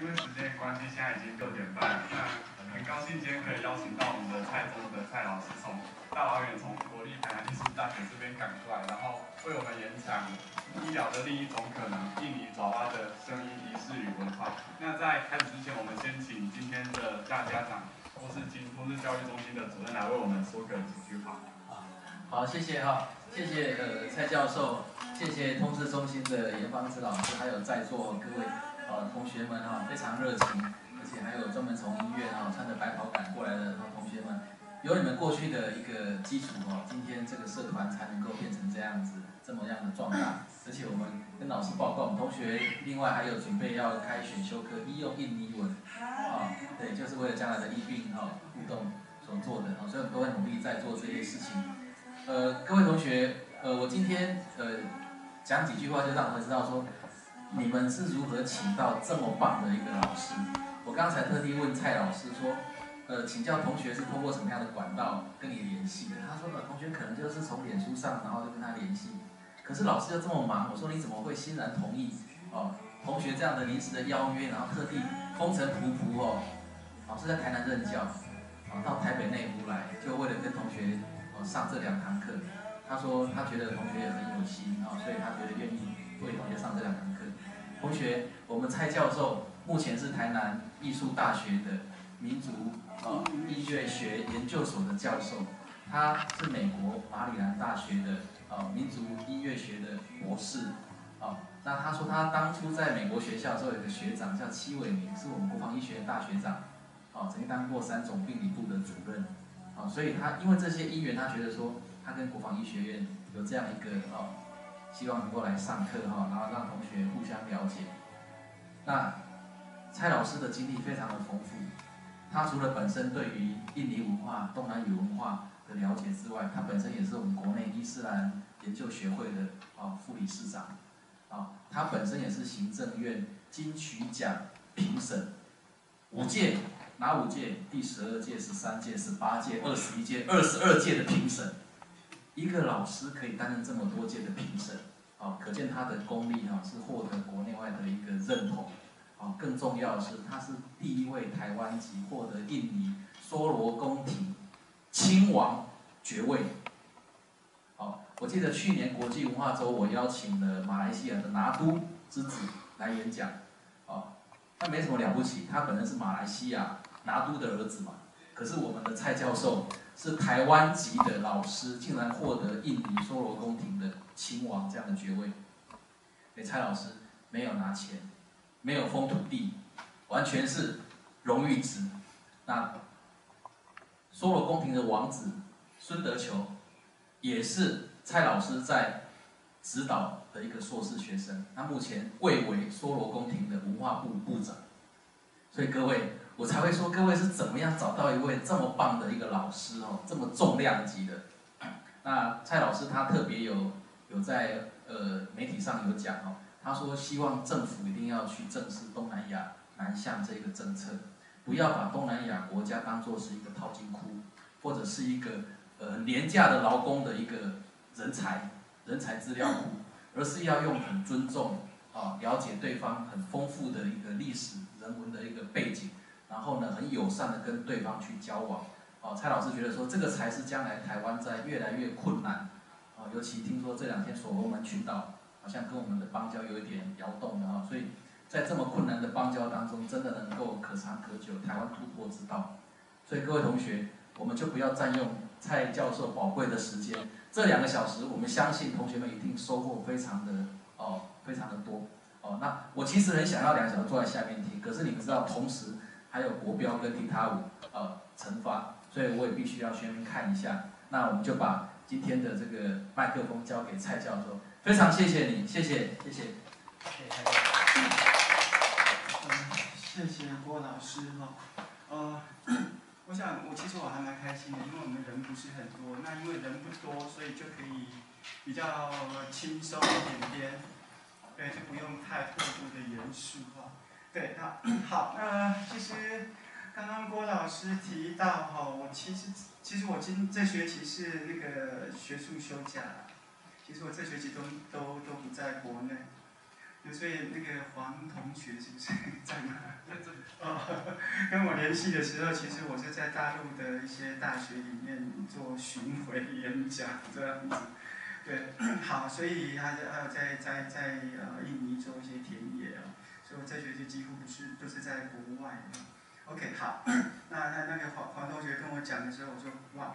因为时间关系，现在已经六点半。那很高兴今天可以邀请到我们的蔡宗的蔡老师，从大老远从国立台南艺术大学这边赶过来，然后为我们演讲医疗的另一种可能——印尼爪哇的声音仪式与文化。那在开始之前，我们先请今天的大家长或是经通知教育中心的主任来为我们说个几句话。好，谢谢哈，谢谢呃蔡教授，谢谢通识中心的严芳子老师，还有在座各位呃同学们哈，非常热情，而且还有专门从医院哈穿着白袍赶过来的同学们，有你们过去的一个基础哈，今天这个社团才能够变成这样子这么样的壮大，而且我们跟老师报告，我们同学另外还有准备要开选修课医用印尼文，啊，对，就是为了将来的医病哈互动所做的，所以我们都会努力在做这些事情。呃，各位同学，呃，我今天呃讲几句话，就让我们知道说，你们是如何请到这么棒的一个老师。我刚才特地问蔡老师说，呃，请教同学是通过什么样的管道跟你联系的？他说呢，同学可能就是从脸书上，然后就跟他联系。可是老师又这么忙，我说你怎么会欣然同意？哦，同学这样的临时的邀约，然后特地风尘仆仆哦，老师在台南任教，啊，到台北内湖来，就为了跟同学哦。上这两堂课，他说他觉得同学也很有心啊，所以他觉得愿意为同学上这两堂。同学，我们蔡教授目前是台南艺术大学的民族啊音乐学研究所的教授，他是美国马里兰大学的啊民族音乐学的博士啊。那他说他当初在美国学校时候有个学长叫戚伟明，是我们国防医学院大学长，啊曾经当过三种病理部的主任。所以他因为这些因缘，他觉得说他跟国防医学院有这样一个哦，希望能够来上课哈，然后让同学互相了解。那蔡老师的经历非常的丰富，他除了本身对于印尼文化、东南亚文化的了解之外，他本身也是我们国内伊斯兰研究学会的啊副理事长，啊，他本身也是行政院金曲奖评审五届。哪五届？第十二届、十三届、十八届、二十一届、二十二届的评审，一个老师可以担任这么多届的评审，啊，可见他的功力哈是获得国内外的一个认同，啊，更重要的是他是第一位台湾籍获得印尼梭罗宫廷亲王爵位，好，我记得去年国际文化周我邀请了马来西亚的拿督之子来演讲，啊，他没什么了不起，他本人是马来西亚。拿督的儿子嘛，可是我们的蔡教授是台湾籍的老师，竟然获得印尼梭罗宫廷的亲王这样的爵位。哎，蔡老师没有拿钱，没有封土地，完全是荣誉值。那梭罗宫廷的王子孙德球，也是蔡老师在指导的一个硕士学生，他目前贵为梭罗宫廷的文化部部长。所以各位。我才会说，各位是怎么样找到一位这么棒的一个老师哦，这么重量级的。那蔡老师他特别有有在呃媒体上有讲哦，他说希望政府一定要去正视东南亚南向这个政策，不要把东南亚国家当做是一个淘金窟，或者是一个呃廉价的劳工的一个人才人才资料库，而是要用很尊重啊，了解对方很丰富的一个历史人文的一个背景。然后呢，很友善的跟对方去交往，哦，蔡老师觉得说这个才是将来台湾在越来越困难，哦，尤其听说这两天所罗门群岛好像跟我们的邦交有一点摇动的哈，所以在这么困难的邦交当中，真的能够可长可久，台湾突破之道。所以各位同学，我们就不要占用蔡教授宝贵的时间，这两个小时，我们相信同学们一定收获非常的哦，非常的多，哦，那我其实很想要两小时坐在下面听，可是你们知道，同时。还有国标跟踢踏舞，呃，惩罚，所以我也必须要先看一下。那我们就把今天的这个麦克风交给蔡教授，非常谢谢你，谢谢，谢谢。嗯，谢谢郭老师哈。呃，我想我其实我还蛮开心的，因为我们人不是很多，那因为人不多，所以就可以比较轻松一点点，对，就不用太过度的严肃哈。对，那好，那其实刚刚郭老师提到哈，我其实其实我今这学期是那个学术休假，其实我这学期都都都不在国内。所以那个黄同学是不是 在哪？哦，跟我联系的时候，其实我是在大陆的一些大学里面做巡回演讲这样子。对，好，所以还还有在在在呃印尼做一些田野啊，所以这学期几乎不是都是在国外。OK，好，那那那个黄黄同学跟我讲的时候，我说哇，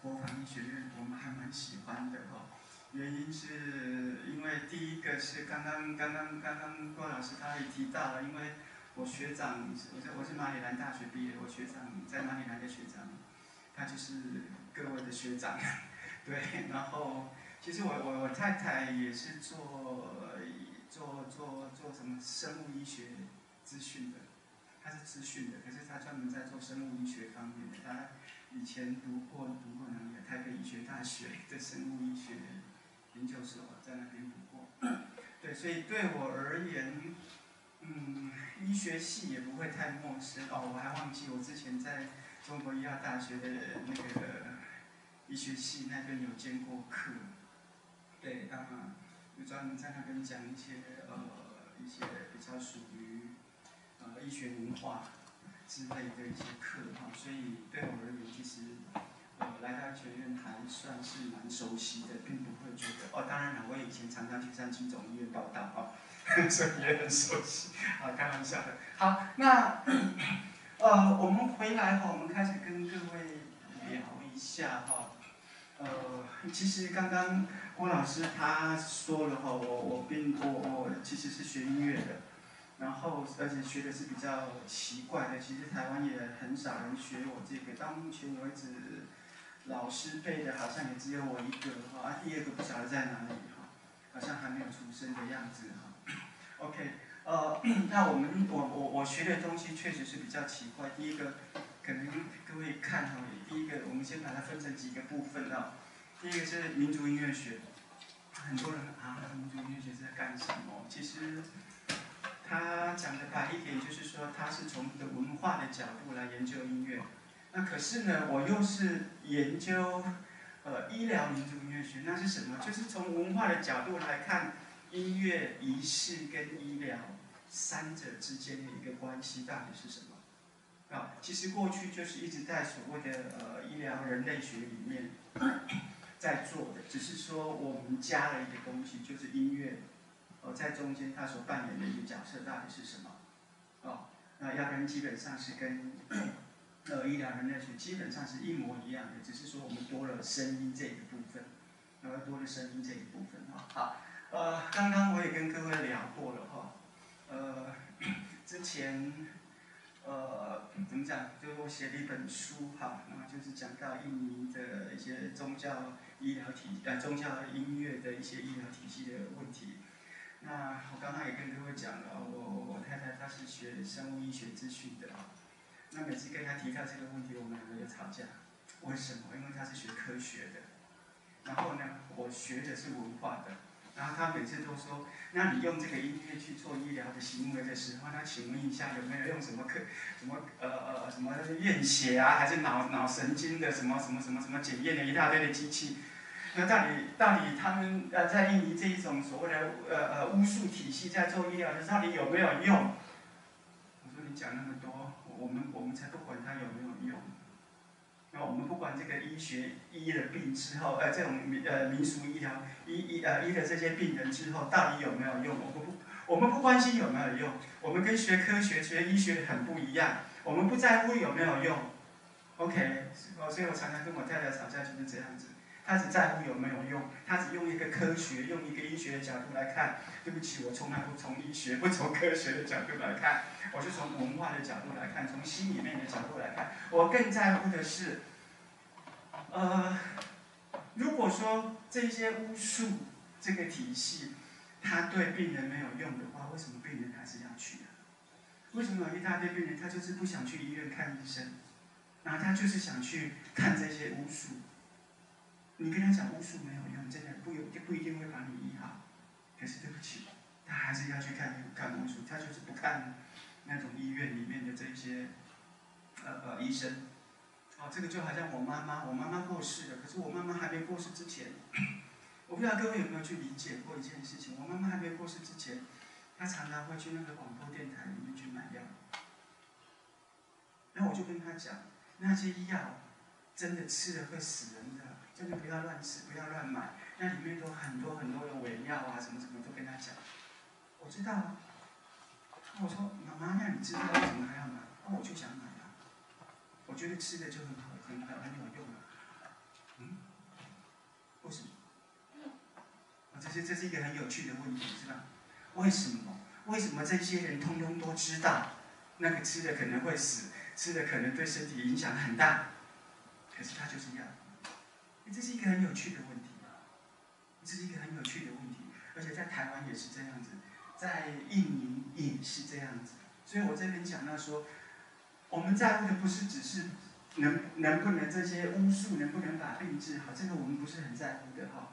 国防医学院我们还蛮喜欢的哦。原因是因为第一个是刚刚刚刚刚刚郭老师他也提到了，因为我学长我是我是马里兰大学毕业，我学长在马里兰的学长，他就是各位的学长，对，然后其实我我我太太也是做做做做什么生物医学资讯的，他是资讯的，可是他专门在做生物医学方面的，他以前读过读过那个台北医学大学的生物医学。研究所在那边读过，对，所以对我而言，嗯，医学系也不会太陌生。哦，我还忘记我之前在中国医药大学的那个医学系那边有兼过课，对，啊就专门在那边讲一些呃一些比较属于呃医学文化之类的一些课哈，所以对我而言其实。呃，来到学院还算是蛮熟悉的，并不会觉得哦。当然了，我以前常常去上金总医院报道哦，所以也很熟悉。啊，开玩笑的。好，那呃，我们回来哈，我们开始跟各位聊一下哈。呃，其实刚刚郭老师他说了哈，我我并我我其实是学音乐的，然后而且学的是比较奇怪的，其实台湾也很少人学我这个，到目前为止。老师背的好像也只有我一个哈，啊，第二个不晓得在哪里哈，好像还没有出生的样子哈。OK，呃，那我们我我我学的东西确实是比较奇怪。第一个，可能各位看哈，第一个我们先把它分成几个部分啊。第一个是民族音乐学，很多人啊，民族音乐学是在干什么？其实他讲的白一点，就是说他是从的文化的角度来研究音乐。那可是呢，我又是研究，呃，医疗民族音乐学，那是什么？就是从文化的角度来看，音乐仪式跟医疗三者之间的一个关系到底是什么？啊，其实过去就是一直在所谓的呃医疗人类学里面在做的，只是说我们加了一个东西，就是音乐，呃，在中间它所扮演的一个角色到底是什么？哦，那要不然基本上是跟。呃，医疗人类学基本上是一模一样的，只是说我们多了声音这一部分，然后多了声音这一部分哈。好，呃，刚刚我也跟各位聊过了哈，呃，之前，呃，怎么讲？就是我写了一本书哈，然后就是讲到印尼的一些宗教医疗体呃宗教音乐的一些医疗体系的问题。那我刚刚也跟各位讲了，我我太太她是学生物医学资讯的。那每次跟她提到这个问题，我们两个就吵架。为什么？因为她是学科学的，然后呢，我学的是文化的。然后他每次都说：“那你用这个音乐去做医疗的行为的时候，那请问一下有没有用什么科、什么呃呃什么验血啊，还是脑脑神经的什么什么什么什么检验的一大堆的机器？那到底到底他们呃在印尼这一种所谓的呃呃巫术体系在做医疗的，到底有没有用？”我说：“你讲那么多。”我们我们才不，我们不管这个医学医了病之后，呃，这种民呃民俗医疗医医呃医的这些病人之后到底有没有用？我们不我们不关心有没有用，我们跟学科学学医学很不一样，我们不在乎有没有用，OK，所以我常常跟我太太吵架就是这样子。他只在乎有没有用，他只用一个科学、用一个医学的角度来看。对不起，我从来不从医学、不从科学的角度来看，我是从文化的角度来看，从心里面的角度来看。我更在乎的是，呃，如果说这些巫术这个体系，它对病人没有用的话，为什么病人还是要去啊？为什么有一大堆病人他就是不想去医院看医生，然后他就是想去看这些巫术？你跟他讲巫术没有用，真的不有就不一定会把你医好。可是对不起，他还是要去看看巫术，他就是不看那种医院里面的这些呃呃医生。哦，这个就好像我妈妈，我妈妈过世了，可是我妈妈还没过世之前，我不知道各位有没有去理解过一件事情。我妈妈还没过世之前，她常常会去那个广播电台里面去买药。然后我就跟他讲，那些药真的吃了会死人的，真的不要乱吃，不要乱买。那里面都很多很多的伪药啊，什么什么都跟他讲。我知道啊。我说妈妈，那你知道为什么还要买？那我就想买。我觉得吃的就很好，很很很有用啊。嗯？为什么？啊，这是这是一个很有趣的问题，是吧？为什么？为什么这些人通通都知道那个吃的可能会死，吃的可能对身体影响很大？可是他就是要。这是一个很有趣的问题。这是一个很有趣的问题，而且在台湾也是这样子，在印尼也是这样子。所以我这边讲到说，我们在乎的不是只是能能不能这些巫术能不能把病治好，这个我们不是很在乎的哈，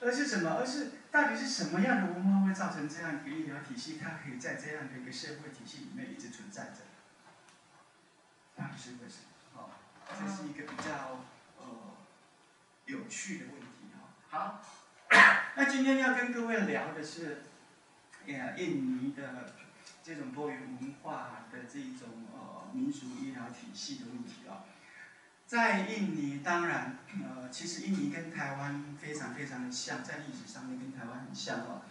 而是什么？而是到底是什么样的文化会造成这样一个医疗体系，它可以在这样的一个社会体系里面一直存在着？到底是为什么？哦，这是一个比较呃有趣的问题哈。好。那今天要跟各位聊的是，呃，印尼的这种多元文化的这一种民族医疗体系的问题啊。在印尼，当然，呃，其实印尼跟台湾非常非常的像，在历史上面跟台湾很像哦。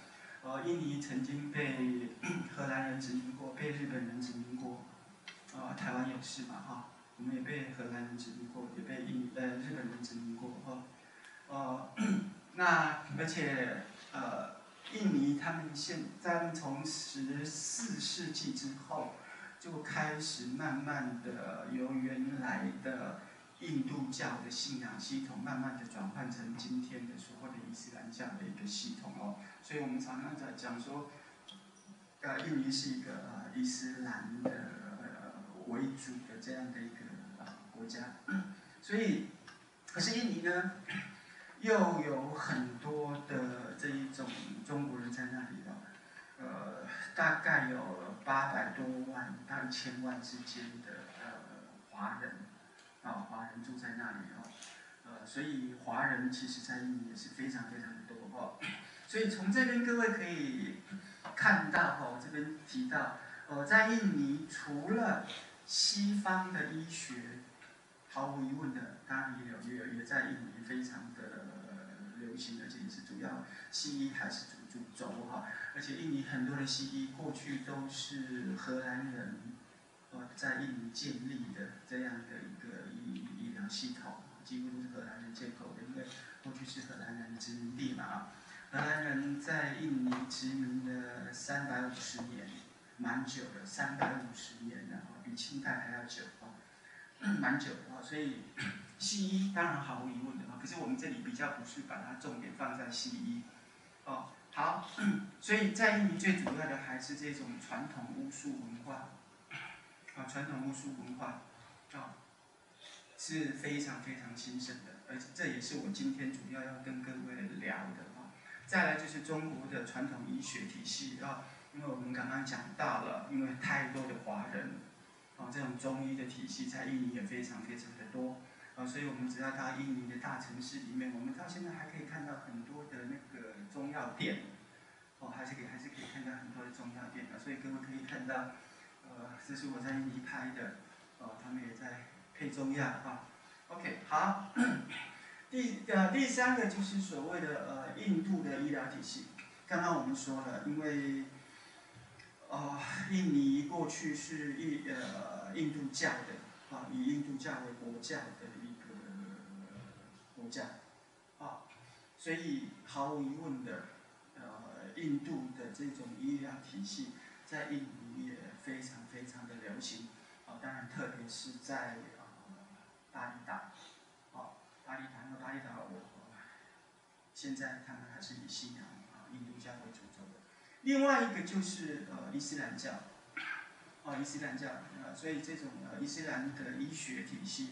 呃，印尼曾经被荷兰人殖民过，被日本人殖民过，呃，台湾也是嘛哈，我们也被荷兰人殖民过，也被印呃日本人殖民过哈，呃。那而且，呃，印尼他们现在从十四世纪之后，就开始慢慢的由原来的印度教的信仰系统，慢慢的转换成今天的所谓的伊斯兰教的一个系统哦。所以我们常常在讲说，呃，印尼是一个呃伊斯兰的呃为主的这样的一个国家。所以，可是印尼呢？又有很多的这一种中国人在那里了，呃，大概有八百多万到一千万之间的呃华人，啊，华人住在那里哦，呃，所以华人其实在印尼也是非常非常多哦，所以从这边各位可以看到哈，这边提到，呃，在印尼除了西方的医学，毫无疑问的，当然也有也有也在印尼非常的。流行，而且也是主要西医还是主主轴哈，而且印尼很多的西医过去都是荷兰人，呃，在印尼建立的这样的一个医医疗系统，几乎都是荷兰人建构的，因为过去是荷兰人殖民地嘛啊，荷兰人在印尼殖民了三百五十年，蛮久的，三百五十年然后，比清代还要久啊，蛮久啊，所以。西医当然毫无疑问的啊，可是我们这里比较不是把它重点放在西医，哦，好，所以在印尼最主要的还是这种传统巫术文化，啊，传统巫术文化，啊，是非常非常兴盛的，而且这也是我今天主要要跟各位聊的啊。再来就是中国的传统医学体系啊，因为我们刚刚讲到了，因为太多的华人，啊，这种中医的体系在印尼也非常非常的多。啊，所以我们只要到印尼的大城市里面，我们到现在还可以看到很多的那个中药店，哦，还是可以还是可以看到很多的中药店的。所以各位可以看到，呃，这是我在印尼拍的，哦，他们也在配中药啊。OK，好，第呃第三个就是所谓的呃印度的医疗体系。刚刚我们说了，因为，呃，印尼过去是印呃印度教的，啊，以印度教为国教的一个。国家，所以毫无疑问的，呃，印度的这种医疗体系在印尼也非常非常的流行，啊，当然特别是在啊巴厘岛，啊，巴厘岛和巴厘岛，我现在他们还是以信仰啊印度教为主轴的。另外一个就是呃伊斯兰教，啊伊斯兰教，啊，所以这种呃伊斯兰的医学体系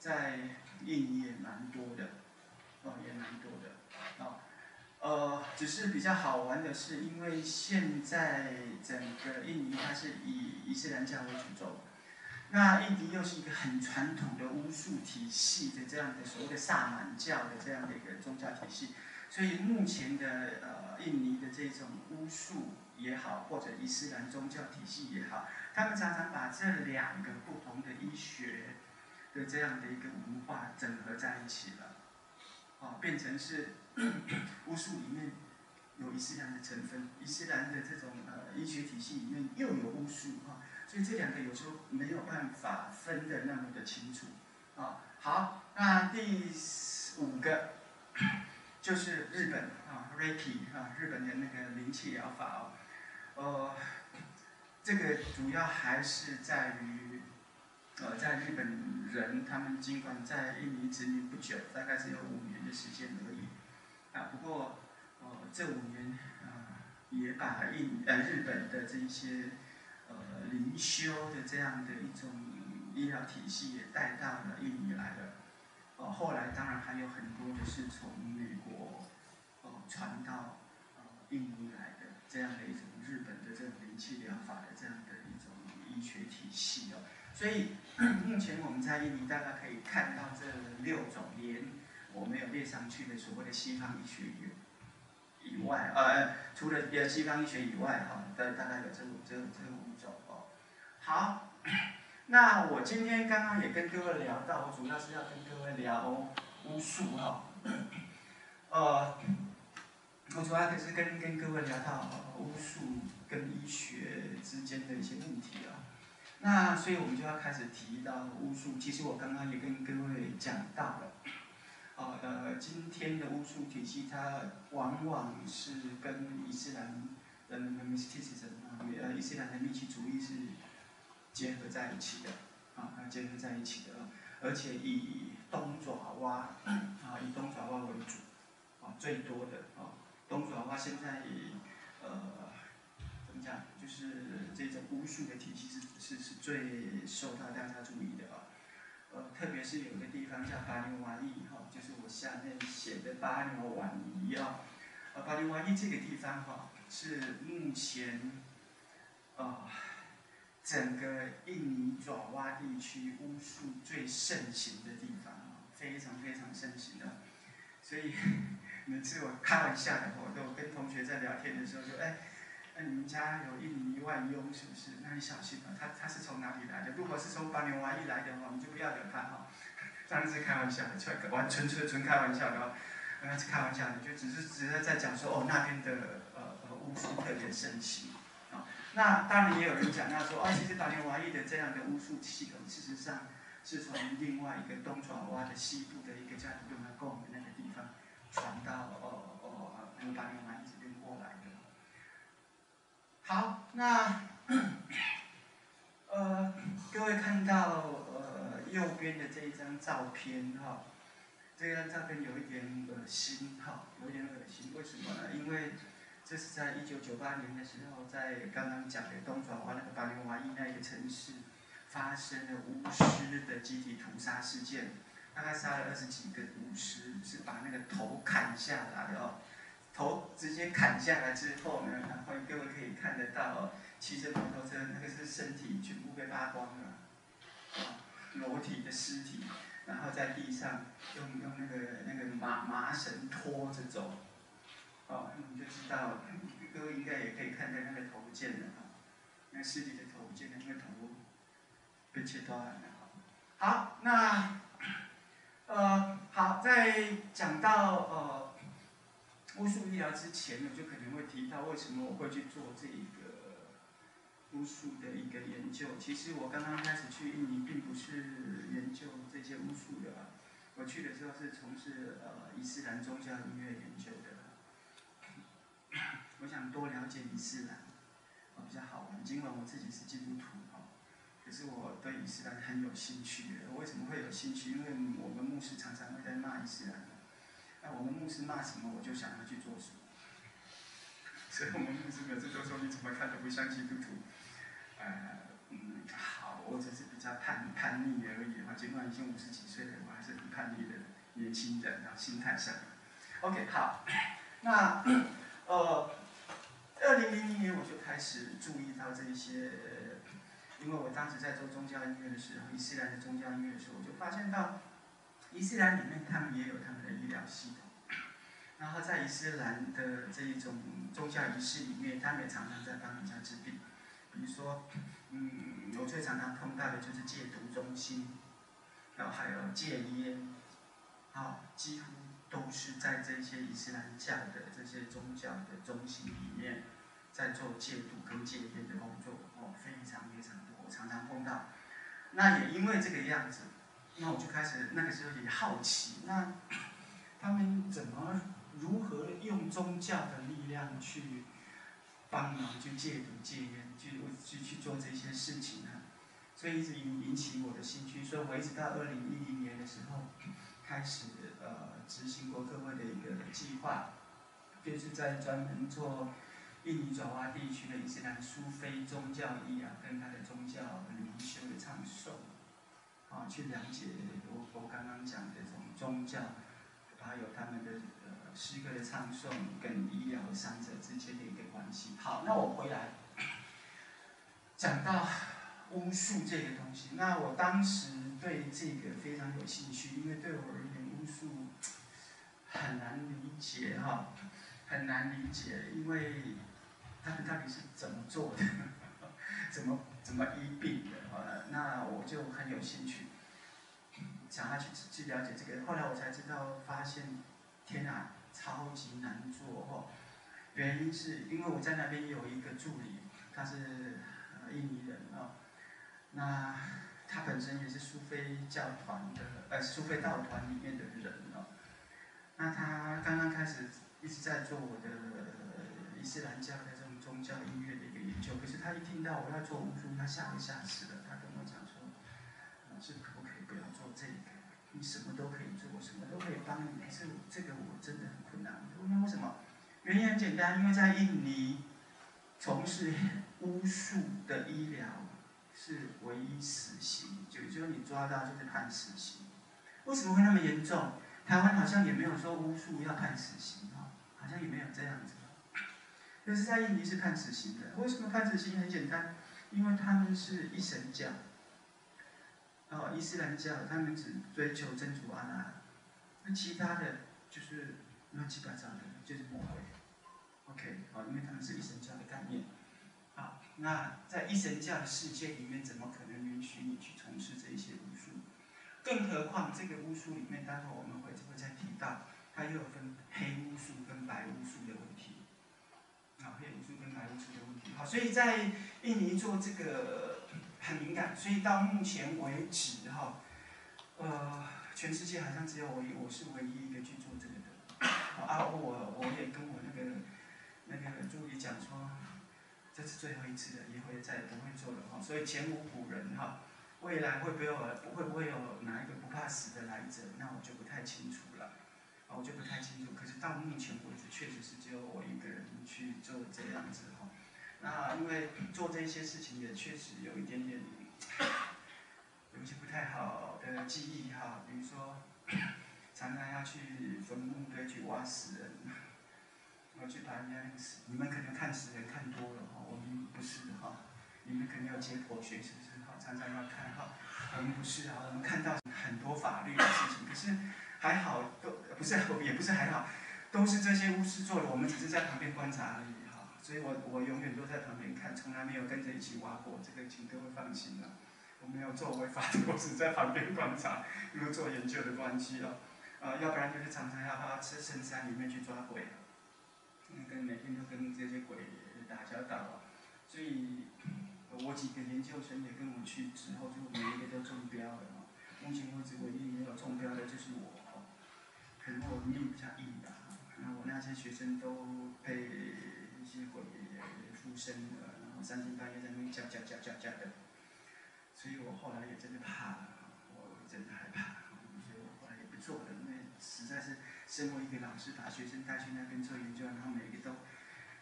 在。印尼也蛮多的，哦，也蛮多的，啊，呃，只是比较好玩的是，因为现在整个印尼它是以伊斯兰教为主轴，那印尼又是一个很传统的巫术体系的这样的所谓的萨满教的这样的一个宗教体系，所以目前的呃印尼的这种巫术也好，或者伊斯兰宗教体系也好，他们常常把这两个不同的医学的这样的一个文化整合在一起了，哦，变成是巫术里面有伊斯兰的成分，伊斯兰的这种呃医学体系里面又有巫术哈，所以这两个有时候没有办法分的那么的清楚，啊，好，那第五个 就是日本啊，Reiki 啊，日本的那个灵气疗法哦，呃，这个主要还是在于。呃，在日本人，他们尽管在印尼殖民不久，大概只有五年的时间而，啊，不过，呃，这五年，啊，也把印呃日本的这一些，呃灵修的这样的一种医疗体系也带到了印尼来了，呃，后来当然还有很多的是从美国，呃，传到，呃，印尼来的这样的一种日本的这种灵气疗法的这样的一种医学体系哦。所以 目前我们在印尼大概可以看到这六种，连我没有列上去的所谓的西方医学以以外，呃，除了呃西方医学以外，哈，大大概有这五这这五种哦。好，那我今天刚刚也跟各位聊到，我主要是要跟各位聊巫术哈。呃，我主要可是跟跟各位聊到巫术跟医学之间的一些问题啊。那所以我们就要开始提到巫术。其实我刚刚也跟各位讲到了，哦呃，今天的巫术体系它往往是跟伊斯兰的 mysticism 啊，呃伊斯兰的密契主义是结合在一起的，啊，结合在一起的，而且以东爪哇啊以东爪哇为主，啊最多的啊东爪哇现在呃。怎么讲就是这种巫术的体系是是是最受到大家注意的啊，呃，特别是有个地方叫巴尼瓦伊哈，就是我下面写的巴尼瓦伊啊，呃，巴尼瓦伊这个地方哈是目前啊整个印尼爪哇地区巫术最盛行的地方啊，非常非常盛行的，所以 每次我开玩笑的，我都跟同学在聊天的时候就哎。那你们家有印尼外佣是不是？那你小心啊，他他是从哪里来的？如果是从巴牛瓦伊来的话，你就不要惹他哈。当然是开玩笑的，纯完纯纯纯开玩笑的哦。那是开玩笑的，就只是只是在讲说哦，那边的呃呃巫术特别盛行啊。那当然也有人讲到说，哦，其实巴牛瓦伊的这样的巫术系统，事实上是从另外一个东爪哇的西部的一个叫做马贡的那个地方传到哦哦那个巴牛瓦。好，那 呃，各位看到呃右边的这一张照片哈，这张照片有一点恶心哈，有点恶心，为什么呢？因为这是在一九九八年的时候，在刚刚讲的东爪哇那个巴林瓦伊那个城市，发生了巫师的集体屠杀事件，大概杀了二十几个巫师，是把那个头砍下来的哦。头直接砍下来之后呢，然后各位可以看得到，骑着摩托车那个是身体全部被扒光了，啊，裸体的尸体，然后在地上用用那个那个麻麻绳拖着走，哦，你就知道，各位应该也可以看到那个头不见了，那尸体的头不见了，那个头被切断了，好，那，呃，好，在讲到呃。巫术医疗之前呢，就可能会提到为什么我会去做这一个巫术的一个研究。其实我刚刚开始去印尼，并不是研究这些巫术的。我去的时候是从事呃伊斯兰宗教音乐研究的。我想多了解伊斯兰，比较好玩。尽管我自己是基督徒哦，可是我对伊斯兰很有兴趣。为什么会有兴趣？因为我们牧师常常会在骂伊斯兰。我们牧师骂什么，我就想要去做什么。所以我们牧师每次都说：“你怎么看都不像基督徒。”呃，嗯，好，我只是比较叛叛逆而已嘛。尽管已经五十几岁了，我还是很叛逆的年轻人然后，心态上。OK，好。那呃，二零零零年我就开始注意到这些，因为我当时在做宗教音乐的时候，伊斯兰的宗教音乐的时候，我就发现到。伊斯兰里面，他们也有他们的医疗系统。然后在伊斯兰的这一种宗教仪式里面，他们也常常在帮人家治病。比如说，嗯，我最常常碰到的就是戒毒中心，然后还有戒烟，啊，几乎都是在这些伊斯兰教的这些宗教的中心里面，在做戒毒跟戒烟的工作，哦，非常非常多，我常常碰到。那也因为这个样子，那我就开始那个时候也好奇，那他们怎么如何用宗教的力量去帮忙去戒毒戒烟，去去去做这些事情呢？所以一直引引起我的兴趣，所以我一直到二零一零年的时候，开始呃执行过各位的一个计划，就是在专门做印尼爪哇地区的伊斯兰苏菲宗教医疗跟他的宗教灵修的唱诵，啊，去了解我我刚刚讲的这种宗教，还有他们的呃诗歌的唱诵跟医疗三者之间的一个关系。好，那我回来 讲到。巫术这个东西，那我当时对这个非常有兴趣，因为对我而言，巫术很难理解哈，很难理解，因为他们到底是怎么做的，怎么怎么医病的呃，那我就很有兴趣，想要去去了解这个。后来我才知道，发现天哪，超级难做哦。原因是因为我在那边有一个助理，他是印尼人啊。那他本身也是苏菲教团的，呃，苏菲道团里面的人哦。那他刚刚开始一直在做我的伊斯兰教的这种宗教音乐研究，可是他一听到我要做巫术，他吓都吓死了。他跟我讲说：“老师可不可以不要做这个？你什么都可以做，我什么都可以帮你，可是这个我真的很困难。”我说：“为什么？”原因很简单，因为在印尼从事巫术的医疗。是唯一死刑，就就是你抓到就是判死刑。为什么会那么严重？台湾好像也没有说巫术要判死刑啊，好像也没有这样子。可是在印尼是判死刑的。为什么判死刑？很简单，因为他们是一神教，哦，伊斯兰教，他们只追求真主阿拉，那其他的就是乱七八糟的，就是魔鬼。OK，哦，因为他们是一神教的概念。好那在一神教的世界里面，怎么可能允许你去从事这一些巫术？更何况这个巫术里面，待会我们会会再提到，它又有分黑巫术跟白巫术的问题。啊，黑巫术跟白巫术的问题。好，所以在印尼做这个很敏感，所以到目前为止哈，呃，全世界好像只有我我是唯一一个去做这个的。啊，我我也跟我那个那个助理讲说。这是最后一次了，以后也再也不会做了哈。所以前无古人哈，未来会不会有会不会有哪一个不怕死的来者？那我就不太清楚了，我就不太清楚。可是到目前为止，确实是只有我一个人去做这样子。那因为做这些事情也确实有一点点有一些不太好的记忆哈，比如说常常要去坟墓堆去挖死人。我去把人家那个死，你们可能看死人看多了哈，我们不是哈，你们可能要解剖学是不是哈？常常要看哈，我们不是哈，我们看到很多法律的事情，可是还好都不是，也不是还好，都是这些巫师做的，我们只是在旁边观察而已。所以我我永远都在旁边看，从来没有跟着一起挖过，这个请各位放心了，我没有做违法的，我只在旁边观察，因为做研究的关系了，呃，要不然就是常常要到深深山里面去抓鬼。跟每天都跟这些鬼打交道，所以我几个研究生也跟我去之后，就每一个都中标了。目前为止唯一没有中标的就是我，可能我命比较硬吧。然后我那些学生都被些鬼附身了，然后三更半夜在那边叫叫叫叫叫的，所以我后来也真的怕了，我真的害怕，所以我后来也不做了，因为实在是。身为一个老师，把学生带去那边做研究，然后每一个都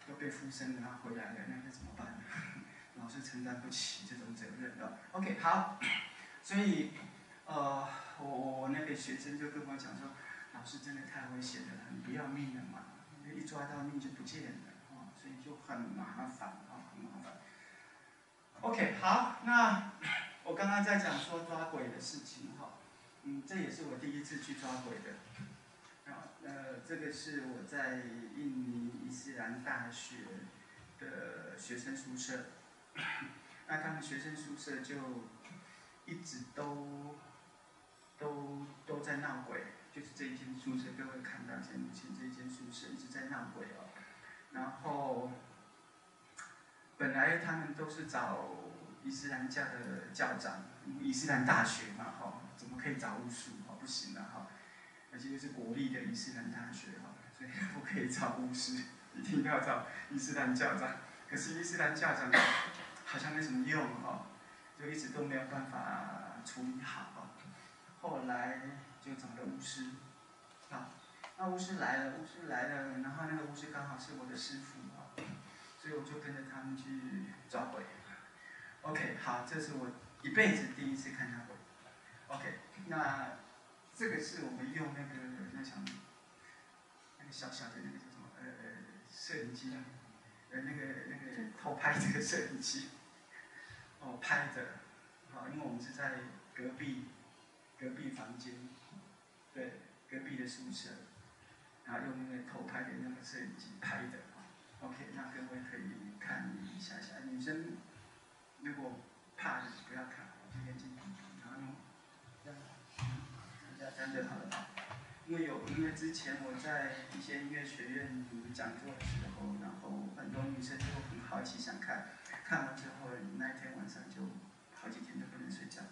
都被附身，然后回来了，那该怎么办？老师承担不起这种责任的。OK，好，所以呃，我我那个学生就跟我讲说，老师真的太危险了，你不要命了嘛，一抓到命就不见了，就很麻烦啊，很麻烦。OK，好，那我刚刚在讲说抓鬼的事情哈，嗯，这也是我第一次去抓鬼的。呃，这个是我在印尼伊斯兰大学的学生宿舍。那他们学生宿舍就一直都都都在闹鬼，就是这一间宿舍，各位看到现目前这一间宿舍一直在闹鬼哦。然后本来他们都是找伊斯兰教的教长，伊斯兰大学嘛，哈，怎么可以找巫术？哈，不行了哈。而且又是国立的伊斯兰大学，哈，所以不可以找巫师，一定要找伊斯兰教长。可是伊斯兰教长好像没什么用，哈，就一直都没有办法处理好。后来就找了巫师，啊，那巫师来了，巫师来了，然后那个巫师刚好是我的师傅，啊，所以我就跟着他们去抓鬼。OK，好，这是我一辈子第一次看到鬼。OK，那这个是我们用那个那什么，那个小小的那个叫什么呃摄影机啊，呃那个那个偷拍这个摄影机，哦拍的，好，因为我们是在隔壁隔壁房间，对，隔壁的宿舍，然后用那个偷拍的那个摄影机拍的，OK，那各位可以看一下下，女生。如果怕的不要看，直接进去，然后用这样，这样这样就好了。因为有，因为之前我在一些音乐学院讲座的时候，然后很多女生就很好奇想看，看完之后那一天晚上就好几天都不能睡觉，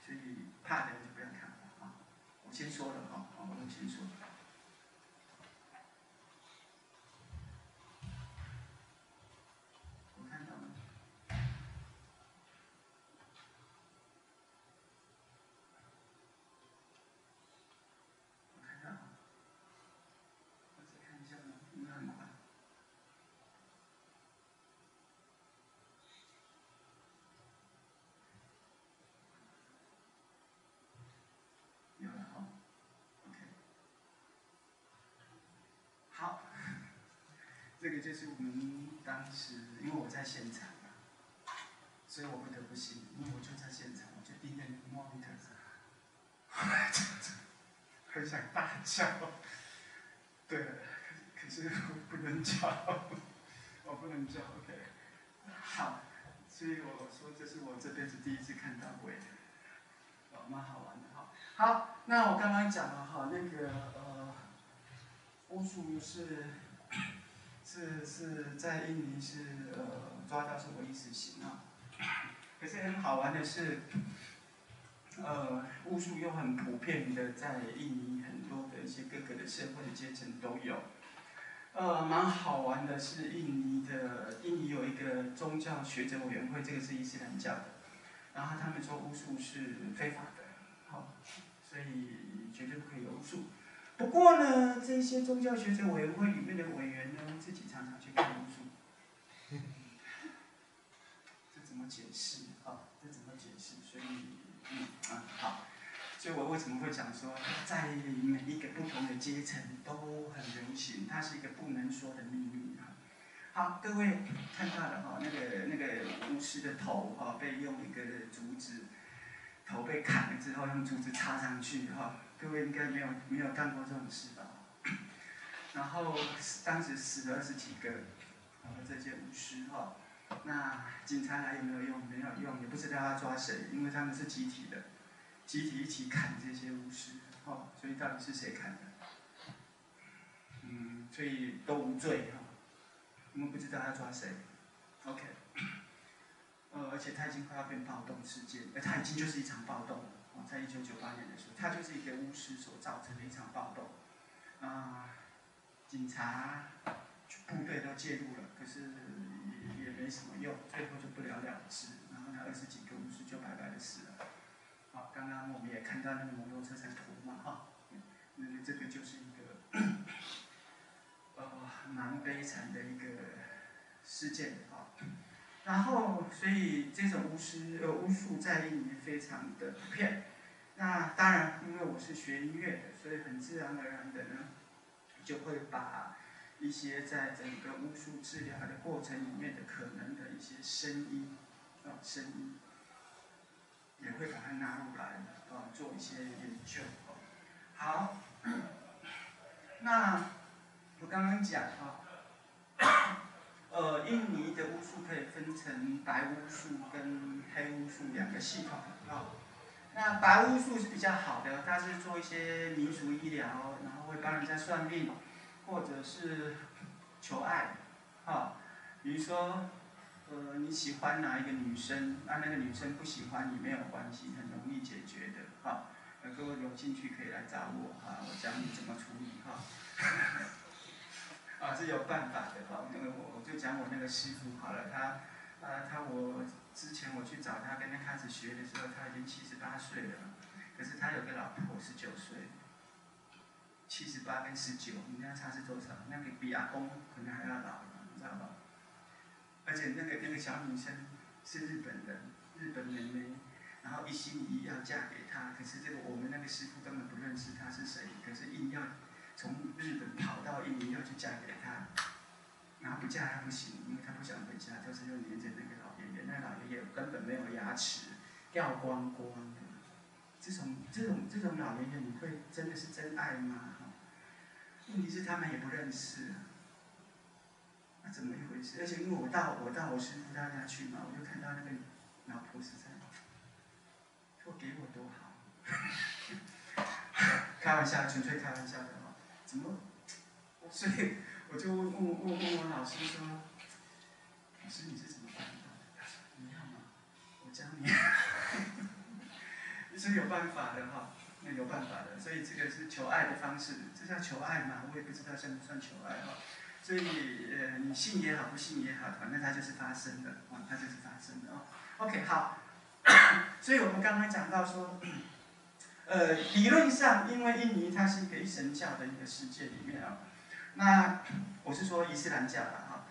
所以怕的就不要看了啊。我先说了哈，我都先说。这个就是我们当时，因为我在现场嘛，所以我不得不信，因为我就在现场，我就盯着那个 monitor，很想大叫，对，可是我不能叫，我不能叫，OK，好，所以我说这是我这辈子第一次看到鬼，哦，蛮好玩的哈。好，那我刚刚讲了哈，那个呃，巫术是。是是在印尼是呃抓到是唯一死刑啊，可是很好玩的是，呃巫术又很普遍的在印尼很多的一些各个的社会的阶层都有，呃蛮好玩的是印尼的印尼有一个宗教学者委员会，这个是伊斯兰教的，然后他们说巫术是非法的，好，所以绝对不可以有巫术。不过呢，这些宗教学者委员会里面的委员呢，自己常常去看巫术，这怎么解释啊？这怎么解释？所以，嗯啊好，所以我为什么会讲说，在每一个不同的阶层都很流行，它是一个不能说的秘密啊。好，各位看到了哈，那个那个巫师的头哈，被用一个竹子，头被砍了之后，用竹子插上去哈。各位应该没有没有干过这种事吧？然后当时死了二十几个，然后这些巫师哈，那警察来有没有用？没有用，也不知道要抓谁，因为他们是集体的，集体一起砍这些巫师，哈，所以到底是谁砍的？嗯，所以都无罪哈，我们不知道要抓谁，OK，呃，而且他已经快要变暴动事件，而，他已经就是一场暴动。在一九九八年的时候，他就是一个巫师所造成的一场暴动，啊，警察、部队都介入了，可是也也没什么用，最后就不了了之，然后那二十几个巫师就白白的死了。好，刚刚我们也看到那个摩托车在涂嘛，哈，那这个就是一个，呃，蛮悲惨的一个事件，然后，所以这种巫师呃巫术在印尼非常的普遍。那当然，因为我是学音乐的，所以很自然而然的呢，就会把一些在整个巫术治疗的过程里面的可能的一些声音啊声音，也会把它纳入来啊做一些研究。好，那我刚刚讲啊，呃，印尼的巫术可以分成白巫术跟黑巫术两个系统啊。那白巫术是比较好的，它是做一些民俗医疗，然后会帮人家算命，或者是求爱，啊，比如说，呃，你喜欢哪一个女生，啊，那个女生不喜欢你没有关系，很容易解决的，哈。呃，各位有兴趣可以来找我，哈，我教你怎么处理，哈。啊，是有办法的，哈。因为我就讲我那个师傅好了，他，啊，他我。之前我去找他，跟他开始学的时候，他已经七十八岁了，可是他有个老婆十九岁，七十八跟十九，你看差是多少？那个比阿公可能还要老，你知道吧？而且那个那个小女生是日本人，日本妹妹，然后一心一意要嫁给他，可是这个我们那个师傅根本不认识他是谁，可是硬要从日本跑到印尼要去嫁给他，然后不嫁还不行，因为他不想回家，就是又黏着那个老爷爷。那老爷爷根本没有牙齿，掉光光的。这种这种这种老爷爷，你会真的是真爱吗？问题是他们也不认识，那怎么一回事？而且因为我到我到我师傅他家去嘛，我就看到那个老婆是在，说给我多好，开玩笑，纯粹开玩笑的哈。怎么？所以我就问问问问我老师说，老师你是怎么办的？”他说：“你要吗？我？教你，你 是有办法的哈，那有办法的，所以这个是求爱的方式，这叫求爱嘛？我也不知道算不算求爱哈。所以呃，你信也好，不信也好，反正它就是发生的，啊，它就是发生的哦。OK，好，所以我们刚刚讲到说，呃，理论上，因为印尼它是一个一神教的一个世界里面啊，那我是说伊斯兰教的哈，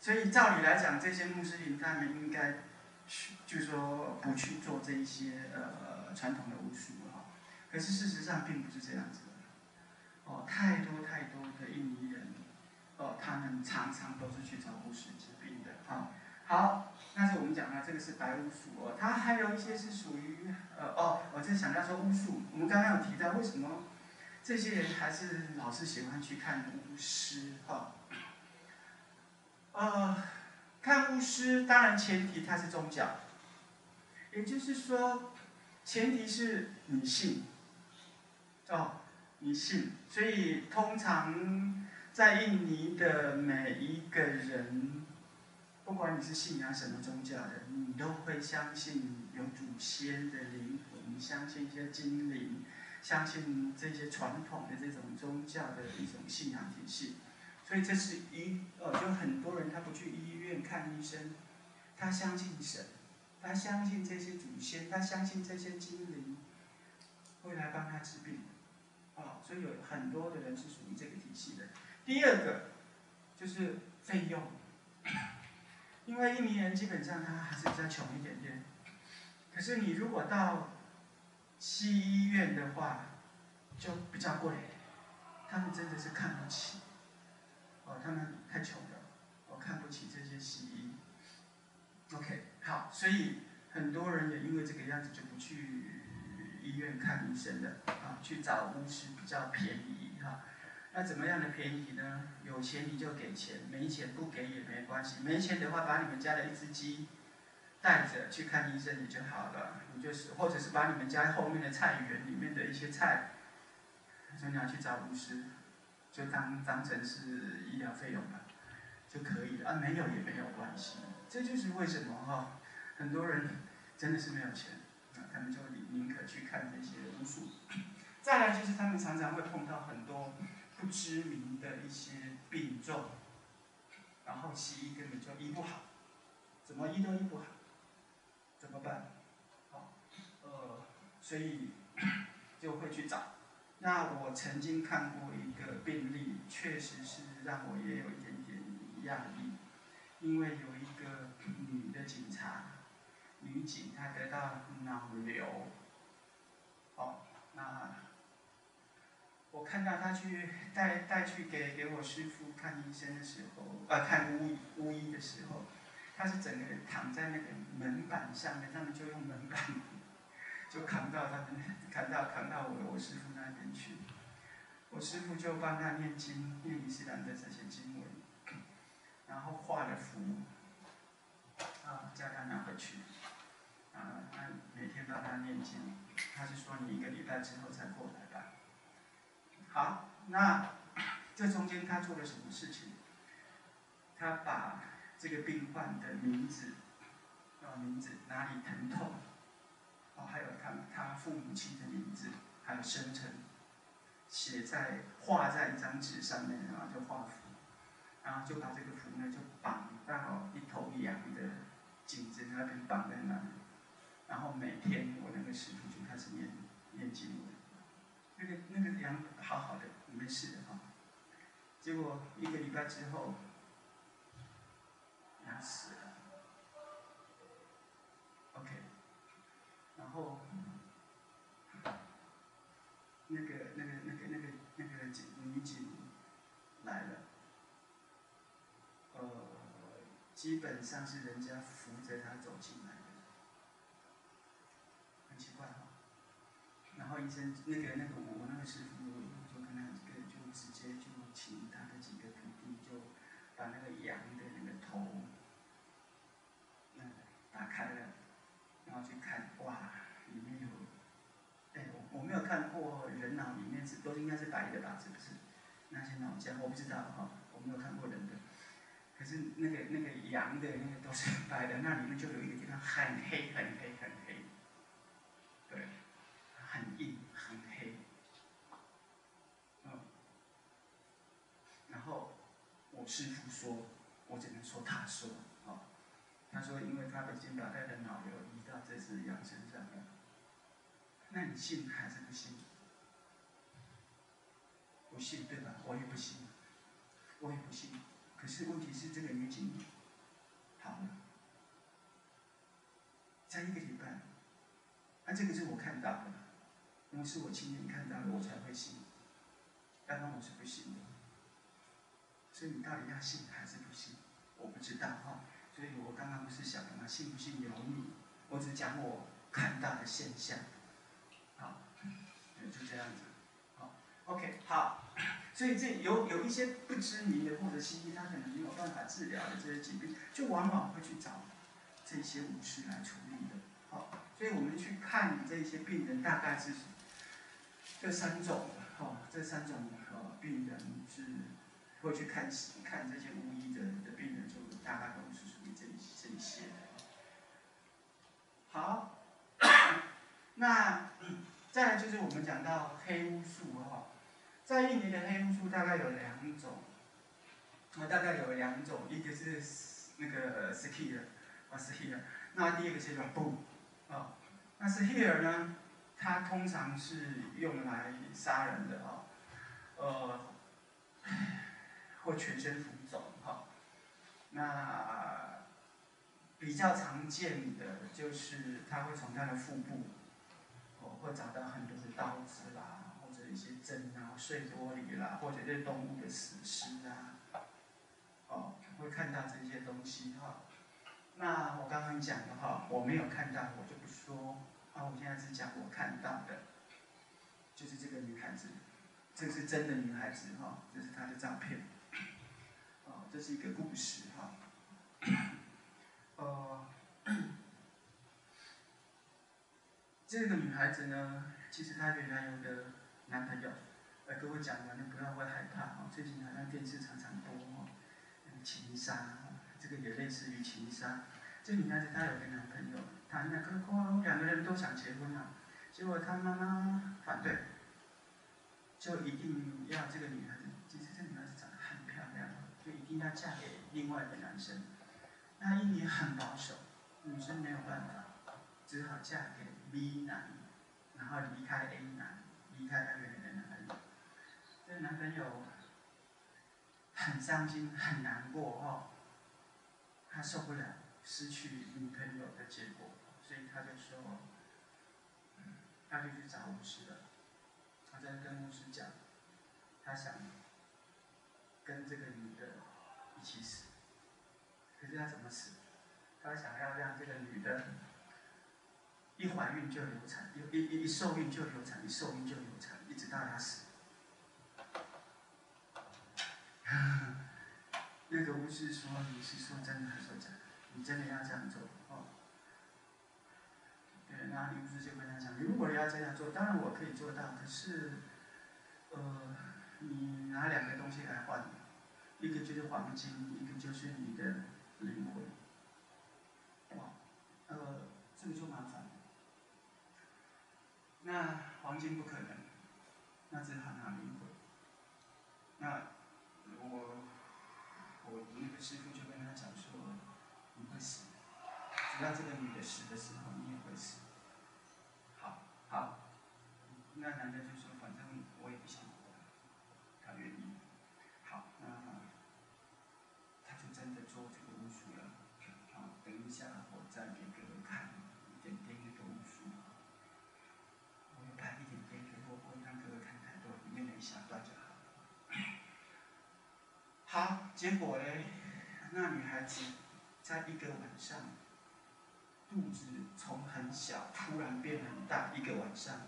所以照理来讲，这些穆斯林他们应该。去，就是说不去做这一些呃传统的巫术哈，可是事实上并不是这样子的，哦，太多太多的印尼人，哦，他们常常都是去找巫师治病的哈。好，那是我们讲到这个是白巫术哦，它还有一些是属于呃哦，我在想到说巫术，我们刚刚有提到为什么这些人还是老是喜欢去看巫师哈，呃。看巫师，当然前提他是宗教，也就是说，前提是你信，哦，你信，所以通常在印尼的每一个人，不管你是信仰什么宗教的，你都会相信有祖先的灵魂，相信一些精灵，相信这些传统的这种宗教的一种信仰体系。所以这是一呃，就很多人他不去医院看医生，他相信神，他相信这些祖先，他相信这些精灵会来帮他治病，啊，所以有很多的人是属于这个体系的。第二个就是费用，因为印尼人基本上他还是比较穷一点点，可是你如果到西医院的话，就比较贵，他们真的是看不起。哦，他们太穷了，我看不起这些西医。OK，好，所以很多人也因为这个样子就不去医院看医生了，啊，去找巫师比较便宜哈。那怎么样的便宜呢？有钱你就给钱，没钱不给也没关系。没钱的话，把你们家的一只鸡带着去看医生也就好了。你就是，或者是把你们家后面的菜园里面的一些菜，就拿去找巫师。就当当成是医疗费用吧，就可以了啊，没有也没有关系。这就是为什么哈，很多人真的是没有钱啊，他们就宁宁可去看那些巫术。再来就是他们常常会碰到很多不知名的一些病症，然后西医根本就医不好，怎么医都医不好，怎么办？好，呃，所以 就会去找。那我曾经看过一个病例，确实是让我也有一点点压抑，因为有一个女的警察，女警她得到脑瘤，哦，那我看到她去带带去给给我师傅看医生的时候，呃，看巫巫医的时候，他是整个人躺在那个门板上面，他们就用门板。就扛到他们，扛到扛到我我师傅那边去。我师傅就帮他念经，念伊斯兰的这些经文，然后画了符，啊，叫他拿回去，啊，他每天帮他念经，他是说你一个礼拜之后再过来吧。好，那这中间他做了什么事情？他把这个病患的名字，啊，名字哪里疼痛，哦，还有他他父母亲的名字，还有生辰，写在画在一张纸上面，然后就画符，然后就把这个符呢就绑到一头羊的颈子那边绑在那里，然后每天我那个师傅就开始念念经文，那个那个羊好好的没事的哈，结果一个礼拜之后。死了，OK，然后那个那个那个那个那个警女警来了，呃，基本上是人家扶着他走进来的，很奇怪哈。然后医生那个那个我那个师傅就跟他就就直接就请他的几个徒弟就把那个羊的那个头。打开了，然后去看，哇，里面有，哎，我我没有看过人脑里面是都应该是白的吧？是不是？那些脑浆我不知道哈，我没有看过人的。可是那个那个羊的那个都是白的，那里面就有一个地方很黑很黑很黑，对，很硬很黑，嗯。然后我师傅说，我只能说他说。哦他说：“因为他已经把他的脑瘤移到这只羊身上了。那你信还是不信？不信对吧？我也不信，我也不信。可是问题是这个女警好了，才一个礼拜，啊，这个是我看到的，因为是我亲眼看到的，我才会信。刚刚我是不信的，所以你到底要信还是不信？我不知道哈。”所以我刚刚不是想了吗？信不信由你，我只讲我看到的现象，好，就这样子，，OK，好，所以这有有一些不知名的或者西医他可能没有办法治疗的这些疾病，就往往会去找这些武士来处理的，好，所以我们去看这些病人大概是这三种，好，这三种呃病人是会去看看这些巫医的的病人，就大概都是属于。这这些好，那再来就是我们讲到黑巫术哈，在印尼的黑巫术大概有两种，啊大概有两种，一个是那个 s k i r 啊 s k i r 那第二个是叫 b o 啊，那 s k i r 呢，它通常是用来杀人的啊，呃，或全身浮肿哈，那。比较常见的就是他会从他的腹部，哦，会找到很多的刀子啦，针啊、碎玻璃啦，或者是动物的死尸啊，哦，会看到这些东西哈。那我刚刚讲的哈，我没有看到，我就不说。啊，我现在是讲我看到的，就是这个女孩子，这是真的女孩子哈，这是她的照片，哦，这是一个故事哈。呃，这个女孩子呢，其实她原来有个男朋友，呃，跟我讲完，你不要会害怕哦。最近好像电视常常播哦，情杀，这个也类似于情杀。这女孩子她有个男朋友，谈了个光，两个人都想结婚啊，结果她妈妈反对，就一定要这个女孩子，其实这女孩子长得很漂亮，就一定要嫁给另外一个男生。那印尼很保守，女生没有办法，只好嫁给 B 男，然后离开 A 男，离开她原来的男朋友。这个男朋友很伤心，很难过哦，他受不了失去女朋友的结果，所以他就说，他就去找巫师了。他在跟巫师讲，他想跟这个女的一起死。可是他怎么死？他想要让这个女的，一怀孕就流产，一一一受孕就流产一受孕就流产一直到他死。那个巫师说你是说真的还是说假你真的要这样做哦。对然后你不是就跟他讲如果要这样做当然我可以做到可是呃你拿两个东西来换一个就是黄金一个就是你的灵魂。哦呃这个就麻烦那黄金不可能，那只好灵魂。那我。”我那个师傅就跟他讲说：“你会死，只要这个女的死的时候，你也会死。”好，好，那男的就说：“反正我也不想活了。”他愿意。好，那他就真的做这个巫术了。好，等一下我再给各位看一点点这个巫术。我拍一点点给我，我让各位看太多，里面的一小段就好。好，结果呢？那女孩子在一个晚上，肚子从很小突然变很大，一个晚上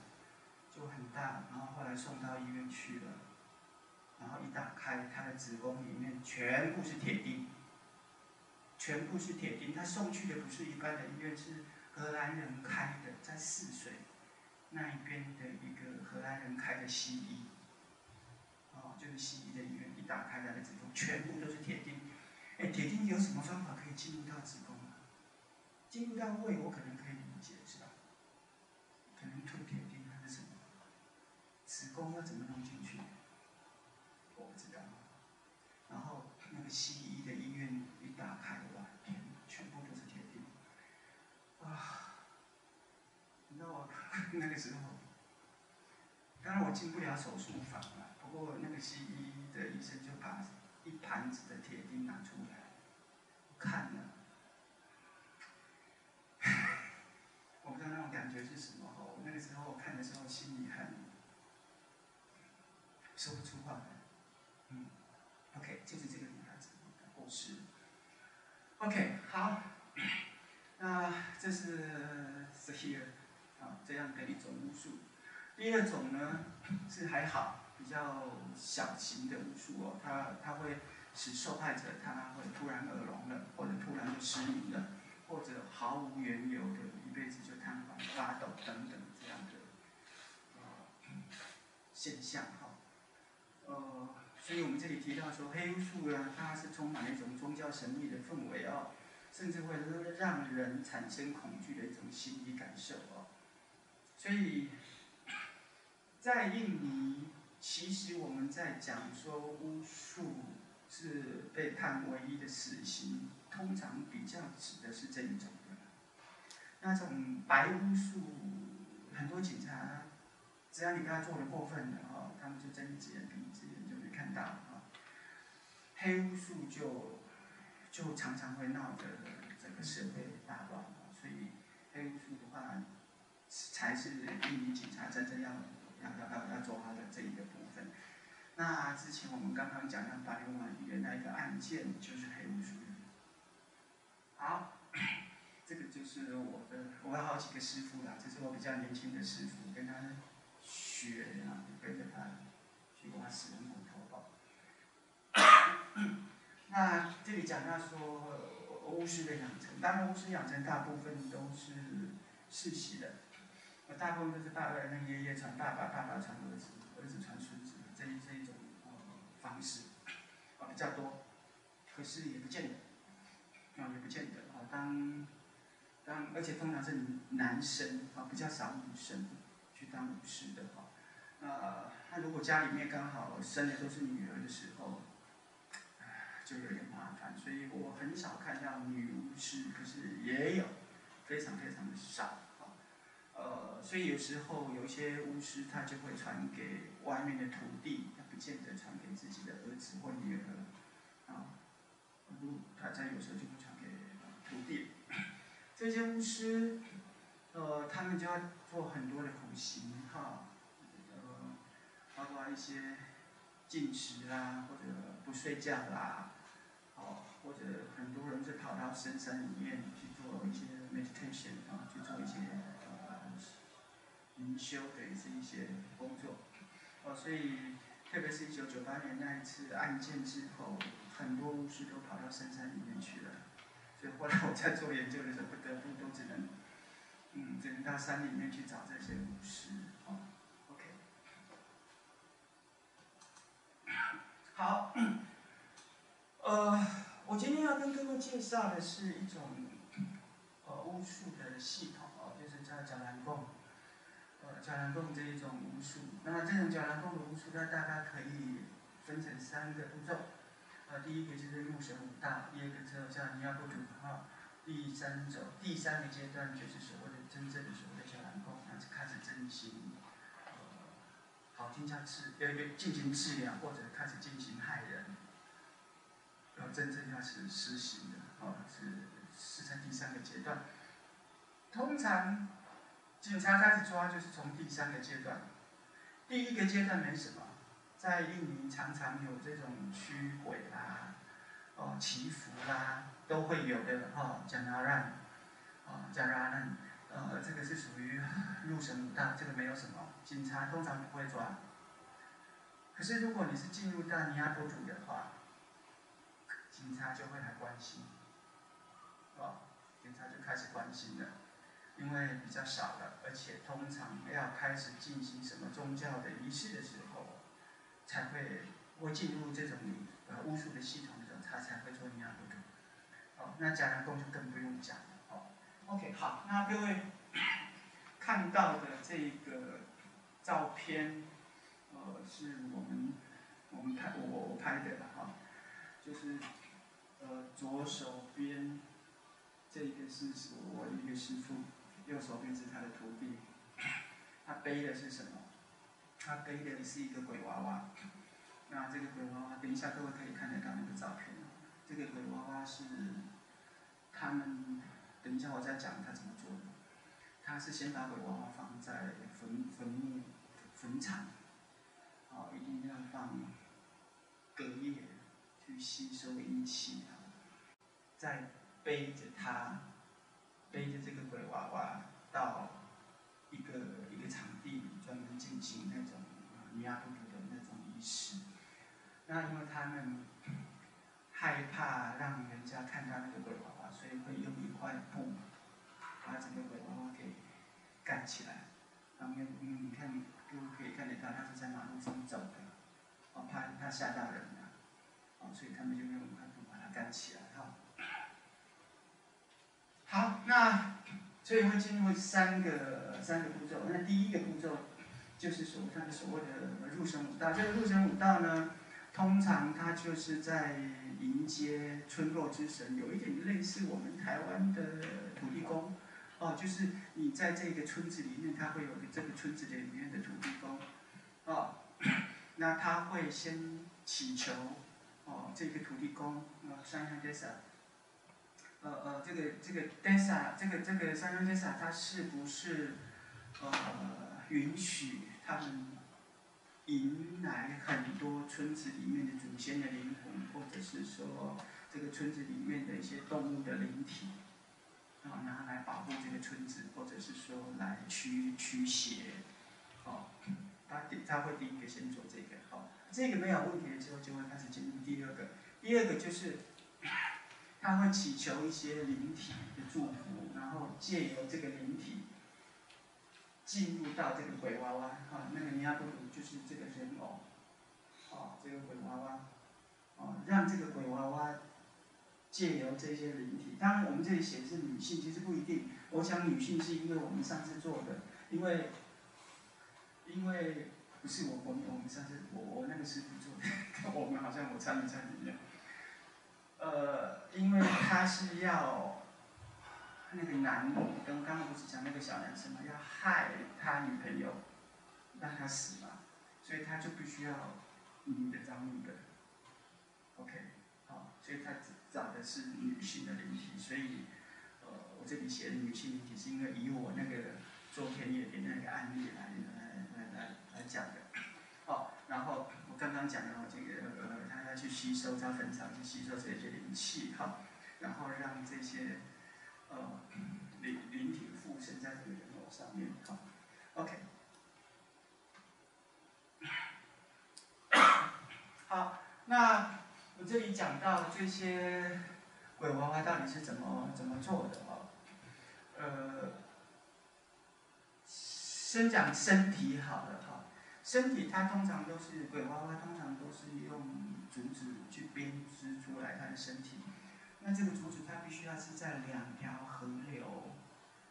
就很大，然后后来送到医院去了，然后一打开，她的子宫里面全部是铁钉，全部是铁钉。她送去的不是一般的医院，是荷兰人开的，在泗水那一边的一个荷兰人开的西医。哦，就是西医的医院，一打开他的子宫，全部都是铁钉。哎，铁钉有什么方法可以进入到子宫啊？进入到胃，我可能可以理解，是吧？可能吐铁钉还是什么？子宫要怎么弄进去？我不知道。然后那个西医的医院一打开，哇，天，全部都是铁钉。啊！你知道我 那个时候，当然我进不了手术房了。不过那个西医盘子的铁钉拿出来，看了，我不知道那种感觉是什么哦。那个时候我看的时候心里很说不出话来。嗯，OK，就是这个女孩子的故事。OK，好，那这是 here 啊这样的一种巫术。第二种呢是还好。比较小型的巫术哦，它它会使受害者他会突然耳聋了，或者突然就失明了，或者毫无缘由的一辈子就瘫痪、发抖等等这样的呃现象哈。呃，所以我们这里提到说黑巫术呢，它是充满了一种宗教神秘的氛围哦，甚至会让人产生恐惧的一种心理感受哦。所以在印尼。其实我们在讲说巫术是被判唯一的死刑，通常比较指的是这一种的。那种白巫术，很多警察只要你跟他做的过分的哦，他们就睁一只眼闭一只眼就没看到啊。黑巫术就就常常会闹得整个社会大乱所以黑巫术的话，才是印尼警察真正要。要要要要做他的这一个。那之前我们刚刚讲到法律网里的那一个案件，就是黑巫术。好，这个就是我的，我有好几个师傅啦，这是我比较年轻的师傅，跟他学啊，跟着他去挖死人骨头。那这里讲到说巫师的养成，当然巫师养成大部分都是世袭的。大部分都是爸爸那爷爷传爸爸，爸爸传儿子，儿子传孙子，这一这一方式，啊比较多，可是也不见得，啊也不见得啊当当而且通常是男生啊比较少女生去当武士的哈，呃那如果家里面刚好生的都是女儿的时候，就有点麻烦，所以我很少看到女巫师，可是也有，非常非常的少。呃，所以有时候有一些巫师，他就会传给外面的徒弟，他不见得传给自己的儿子或女儿，啊，他在有时候就会传给徒弟。这些巫师，呃，他们就要做很多的苦行，哈，呃，包括一些禁食啦，或者不睡觉啦，哦，或者很多人是跑到深山里面去做一些 meditation 啊，去做一些呃。灵修的这一些工作，哦，所以特别是一九九八年那一次案件之后，很多巫师都跑到深山里面去了，所以后来我在做研究的时候，不得不都只能，嗯，只能到山里面去找这些巫师。哦，OK。好，呃，我今天要跟各位介绍的是一种呃巫术的系统哦，就是叫角兰贡。呃，角兰贡这一种巫术，那么这种角兰贡的巫术，它大概可以分成三个步骤。呃，第一个就是入神五道，第二个之后叫尼亚布主哈，第三种第三个阶段就是所谓的真正的所谓的角兰贡，那是开始进行呃好进加治，呃进行治疗或者开始进行害人，呃真正要是施行的，哦是是在第三个阶段。通常警察开始抓就是从第三个阶段，第一个阶段没什么。在印尼常常有这种驱鬼啦，哦祈福啦，都会有的哈。加拉让，啊加拉让，呃这个是属于 入神五道，这个没有什么，警察通常不会抓。可是如果你是进入到尼亚多主的话，警察就会来关心，哦，警察就开始关心了，因为比较少了，而且通常要开始进行什么宗教的仪式的时候。才会会进入这种呃巫术的系统的时候，他才会做尼亚多主。哦，那假人工就更不用讲了。哦，OK，好，那各位看到的这个照片，呃，是我们我们拍我我拍的了哈，就是呃左手边这个是我一个师傅，右手边是他的徒弟，他背的是什么？他背的是一个鬼娃娃，那这个鬼娃娃，等一下各位可以看得到那个照片。这个鬼娃娃是他们，等一下我再讲他怎么做的。他是先把鬼娃娃放在坟坟墓坟场，啊，一定要放隔夜去吸收阴气啊，再背着他，背着这个鬼娃娃到一个一个场地专门进行那种啊。尼亚布图的那种仪式，那因为他们害怕让人家看到那个鬼娃娃，所以会用一块布把整个鬼娃娃给盖起来。然后，嗯，你看，各位可以看得到，他是在马路上走的，哦，怕怕吓到人啊，哦，所以他们就用一块布把它盖起来，好，那所以会进入三个三个步骤。那第一个步骤。就是所他的所谓的入神五道，这个入神五道呢，通常它就是在迎接村落之神，有一点类似我们台湾的土地公，哦，就是你在这个村子里面，它会有这个村子里面的土地公，哦，那他会先祈求，哦，这个土地公，呃，山羊德萨，呃呃，这个这个德萨，这个这个山羊德萨，他是不是，呃，允许？他们迎来很多村子里面的祖先的灵魂，或者是说这个村子里面的一些动物的灵体，啊，拿来保护这个村子，或者是说来驱驱邪，哦，他第他会第一个先做这个，好，这个没有问题的时候，就会开始进入第二个，第二个就是他会祈求一些灵体的祝福，然后借由这个灵体。进入到这个鬼娃娃，哈，那个尼亚布鲁就是这个人偶，哦，这个鬼娃娃，哦，让这个鬼娃娃借由这些灵体，当然我们这里写的是女性，其实不一定。我想女性是因为我们上次做的，因为，因为不是我我们我们上次我我那个师傅做的，我们好像我参与参与一样，呃，因为他是要。那个男，跟刚刚不是讲那个小男生嘛，要害他女朋友，让他死嘛，所以他就必须要女的找女的，OK，好，所以他找的是女性的灵体，所以，呃，我这里写的女性灵体是因为以我那个做田野的那个案例来来来来来讲的，好，然后我刚刚讲的这个呃他，去吸收在坟场去吸收这些灵气，哈，然后让这些。呃，灵灵体附身在这个人偶上面，哈，OK，好，那我这里讲到这些鬼娃娃到底是怎么怎么做的哦，呃，先讲身体好了，身体它通常都是鬼娃娃，通常都是用竹子去编织出来它的身体。那这个竹子它必须要是在两条河流，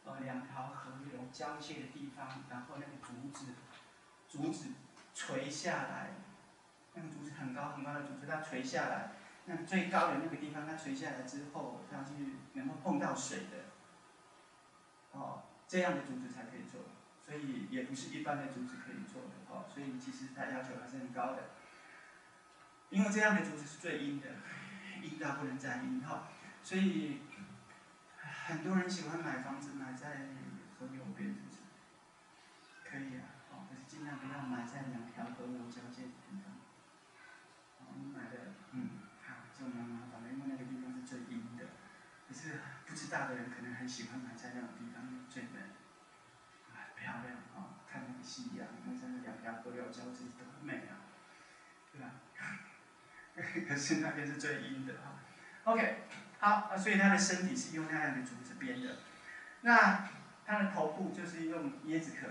呃，两条河流交界的地方，然后那个竹子，竹子垂下来，那个竹子很高很高的竹子它垂下来，那最高的那个地方它垂下来之后，它是能够碰到水的，哦，这样的竹子才可以做。所以也不是一般的竹子可以做的哦，所以其实它要求还是很高的，因为这样的竹子是最阴的，阴到不能再阴哈，所以很多人喜欢买房子买在河流边，是不是？可以啊，哦，可是尽量不要买在两条河流交界的地方，哦，你买的，嗯，好，就蛮麻烦的，因为那个地方是最阴的，可是不知道的人可能很喜欢买在那种地方最冷。漂亮啊！看那个夕阳，那真的两条河流交织多美啊，对吧？可是那边是最阴的哈。OK，好，所以他的身体是用那样的竹子编的。那他的头部就是用椰子壳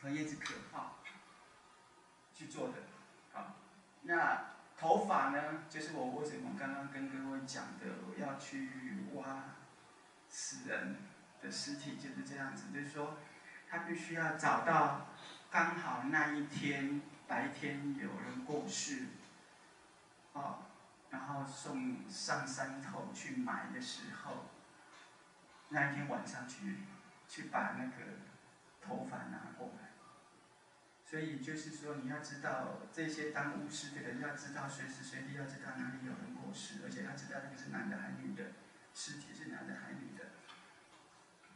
和椰子壳哈去做的。好，那头发呢？就是我为什么刚刚跟各位讲的，我要去挖死人。的尸体就是这样子，就是说，他必须要找到刚好那一天白天有人过世，哦，然后送上山头去埋的时候，那一天晚上去去把那个头发拿过来。所以就是说，你要知道这些当巫师的人要知道随时随地要知道哪里有人过世，而且要知道那个是男的还是女的，尸体是男的还是女的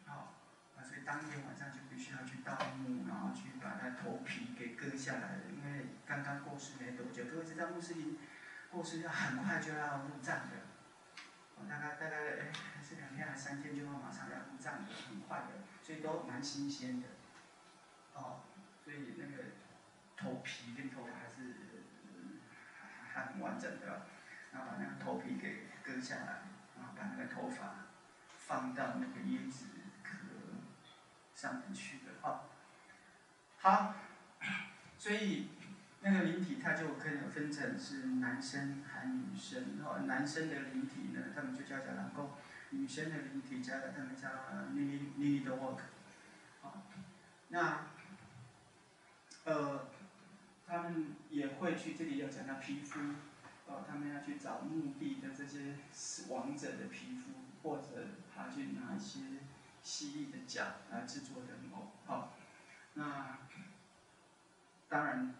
好。所以当天晚上就必须要去盗墓，然后去把他头皮给割下来刚刚过世没多久，各位知道穆斯林过世要很快就要入葬的，大概大概哎是两天还是三天就要马上要入葬的，很快的，所以都蛮新鲜的，哦，所以那个头皮跟头发还是还很完整的，然后把那个头皮给割下来，然后把那个头发放到那个椰子壳。上面去的哦，好，所以那个灵体它就可以分成是男生还女生哦，男生的灵体呢，他们就叫叫老公，女生的灵体叫他们叫 Lily Lily 的 work，好，那呃，他们也会去这里要讲到皮肤，哦，他们要去找墓地的这些死亡者的皮肤，或者他去拿一些。蜥蜴的脚来制作人偶，好，那当然，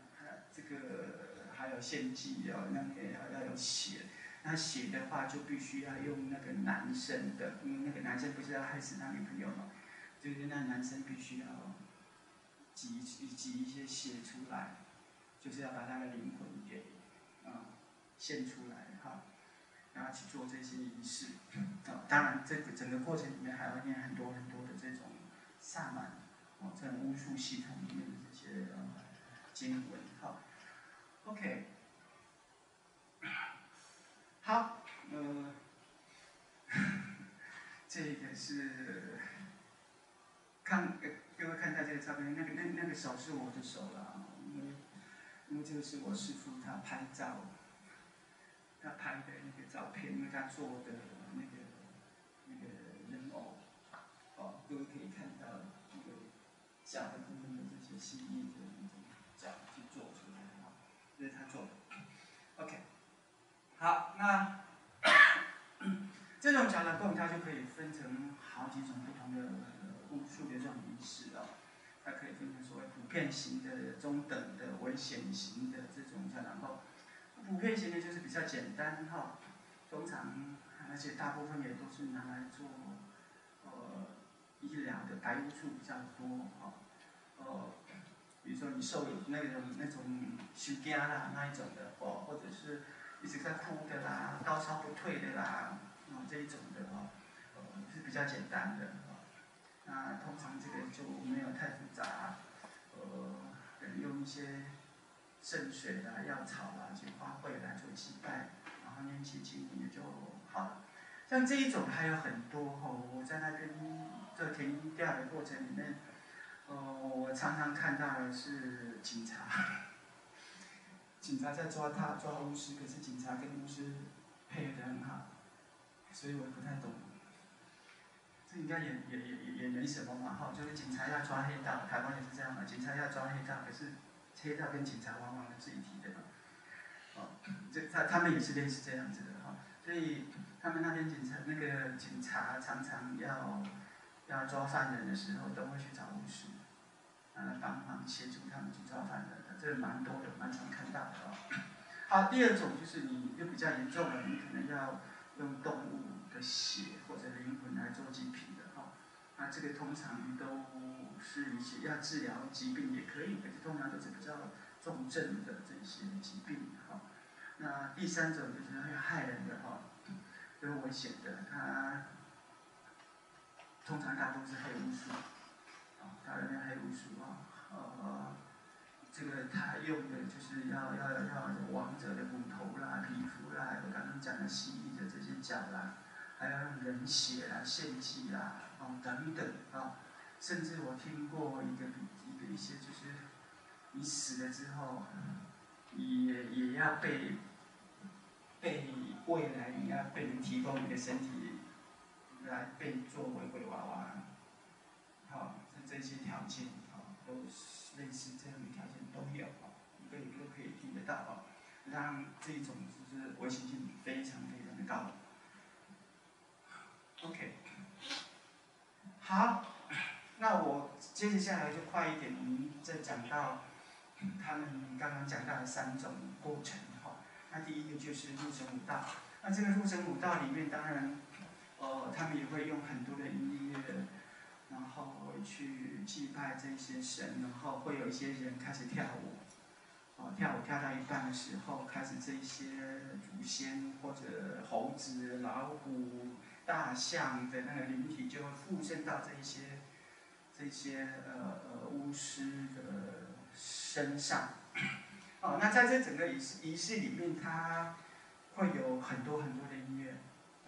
这个还有献祭要那个要要有血，那血的话就必须要用那个男生的，因为那个男生不是要害死他女朋友嘛，就是那男生必须要挤挤一些血出来，就是要把他的灵魂给啊献出来，哈。然后去做这些仪式，啊，当然这个整个过程里面还要念很多很多的这种萨满，哦，这种巫术系统里面的这些呃经文，，OK，好，呃，这个是看各位看到这个照片，那个那那个手是我的手了，因为因为这个是我师傅他拍照。他拍的那个照片，因为他做的那个那个人偶，哦，各位可以看到那个脚的部分的这些蜥蜴的那种脚去做出来的，这是他做的。OK，好，那 这种桥的供，它就可以分成好几种不同的巫术的这种仪式哦。它可以分成所谓普遍型的、中等的、危险型的这种脚的供。普遍型的就是比较简单哈，通常而且大部分也都是拿来做呃医疗的白巫术比较多哈，呃，比如说你受那种那种虚惊啦那一种的哦，或者是一直在哭的啦，高烧不退的啦，啊这一种的哦，是比较简单的啊，那通常这个就没有太复杂，呃，用一些。圣水啦、药草啦、去花卉来做祭拜，然后念起经也就好了。像这一种还有很多哦，我在那边做田调的过程里面，呃，我常常看到的是警察，警察在抓他抓巫师，可是警察跟巫师配合的很好，所以我不太懂。这应该也也也也也没什么嘛哈，就是警察要抓黑道，台湾也是这样的，警察要抓黑道，可是黑道跟警察往往是一体的嘛，哦，这他他们也是类似这样子的哈，所以。他们那边警察那个警察常常要要抓犯人的时候，都会去找巫师，啊，帮忙协助他们去抓犯人，这蛮多的，蛮常看到的哦。好，第二种就是你又比较严重了，你可能要用动物的血或者灵魂来做祭品的哈。那这个通常都是一些要治疗疾病也可以，可是通常都是比较重症的这些疾病哈。那第三种就是会害人的哈。都是危险的，他通常大多是黑巫术，啊，他人家黑巫术啊，呃，这个他用的就是要要要王者的骨头啦、皮肤啦，我刚刚讲的蜥蜴的这些脚啦，还要用人血啦、献祭啦，哦等等啊，甚至我听过一个一个一些就是，你死了之后，也也要被。被未来你要被人提供你的身体来被作为鬼娃娃，好，这这些条件，好，都类似这样的条件都有，一个一个可以听得到啊，让这种就是危险性非常非常的高。OK，好，那我接着下来就快一点，我们再讲到他们刚刚讲到的三种过程。那第一个就是入神五道，那这个入神五道里面，当然，呃，他们也会用很多的音乐，然后去祭拜这些神，然后会有一些人开始跳舞，哦，跳舞跳到一半的时候，开始这些祖先或者猴子、老虎、大象的那个灵体就会附身到这一些这些呃呃巫师的身上。哦，那在这整个仪式仪式里面，它会有很多很多的音乐，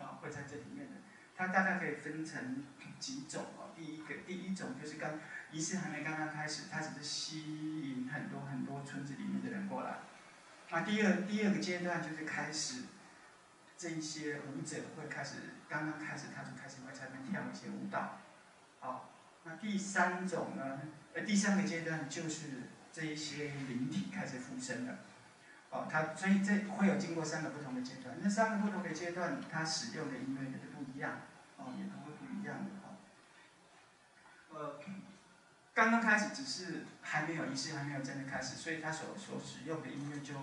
啊，会在这里面的。它大概可以分成几种哦。第一个，第一种就是刚仪式还没刚刚开始，它只是吸引很多很多村子里面的人过来。那，第二第二个阶段就是开始，这一些舞者会开始刚刚开始，他就开始会在那边跳一些舞蹈。好，那第三种呢？呃，第三个阶段就是。这一些灵体开始附身了，哦，它所以这会有经过三个不同的阶段，那三个不同的阶段，它使用的音乐也是不一样，哦，也。呃，刚刚开始只是还没有仪式，还没有真的开始，所以他所所使用的音乐就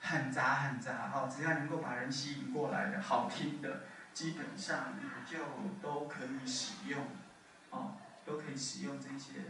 很杂很杂，哦，只要能够把人吸引过来的好听的，基本上你就都可以使用，哦，都可以使用这些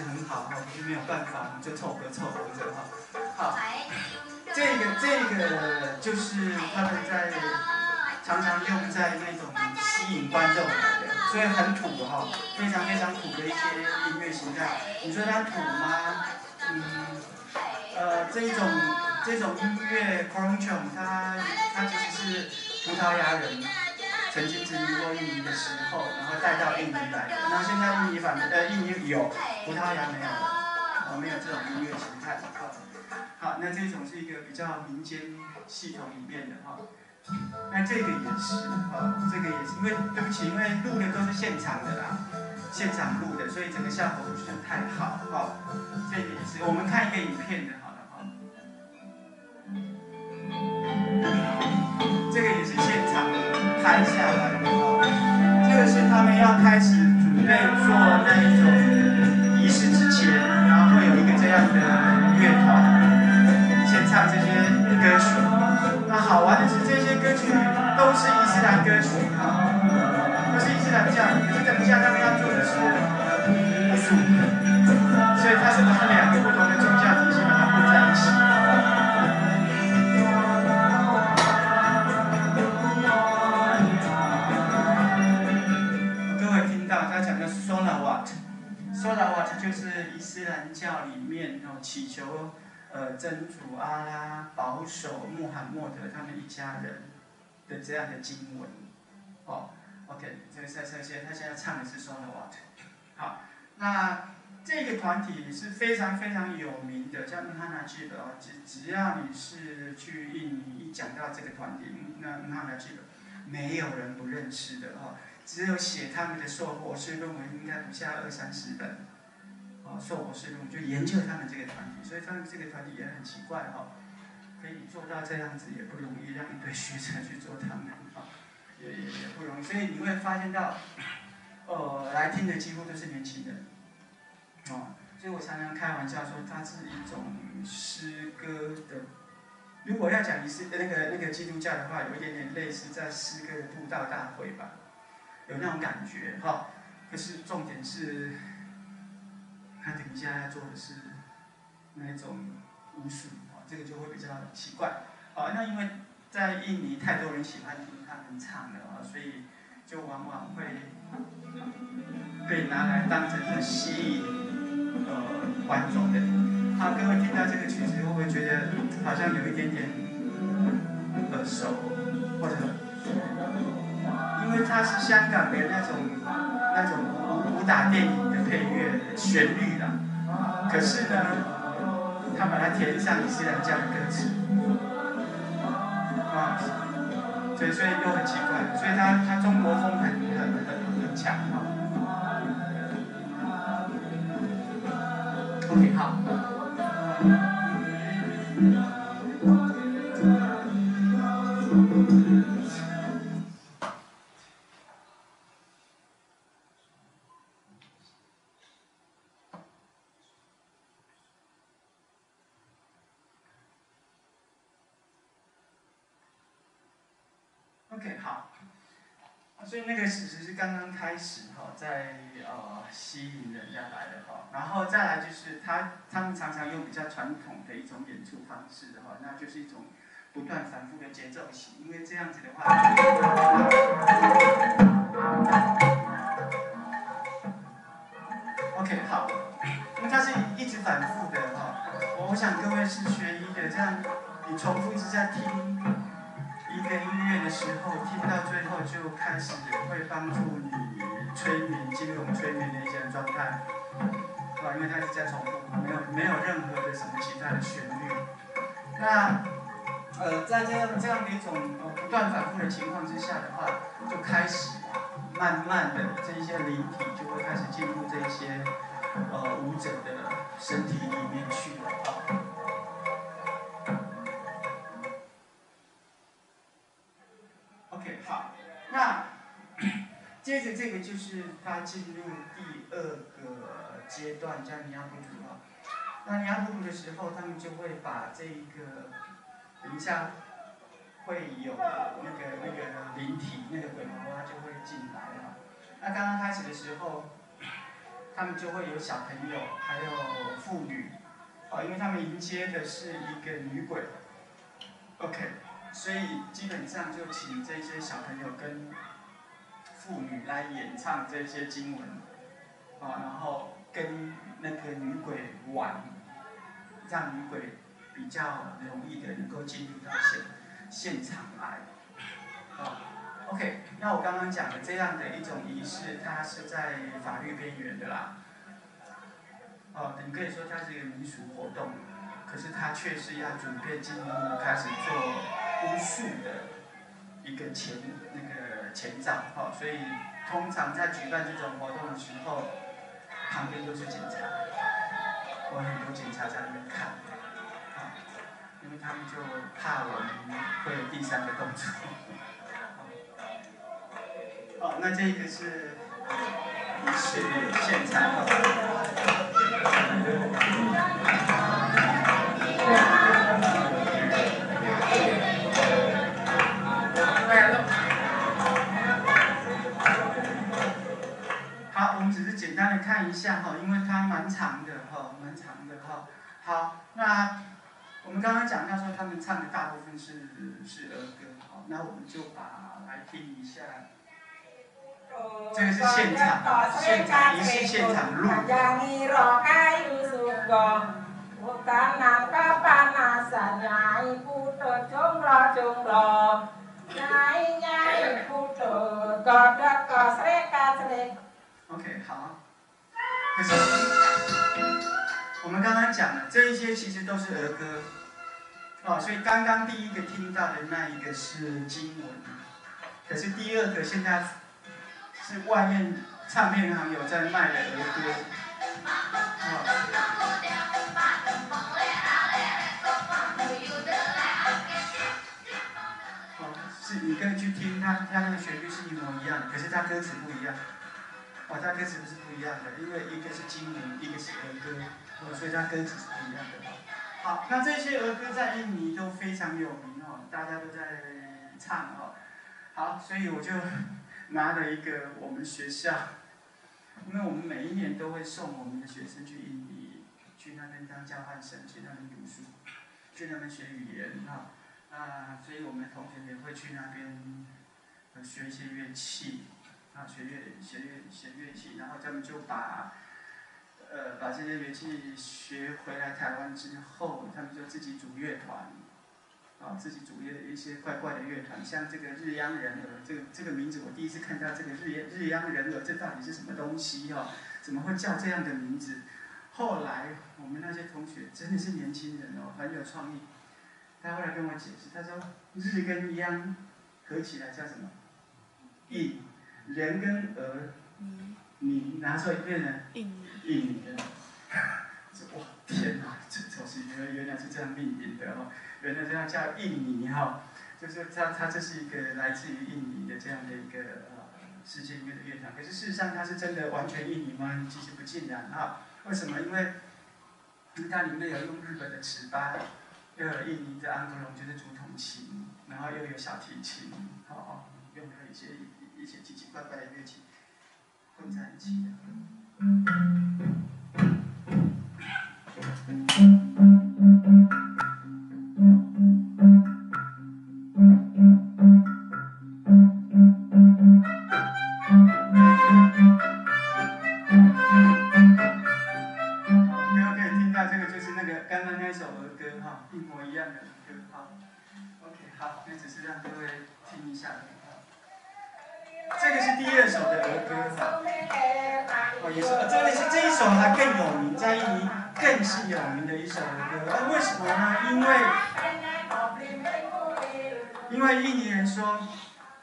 是很好哈，可是没有办法，就凑合凑合着哈。好，这个这个就是他们在常常用在那种吸引观众来的，所以很土哈，非常非常土的一些音乐形态。你说它土吗？嗯，呃，这种这种音乐 c o n t r o 它它其实是葡萄牙人。曾经殖民过印尼的时候，然后带到印尼来的。然后现在印尼反呃印尼有，葡萄牙没有，哦没有这种音乐形态。好，好，那这种是一个比较民间系统里面的哈。那这个也是，哈，这个也是，因为对不起，因为录的都是现场的啦，现场录的，所以整个效果不是太好，哈。这个也是，我们看一个影片的，好了，哈。这个也是看一下来的话，这个是他们要开始准备做那一种仪式之前，然后会有一个这样的乐团，先唱这些歌曲。那好玩的是，这些歌曲都是伊斯兰歌曲啊，都是伊斯兰教。可是等一下他们要做的伊斯兰教里面哦，祈求呃真主阿拉保守穆罕默德他们一家人的这样的经文。哦，OK，这个塞塞谢，他现在唱的是说的话。好，那这个团体是非常非常有名的，叫哈纳吉的哦。只只要你是去印尼一讲到这个团体，那哈纳吉的，没有人不认识的哦。只有写他们的硕博士论文，应该不下二三十本。哦，硕博士论文就研究他们这个团体，所以他们这个团体也很奇怪哈，可以做到这样子也不容易，让一堆学生去做他们，啊，也也也不容易。所以你会发现到，呃，来听的几乎都是年轻人，哦，所以我常常开玩笑说，它是一种诗歌的。如果要讲你是那个那个基督教的话，有一点点类似在诗歌的布道大会吧。有那种感觉哈，可是重点是，他等一下要做的是那一种巫术啊，这个就会比较奇怪。啊，那因为在印尼太多人喜欢听他们唱了啊，所以就往往会被拿来当成是吸引呃观众的。好，各位听到这个曲子会不会觉得好像有一点点耳熟，或者？因为它是香港的那种那种武打电影配乐旋律的，可是呢，他把它填上伊斯兰教的歌词，啊，所以所以又很奇怪，所以他他中国风很很很很强哈。OK 好。OK，好，所以那个其实是刚刚开始哈，在呃吸引人家来的哈，然后再来就是他他们常常用比较传统的一种演出方式的哈，那就是一种不断反复的节奏型，因为这样子的话，OK，好，因为它是一直反复的哈，我想各位是学医的，这样你重复一直在听。音乐的时候，听到最后就开始会帮助你催眠，进入催眠的一些状态，对吧，因为它是在重复，没有没有任何的什么其他的旋律。那呃，在这样这样的一种呃不断反复的情况之下的话，就开始慢慢的这一些灵体就会开始进入这一些呃舞者的身体里面去了啊。接着这个就是他进入第二个阶段，叫尼亚布图啊。那尼亚布图的时候，他们就会把这个，等一下会有那个那个灵体，那个鬼娃娃就会进来了。那刚刚开始的时候，他们就会有小朋友，还有妇女，啊，因为他们迎接的是一个女鬼，OK，所以基本上就请这些小朋友跟妇女来演唱这些经文，啊，然后跟那个女鬼玩，让女鬼比较容易的能够进入到现现场来，啊。OK，那我刚刚讲的这样的一种仪式，它是在法律边缘的啦。哦，你可以说它是一个民俗活动，可是它却是要准备进入开始做巫术的一个前前兆。哦，所以通常在举办这种活动的时候，旁边都是警察，我很多警察在那边看，啊，因为他们就怕我们会有第三个动作。哦，那这个是是现场。看一下哈，因为它蛮长的哈，蛮长的哈。好，那我们刚刚讲到说他们唱的大部分是是儿歌，好，那我们就把来听一下。这个是现场，现场仪式现场录。OK，好。可是我们刚刚讲的这一些其实都是儿歌，哦，所以刚刚第一个听到的那一个是经文，可是第二个现在。是外面唱片行有在卖的儿歌，哦，是你可以去听它，它那个旋律是一模一样，可是它歌词不一样，哦，它歌词是不一样的，因为一个是经文，一个是儿歌，哦，所以它歌词是不一样的。好，那这些儿歌在印尼都非常有名哦，大家都在唱哦，好，所以我就。拿了一个我们学校，因为我们每一年都会送我们的学生去印尼，去那边当交换生，去那边读书，去那边学语言哈，啊，所以我们同学也会去那边学一些乐器，学乐学乐学乐器，然后他们就把，呃，把这些乐器学回来台湾之后，他们就自己组乐团。啊，自己组乐一些怪怪的乐团，像这个日央人儿，这个这个名字我第一次看到这个日日央人儿，这到底是什么东西哈？怎么会叫这样的名字？后来我们那些同学真的是年轻人哦，很有创意。他后来跟我解释，他说日跟央合起来叫什么？印，人跟儿，你拿出来变成印印。哇，天哪，这东西原来原来是这样命名的哦。原来这样叫印尼哈，就是它它这是一个来自于印尼的这样的一个呃世界音乐的乐团。可是事实上它是真的完全印尼吗？其实不尽然哈。为什么？因为它里面有用日本的尺八，又有印尼的安格隆，就是竹筒琴，然后又有小提琴，哦，用了一些一些奇奇怪怪的乐器混在一起的。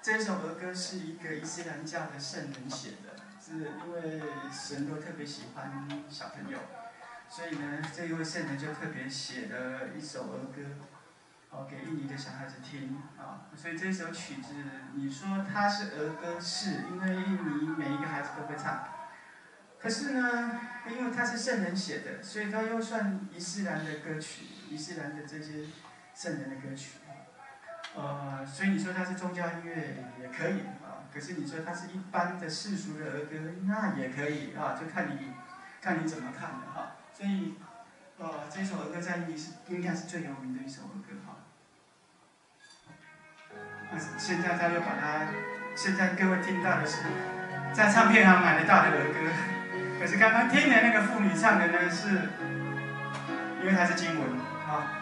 这首儿歌是一个伊斯兰教的圣人写的，是因为神都特别喜欢小朋友，所以呢，这一位圣人就特别写了一首儿歌，哦，给印尼的小孩子听啊。所以这首曲子，你说它是儿歌，是因为印尼每一个孩子都会唱。可是呢，因为它是圣人写的，所以它又算伊斯兰的歌曲，伊斯兰的这些圣人的歌曲。呃，所以你说它是宗教音乐也可以啊，可是你说它是一般的世俗的儿歌，那也可以啊，就看你看你怎么看的哈。所以，呃，这首儿歌在印尼是应该是最有名的一首儿歌哈。现在他又把它，现在各位听到的是在唱片行买得到的儿歌，可是刚刚听的那个妇女唱的呢，是因为它是经文啊。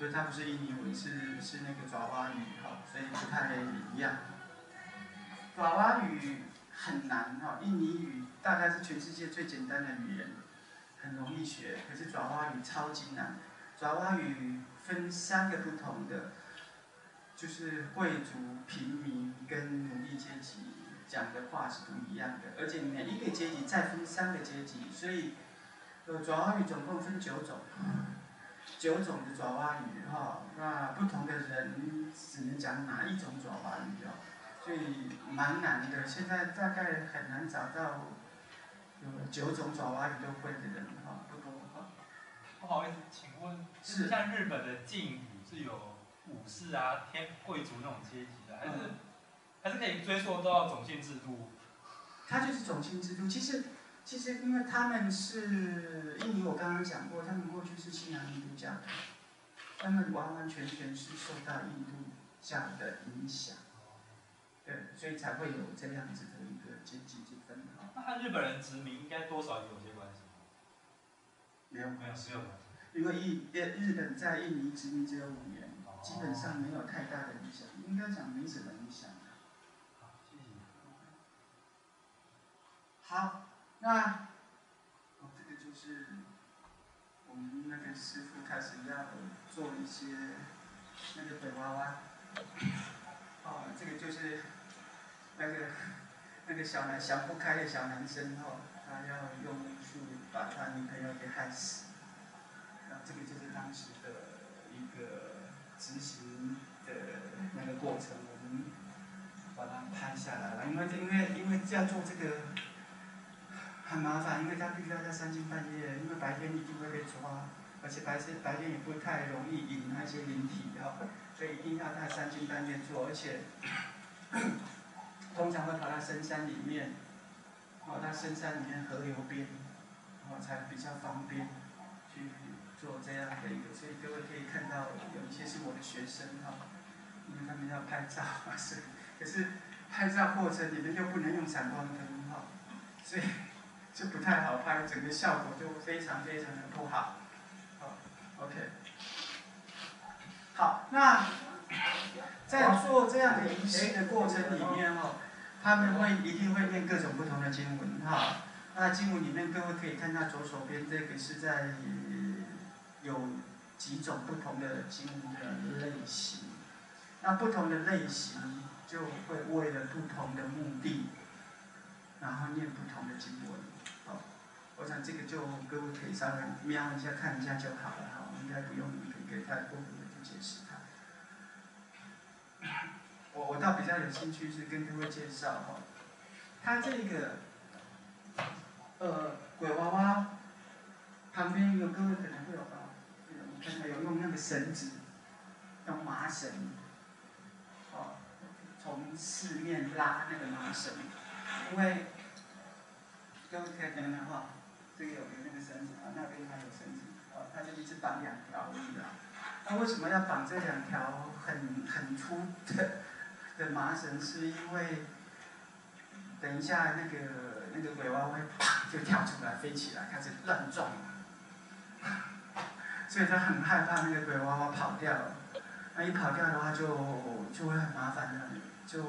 所以它不是印尼文，是是那个爪哇语哈，所以不太一样。爪哇语很难哈，印尼语大概是全世界最简单的语言，很容易学。可是爪哇语超级难。爪哇语分三个不同的，就是贵族、平民跟奴隶阶级讲的话是不一样的，而且每一个阶级再分三个阶级，所以呃爪哇语总共分九种。九种的爪哇语哈，那不同的人只能讲哪一种爪哇语哦，所以蛮难的。现在大概很难找到有九种爪哇语都会的人哈，不多哈。不好意思，请问是像日本的敬语是有武士啊、天贵族那种阶级的，还是还是可以追溯到种姓制度？它就是种姓制度，其实。其实，因为他们是印尼，我刚刚讲过，他们过去是信仰印度教的，他们完完全全是受到印度教的影响，对，所以才会有这样子的一个阶级之分哈。那和日本人殖民应该多少有些关系？没有，没有，没有关系因为印呃日本在印尼殖民只有五年，基本上没有太大的影响，应该讲没什么影响。好，谢谢。好。那，哦，这个就是我们那个师傅开始要做一些那个鬼娃娃，哦，这个就是那个那个小男想不开的小男生哦，他要用术把他女朋友给害死，那这个就是当时的一个执行的那个过程，我们把它拍下来了，因为因为因为要做这个。很麻烦，因为他必须要在三更半夜，因为白天一定会被抓，而且白天白天也不太容易引那些灵体哈，所以一定要在三更半夜做，而且 通常会跑到深山里面，跑到深山里面河流边，然后才比较方便去做这样的一个。所以各位可以看到，有一些是我的学生哈，因为他们要拍照啊，是，可是拍照过程你们又不能用闪光灯哈，所以。就不太好拍，整个效果就非常非常的不好。好，OK。好，那在做这样的仪式的过程里面哦，他们会一定会念各种不同的经文哈。那经文里面各位可以看到左手边这个是在有几种不同的经文的类型。那不同的类型就会为了不同的目的，然后念不同的经文。我想这个就各位可以稍微瞄一下看一下就好了哈，应该不用给给太过分的去解释它。我我倒比较有兴趣是跟各位介绍哈，它这个呃鬼娃娃旁边有各位可能会有啊，看到有用那个绳子，用麻绳，哦，从四面拉那个麻绳，因为各位可以看到哈。这个有有那个绳子啊，那边还有绳子，啊，他就一直绑两条而已的。那为什么要绑这两条很很粗的的麻绳？是因为等一下那个那个鬼娃娃会啪就跳出来飞起来，开始乱撞，所以他很害怕那个鬼娃娃跑掉。那一跑掉的话就就会很麻烦的，就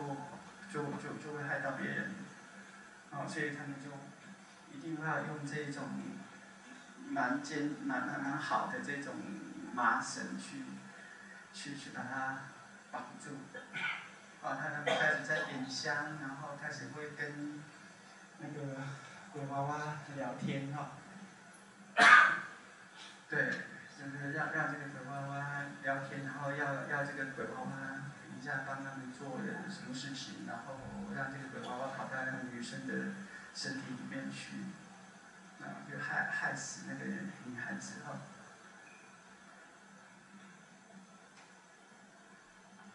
就就就会害到别人。然哦，所以他们就定要用这种蛮坚蛮蛮蛮好的这种麻绳去去去把它绑住。啊，他们开始在点香，然后开始会跟那个鬼娃娃聊天哈。对，就是让让这个鬼娃娃聊天，然后要要这个鬼娃娃一下帮他们做点什么事情，然后让这个鬼娃娃跑到那个女生的身体里面去，啊，就害害死那个女孩子哈。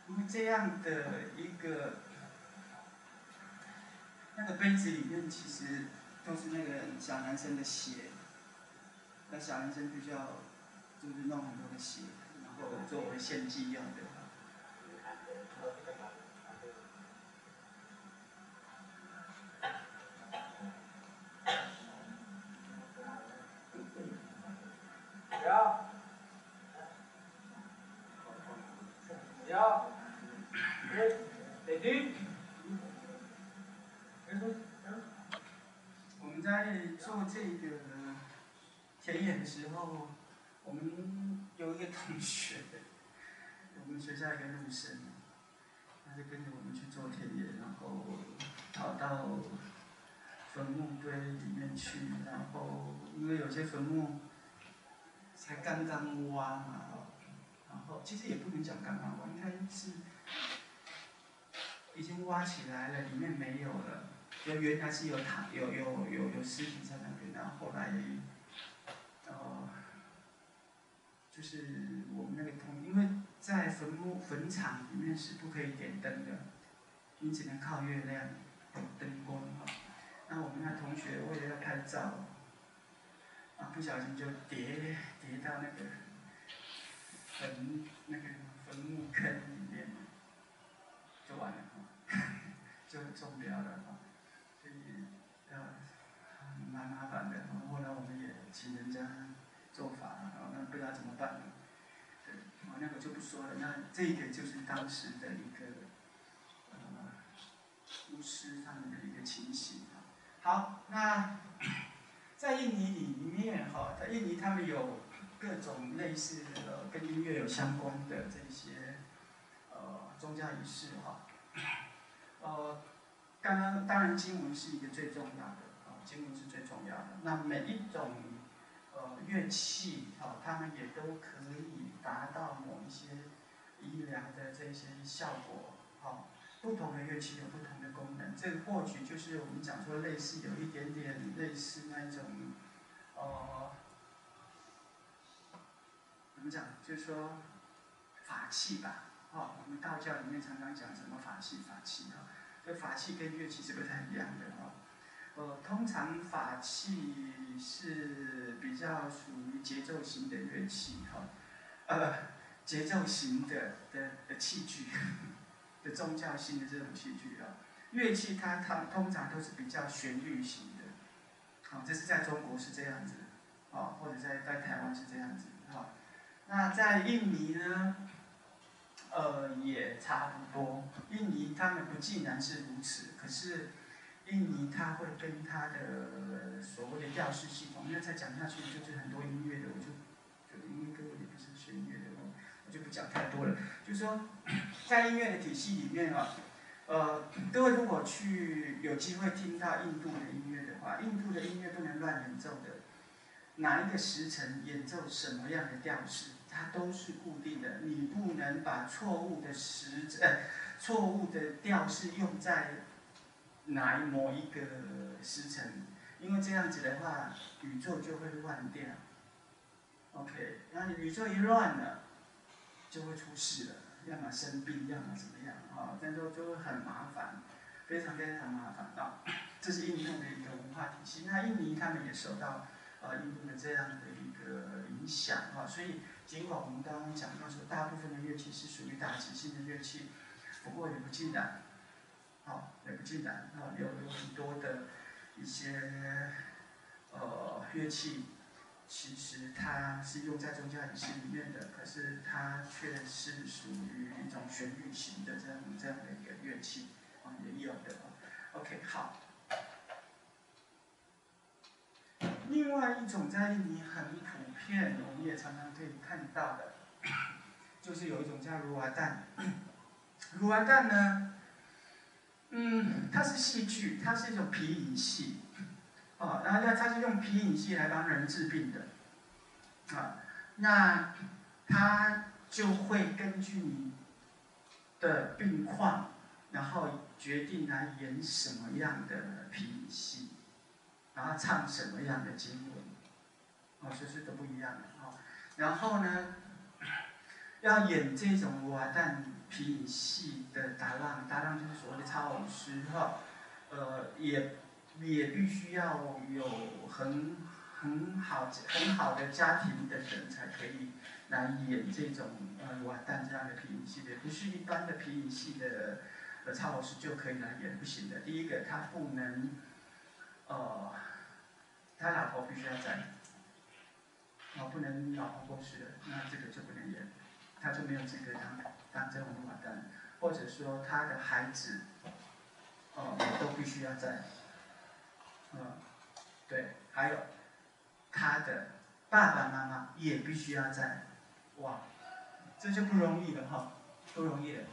因为这样的一个那个杯子里面，其实都是那个小男生的血，那小男生就要就是弄很多的血，然后作为献祭用的。我们在做这个田野的时候，我们有一个同学，我们学校一个陆生，他就跟着我们去做田野，然后跑到坟墓堆里面去，然后因为有些坟墓才刚刚挖嘛，然后其实也不能讲刚刚挖，应该是。已经挖起来了，里面没有了。就原来是有塔，有有有有尸体在那边，然后后来，呃，就是我们那个同，因为在坟墓坟场里面是不可以点灯的，你只能靠月亮灯光哈。那我们那同学为了要拍照，啊，不小心就跌跌到那个坟那个坟墓坑里面，就完了。就中标了啊，所以呃蛮麻烦的。后来我们也请人家做法啊，那不知道怎么办呢？对，啊那个就不说了。那这个就是当时的一个呃巫师他们的一个情形啊。好，那在印尼里面哈，在印尼他们有各种类似的跟音乐有相关的这些呃宗教仪式哈。呃，刚刚当然经文是一个最重要的，啊，经文是最重要的。那每一种呃乐器，啊，他们也都可以达到某一些医疗的这些效果，好，不同的乐器有不同的功能。这个或许就是我们讲说类似有一点点类似那种，呃，怎么讲？就是说法器吧，哦，我们道教里面常常讲什么法器，法器啊。这法器跟乐器是不太一样的哈，呃，通常法器是比较属于节奏型的乐器哈，呃，节奏型的的的器具，的宗教性的这种器具啊，乐器它它通常都是比较旋律型的，好，这是在中国是这样子，啊，或者在在台湾是这样子，哈，那在印尼呢？呃，也差不多。印尼他们不竟然是如此，可是印尼它会跟它的所谓的调式系统，因为再讲下去就是很多音乐的，我就就因为各位也不是学音乐的，我我就不讲太多了。就是说，在音乐的体系里面啊，呃，各位如果去有机会听到印度的音乐的话，印度的音乐不能乱演奏的，哪一个时辰演奏什么样的调式？它都是固定的，你不能把错误的时呃错误的调式用在哪一某一个时辰，因为这样子的话，宇宙就会乱掉。OK，那宇宙一乱了，就会出事了，要么生病，要么怎么样啊？这样就就会很麻烦，非常非常麻烦啊！这是印度的一个文化体系。那印尼他们也受到。呃印度的这样的一个影响啊，所以尽管我们刚刚讲到说大部分的乐器是属于打击性的乐器，不过也不尽然，好也不尽然啊，有有很多的一些呃乐器。其实它是用在宗教仪式里面的，可是它却是属于一种旋律型的这样这样的一个乐器，啊，也有的。OK，好。另外一种在印尼很普遍，我们也常常可以看到的，就是有一种叫卢瓦旦。卢瓦蛋呢，嗯，它是戏剧，它是一种皮影戏。哦，然后呢，它是用皮影戏来帮人治病的，啊，那他就会根据你的病况，然后决定来演什么样的皮影戏，然后唱什么样的经文，哦，这是都不一样的哦。然后呢，要演这种瓦旦皮影戏的达浪，达浪就是所谓的超偶师哈，呃，也。也必须要有很很好很好的家庭的人才可以来演这种呃瓦旦这样的皮影戏的，不是一般的皮影戏的呃超老师就可以来演，不行的。第一个他不能，呃，他老婆必须要在，哦不能老婆过世了，那这个就不能演，他就没有资格当当这种瓦旦，或者说他的孩子，哦都必须要在。嗯，对，还有他的爸爸妈妈也必须要在，哇，这就不容易了哈，不容易了。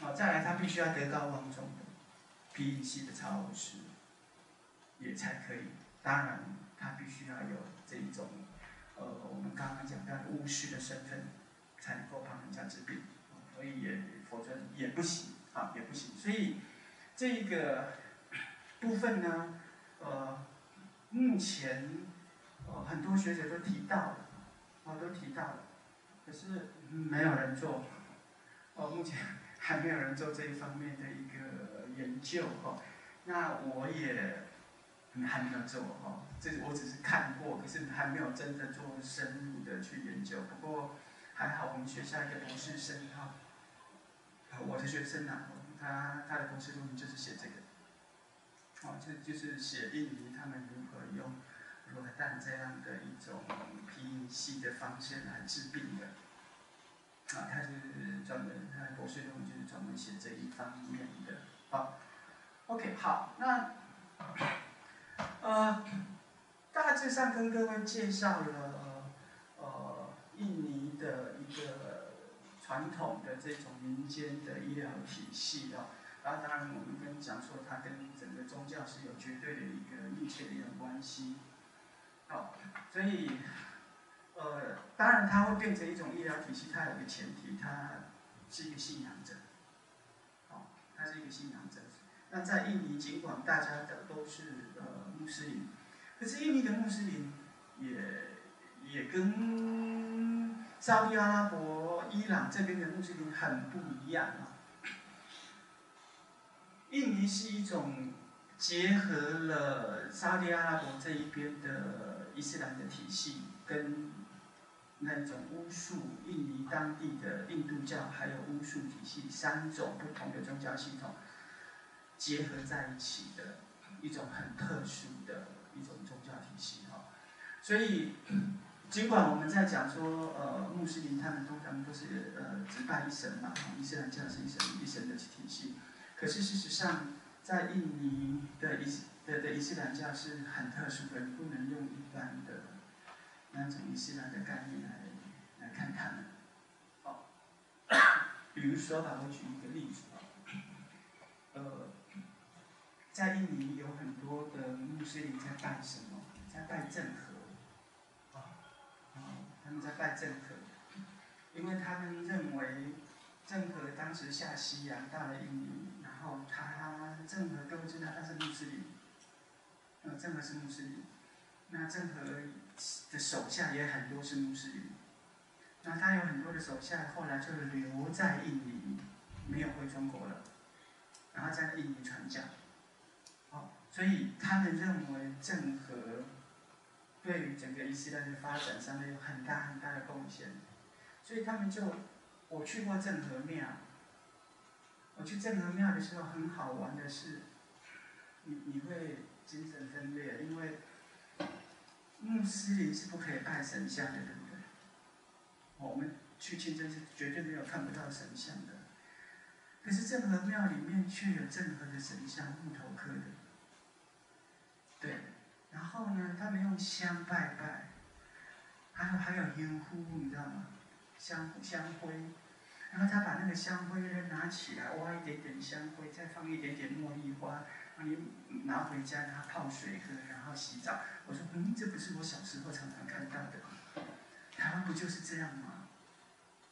好，再来他必须要德高望重的皮影戏的操偶师，也才可以。当然，他必须要有这一种，呃，我们刚刚讲到的巫师的身份，才能够帮人家治病。所以也，否则也不行啊，也不行。所以这个部分呢。呃，目前呃很多学者都提到了，哦都提到了，可是没有人做，哦目前还没有人做这一方面的一个研究哈。那我也还没有做哈，这我只是看过，可是还没有真的做深入的去研究。不过还好，我们学校一个博士生哈，我的学生啊，他他的博士论文就是写这个。哦，这就是写印尼他们如何用罗旦这样的一种皮影戏的方式来治病的。啊，他是专门，他的博士论文就是专门写这一方面的。好，OK，好，那呃，大致上跟各位介绍了呃印尼的一个传统的这种民间的医疗体系啊。然后当然，我们跟讲说，它跟整个宗教是有绝对的一个密切的一种关系。好，所以，呃，当然它会变成一种医疗体系，它有个前提，它是一个信仰者。好，它是一个信仰者。那在印尼，尽管大家的都是呃穆斯林，可是印尼的穆斯林也也跟沙特阿拉伯、伊朗这边的穆斯林很不一样啊。印尼是一种结合了沙特阿拉伯这一边的伊斯兰的体系，跟那种巫术，印尼当地的印度教还有巫术体系三种不同的宗教系统结合在一起的一种很特殊的一种宗教体系哈。所以，尽管我们在讲说，呃，穆斯林他们通常都是呃只拜一神嘛，伊斯兰教是一神一神的体系。可是事实上，在印尼的伊斯的的伊斯兰教是很特殊的，你不能用一般的那种伊斯兰的概念来来看他们。好，比如说吧，我举一个例子啊，呃，在印尼有很多的穆斯林在拜什么？在拜郑和。他们在拜郑和，因为他们认为郑和当时下西洋到了印尼。然后他郑和都知道他是穆斯林，呃，郑和是穆斯林，那郑和的手下也很多是穆斯林，那他有很多的手下后来就留在印尼，没有回中国了，然后在印尼传教，哦，所以他们认为郑和对于整个伊斯兰的发展上面有很大很大的贡献，所以他们就，我去过郑和庙，我去郑和庙的时候很好玩的是，你你会精神分裂，因为穆斯林是不可以拜神像的，对不对？我们去清真寺绝对没有看不到神像的，可是郑和庙里面却有郑和的神像，木头刻的，对。然后呢，他们用香拜拜，还有还有烟呼，你知道吗？香香灰，然后他把那个香灰呢拿起来，挖一点点香灰，再放一点点茉莉花，让你拿回家，然后泡水喝，然后洗澡。我说，嗯，这不是我小时候常常看到的，台湾不就是这样吗？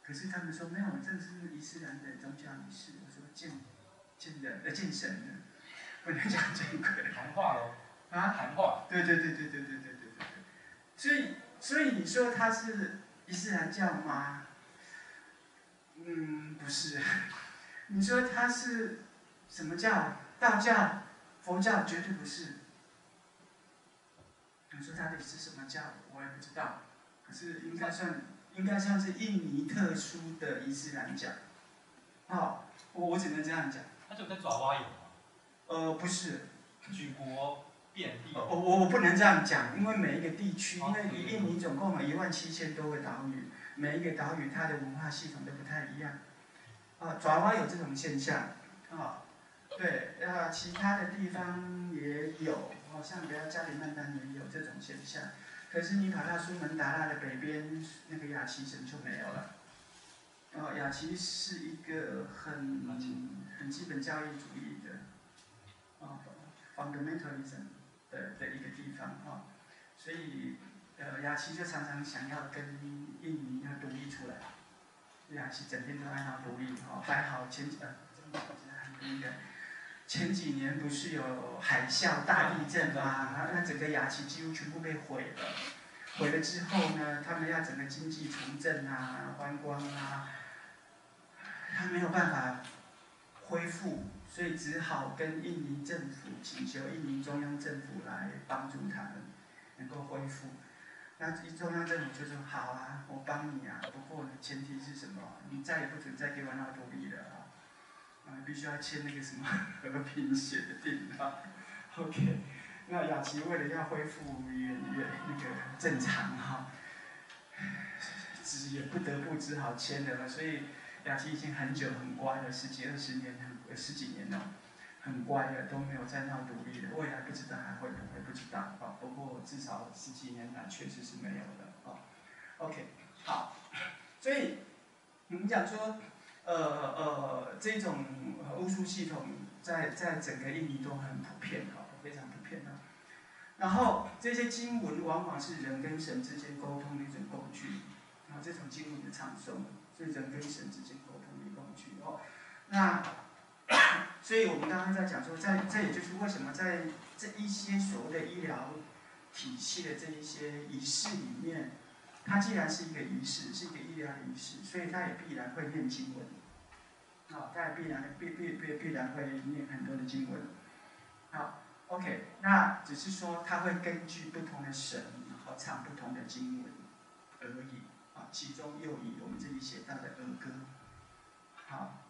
可是他们说没有，这是伊斯兰的宗教仪式。我说见见人呃见神的，不能讲见鬼。谈话喽。啊，谈话。对对对对对对对对对对。所以所以你说他是伊斯兰教吗？嗯，不是。你说他是什么教？道教、佛教绝对不是。你说他的是什么教？我也不知道。可是应该算应该算是印尼特殊的伊斯兰教。哦，我我只能这样讲。他就在爪哇有吗？呃，不是。举国。我我我不能这样讲，因为每一个地区，因为印尼总共有一万七千多个岛屿，每一个岛屿它的文化系统都不太一样。啊，爪哇有这种现象，啊，对，啊，其他的地方也有，好像比如加里曼丹也有这种现象。可是你跑到苏门答腊的北边，那个雅琪省就没有了。哦，雅琪是一个很很基本教育主义的，啊，fundamentalism。的的一个地方哈，所以呃雅琪就常常想要跟印尼要独立出来，雅琪整天都爱闹独立哈，还好前几呃那个前几年不是有海啸大地震吗？那那整个雅琪几乎全部被毁了，毁了之后呢，他们要整个经济重振啊，观光啊，他没有办法恢复。所以只好跟印尼政府请求印尼中央政府来帮助他们能够恢复。那中央政府就说好啊，我帮你啊，不过前提是什么？你再也不准再给我闹独立了啊！必须要签那个什么 和平协定啊。OK，那雅琪为了要恢复原原那个正常哈，只也不得不只好签了。所以雅琪已经很久很乖了，十几二十年很。有十几年了，很乖的，都没有再闹独立的。未来不知道还会不会，不知道啊。不过至少十几年来确实是没有的啊。OK，好。所以我们讲说，呃呃，这种巫术系统在在整个印尼都很普遍哈，非常普遍的。然后这些经文往往是人跟神之间沟通的一种工具，啊，这种经文的唱诵是人跟神之间沟通的工具哦。那 所以我们刚刚在讲说，在这也就是为什么在这一些所谓的医疗体系的这一些仪式里面，它既然是一个仪式，是一个医疗仪式，所以它也必然会念经文，啊，它也必然必必必必然会念很多的经文，好，OK，那只是说它会根据不同的神，然后唱不同的经文而已，啊，其中又以我们这里写到的儿歌，好，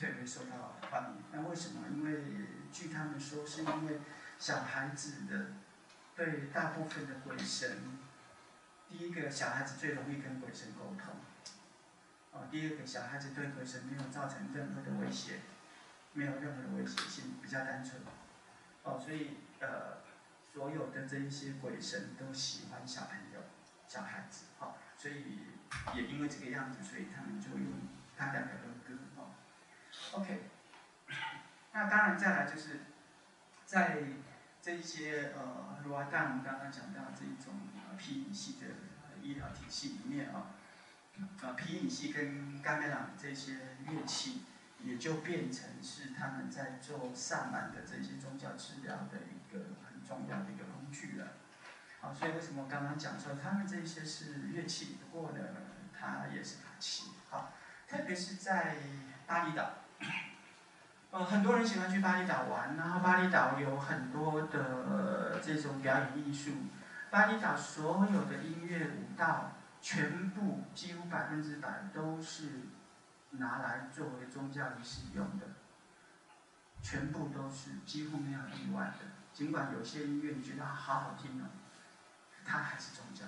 特别受到欢迎。那为什么？因为据他们说，是因为小孩子的对大部分的鬼神，第一个小孩子最容易跟鬼神沟通。哦，第二个小孩子对鬼神没有造成任何的威胁，没有任何的威胁性，比较单纯。哦，所以呃，所有的这一些鬼神都喜欢小朋友、小孩子。哦，所以也因为这个样子，所以他们就用他两个都。OK，那当然再来就是，在这一些呃，如阿大我们刚刚讲到这一种皮影系的医疗体系里面啊，啊皮影系跟甘美朗这些乐器，也就变成是他们在做萨满的这些宗教治疗的一个很重要的一个工具了。好，所以为什么刚刚讲说他们这些是乐器，不过呢，它也是法器。好，特别是在巴厘岛。呃，很多人喜欢去巴厘岛玩，然后巴厘岛有很多的这种表演艺术，巴厘岛所有的音乐舞蹈，全部几乎百分之百都是拿来作为宗教仪式用的，全部都是几乎没有例外的。尽管有些音乐你觉得好好听哦，它还是宗教，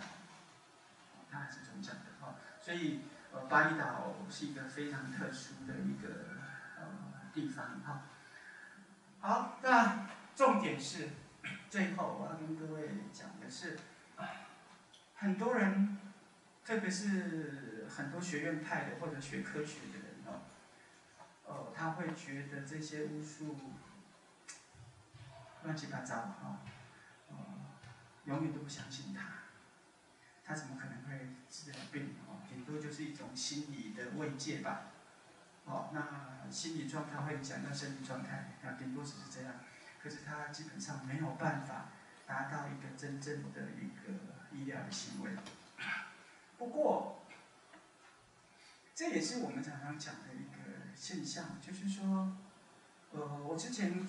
它还是宗教的哦。所以呃，巴厘岛是一个非常特殊的一个地方哈。好，那重点是，最后我要跟各位讲的是，很多人，特别是很多学院派的或者学科学的人哦，呃，他会觉得这些巫术乱七八糟哈，呃，永远都不相信他，他怎么可能会治疗病哦？顶多就是一种心理的慰藉吧。哦，那心理状态会影响到生理状态，那，顶多只是这样，可是他基本上没有办法达到一个真正的一个医疗的行为。不过，这也是我们常常讲的一个现象，就是说，呃，我之前，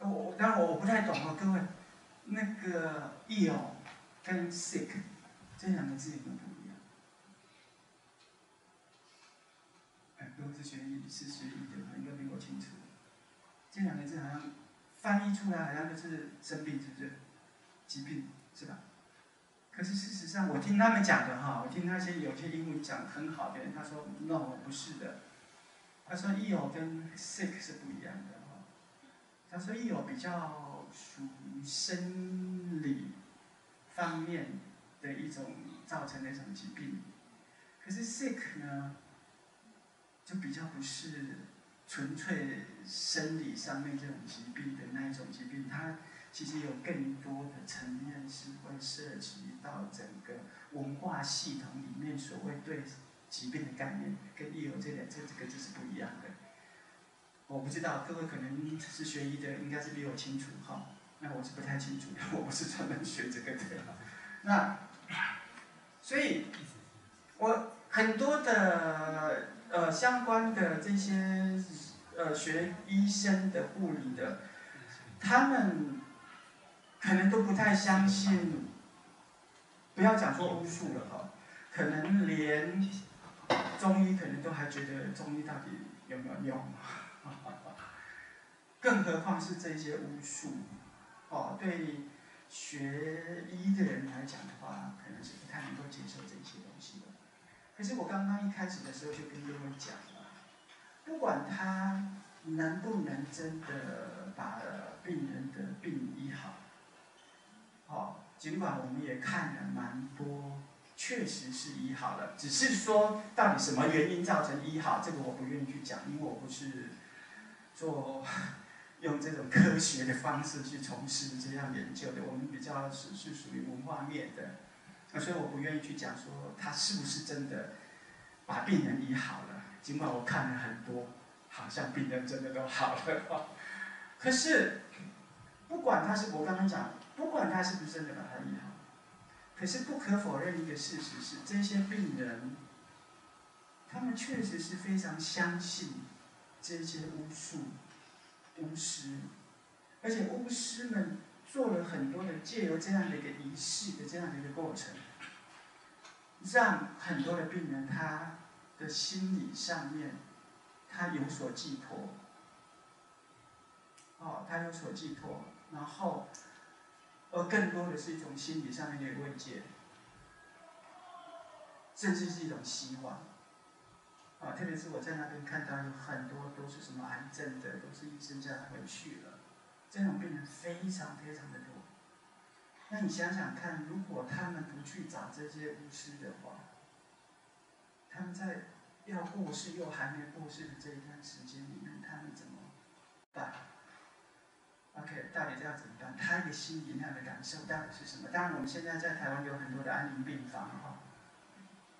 我我当然我不太懂啊，各位，那个 ill 跟 sick 这两个字有没有不？是学医是学医的，应该比我清楚。这两个字好像翻译出来好像就是生病，是不是？疾病是吧？可是事实上，我听他们讲的哈，我听那些有些英文讲很好的人，他说 no 不是的，他说 ill 跟 sick 是不一样的哈。他说 ill 比较属于生理方面的一种造成的一种疾病，可是 sick 呢？就比较不是纯粹生理上面这种疾病的那一种疾病，它其实有更多的层面是会涉及到整个文化系统里面所谓对疾病的概念，跟医有这两这这个就是不一样的。我不知道各位可能是学医的，应该是比我清楚哈。那我是不太清楚，我不是专门学这个的。那所以，我很多的。呃，相关的这些呃学医生的、护理的，他们可能都不太相信，不要讲说巫术了哈，可能连中医可能都还觉得中医到底有没有用，更何况是这些巫术，哦，对学医的人来讲的话，可能是不太能够接受这些。可是我刚刚一开始的时候就跟各位讲了，不管他能不能真的把病人的病医好，哦，尽管我们也看了蛮多，确实是医好了，只是说到底什么原因造成医好，这个我不愿意去讲，因为我不是做用这种科学的方式去从事这样研究的，我们比较是是属于文化面的。所以我不愿意去讲说他是不是真的把病人医好了，尽管我看了很多，好像病人真的都好了。可是不管他是我刚刚讲，不管他是不是真的把他医好，可是不可否认一个事实是，这些病人他们确实是非常相信这些巫术、巫师，而且巫师们。做了很多的借由这样的一个仪式的这样的一个过程，让很多的病人他的心理上面，他有所寄托，哦，他有所寄托，然后，而更多的是一种心理上面的慰藉，甚至是一种希望，啊，特别是我在那边看到有很多都是什么癌症的，都是医生叫他回去了。这种病人非常非常的多，那你想想看，如果他们不去找这些巫师的话，他们在要过世又还没过世的这一段时间里面，他们怎么办？OK，到底要怎么办？他一个心里那样的感受到底是什么？当然，我们现在在台湾有很多的安宁病房哈，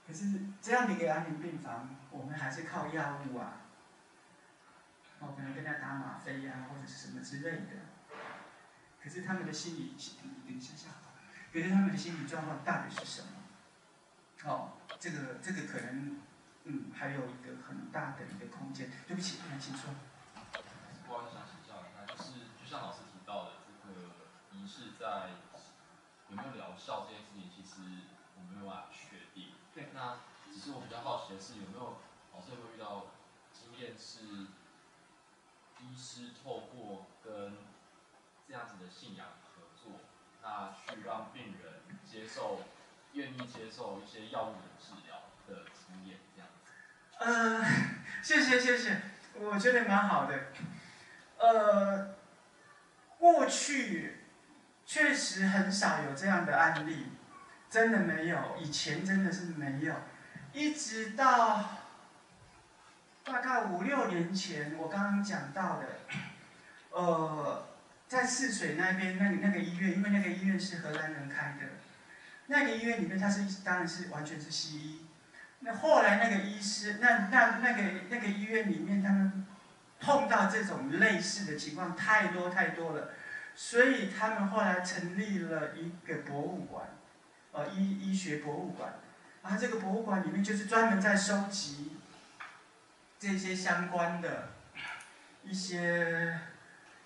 可是这样的一个安宁病房，我们还是靠药物啊。可能跟他打吗啡呀，或者是什么之类的。可是他们的心理，等一下下，可是他们的心理状况到底是什么？哦，这个这个可能，嗯，还有一个很大的一个空间。对不起，来请说。我想请教一下，就是就像老师提到的，这个仪式在有没有疗效这件事情，其实我没有办法确定。对。那只是我比较好奇的是，有没有老师有没有遇到经验是，医师透过跟这样子的信仰合作，那去让病人接受，愿意接受一些药物的治疗的经验，这样子。呃，谢谢谢谢，我觉得蛮好的。呃，过去确实很少有这样的案例，真的没有，以前真的是没有，一直到大概五六年前，我刚刚讲到的，呃，在泗水那边那个那个医院，因为那个医院是荷兰人开的，那个医院里面他是当然是完全是西医，那后来那个医师，那那那个那个医院里面他们。碰到这种类似的情况太多太多了，所以他们后来成立了一个博物馆，呃，医医学博物馆。啊，这个博物馆里面就是专门在收集这些相关的一些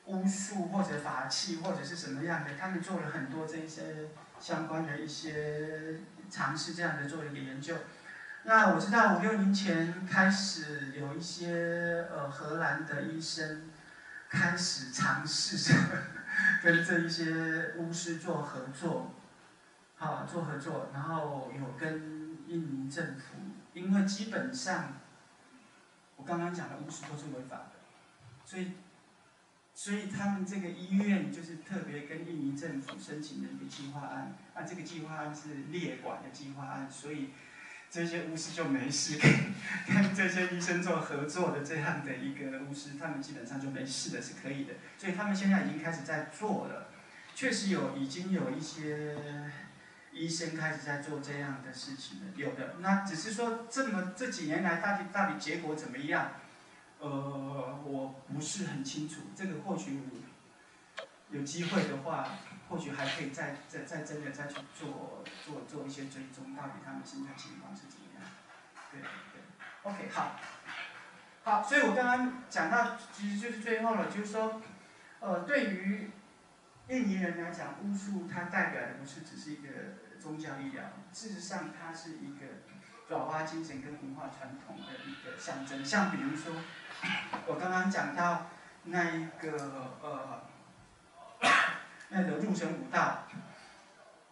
巫术或者法器或者是什么样的，他们做了很多这些相关的一些尝试，这样的做一个研究。那我知道五六年前开始有一些呃荷兰的医生开始尝试着 跟这一些巫师做合作，好做合作，然后有跟印尼政府，因为基本上我刚刚讲的巫师都是违法的，所以所以他们这个医院就是特别跟印尼政府申请的一个计划案，那这个计划案是列管的计划案，所以。这些巫师就没事，跟跟这些医生做合作的这样的一个巫师，他们基本上就没事的，是可以的。所以他们现在已经开始在做了，确实有已经有一些医生开始在做这样的事情了，有的。那只是说这么这几年来到底到底结果怎么样？呃，我不是很清楚。这个或许有机会的话。或许还可以再再再真的再去做做做一些追踪，到底他们现在情况是怎么样？对对，OK 好，好，所以我刚刚讲到，其实就是最后了，就是说，呃，对于印尼人来讲，巫术它代表的不是只是一个宗教医疗，事实上它是一个转化精神跟文化传统的一个象征。像比如说，我刚刚讲到那一个呃。那个入神武道，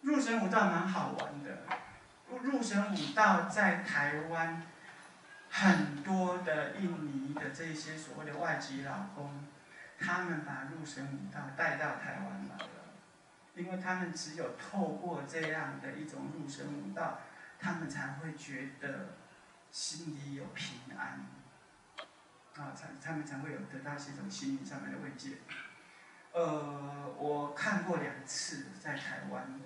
入神武道蛮好玩的。入神武道在台湾，很多的印尼的这些所谓的外籍老公，他们把入神武道带到台湾来了，因为他们只有透过这样的一种入神武道，他们才会觉得心里有平安，啊，才他们才会有得到这种心理上面的慰藉。呃，我看过两次在台湾，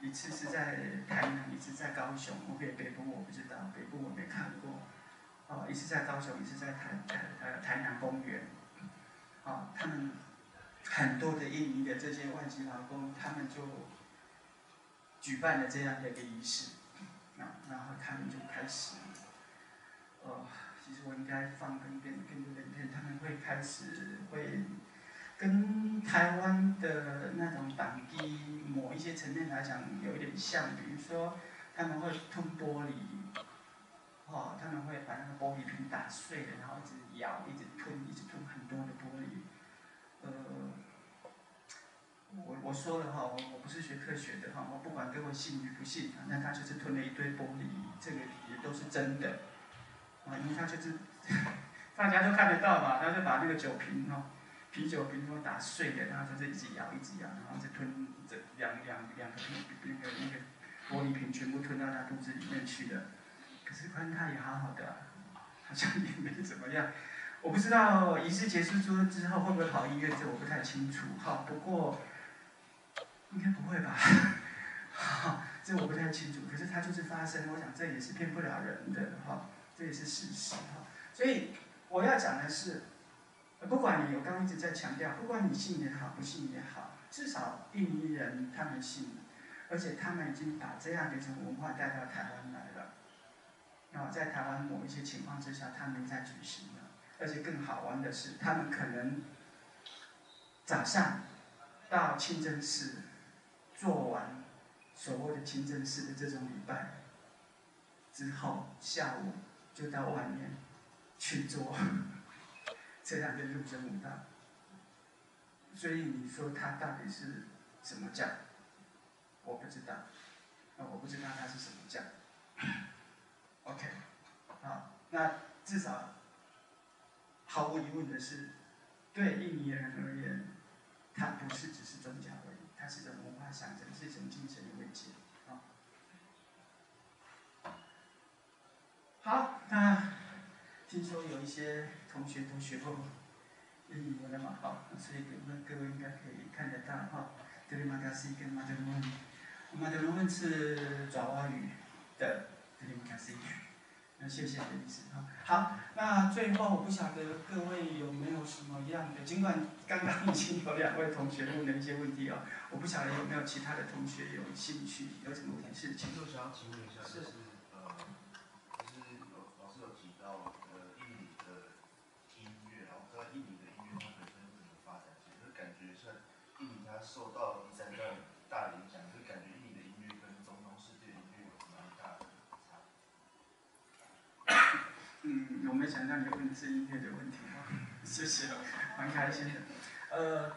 一次是在台南，一次在高雄。我北北部我不知道，北部我没看过。哦，一次在高雄，一次在台台呃台南公园。哦，他们很多的印尼的这些外籍劳工，他们就举办了这样的一个仪式。然后他们就开始，呃，其实我应该放更更更多的影片，他们会开始会。跟台湾的那种党地某一些层面来讲有一点像，比如说他们会吞玻璃，哦，他们会把那个玻璃瓶打碎了，然后一直咬，一直吞，一直吞很多的玻璃。呃，我我说了哈，我我不是学科学的哈，我不管各位信与不信，那他就是吞了一堆玻璃，这个也都是真的，啊，因为他就是 大家都看得到嘛，他就把那个酒瓶哈。啤酒瓶都打碎了，然后就一直咬，一直咬，然后就吞这两两两个瓶那个那个玻璃瓶全部吞到他肚子里面去了。可是观他也好好的，好像也没怎么样。我不知道仪式结束之之后会不会跑医院，这我不太清楚。哈，不过应该不会吧？哈，这我不太清楚。可是它就是发生，我想这也是骗不了人的哈，这也是事实哈。所以我要讲的是。不管你，我刚一直在强调，不管你信也好，不信也好，至少印尼人他们信，而且他们已经把这样的一种文化带到台湾来了。然后在台湾某一些情况之下，他们在举行了，而且更好玩的是，他们可能早上到清真寺做完所谓的清真寺的这种礼拜，之后下午就到外面去做 这样的入真舞蹈。所以你说它到底是什么教？我不知道，那，我不知道它是什么教。OK，好，那至少毫无疑问的是，对印尼人而言，它不是只是宗教而已，它是一种文化象征，是一种精神的慰藉。啊，好，那听说有一些同学都学过印尼文的嘛，好，所以各位各位应该可以看得到哈。德里马加西跟马德罗文，马德罗文是爪哇语的德里马加西。那谢谢的意思啊。好，那最后我不晓得各位有没有什么样的，尽管刚刚已经有两位同学问了一些问题啊，我不晓得有没有其他的同学有兴趣，有什么问题是请。就想要请问一下，就是呃，就是有老师有提到呃印尼的音乐，然后在印尼的音乐它本身怎么发展，其实感觉像印尼它受到第三代大影响，就感觉印尼的音乐跟中东世界的音乐有蛮大的差。想到你问的是音乐的问题啊，谢谢，蛮开心的。呃，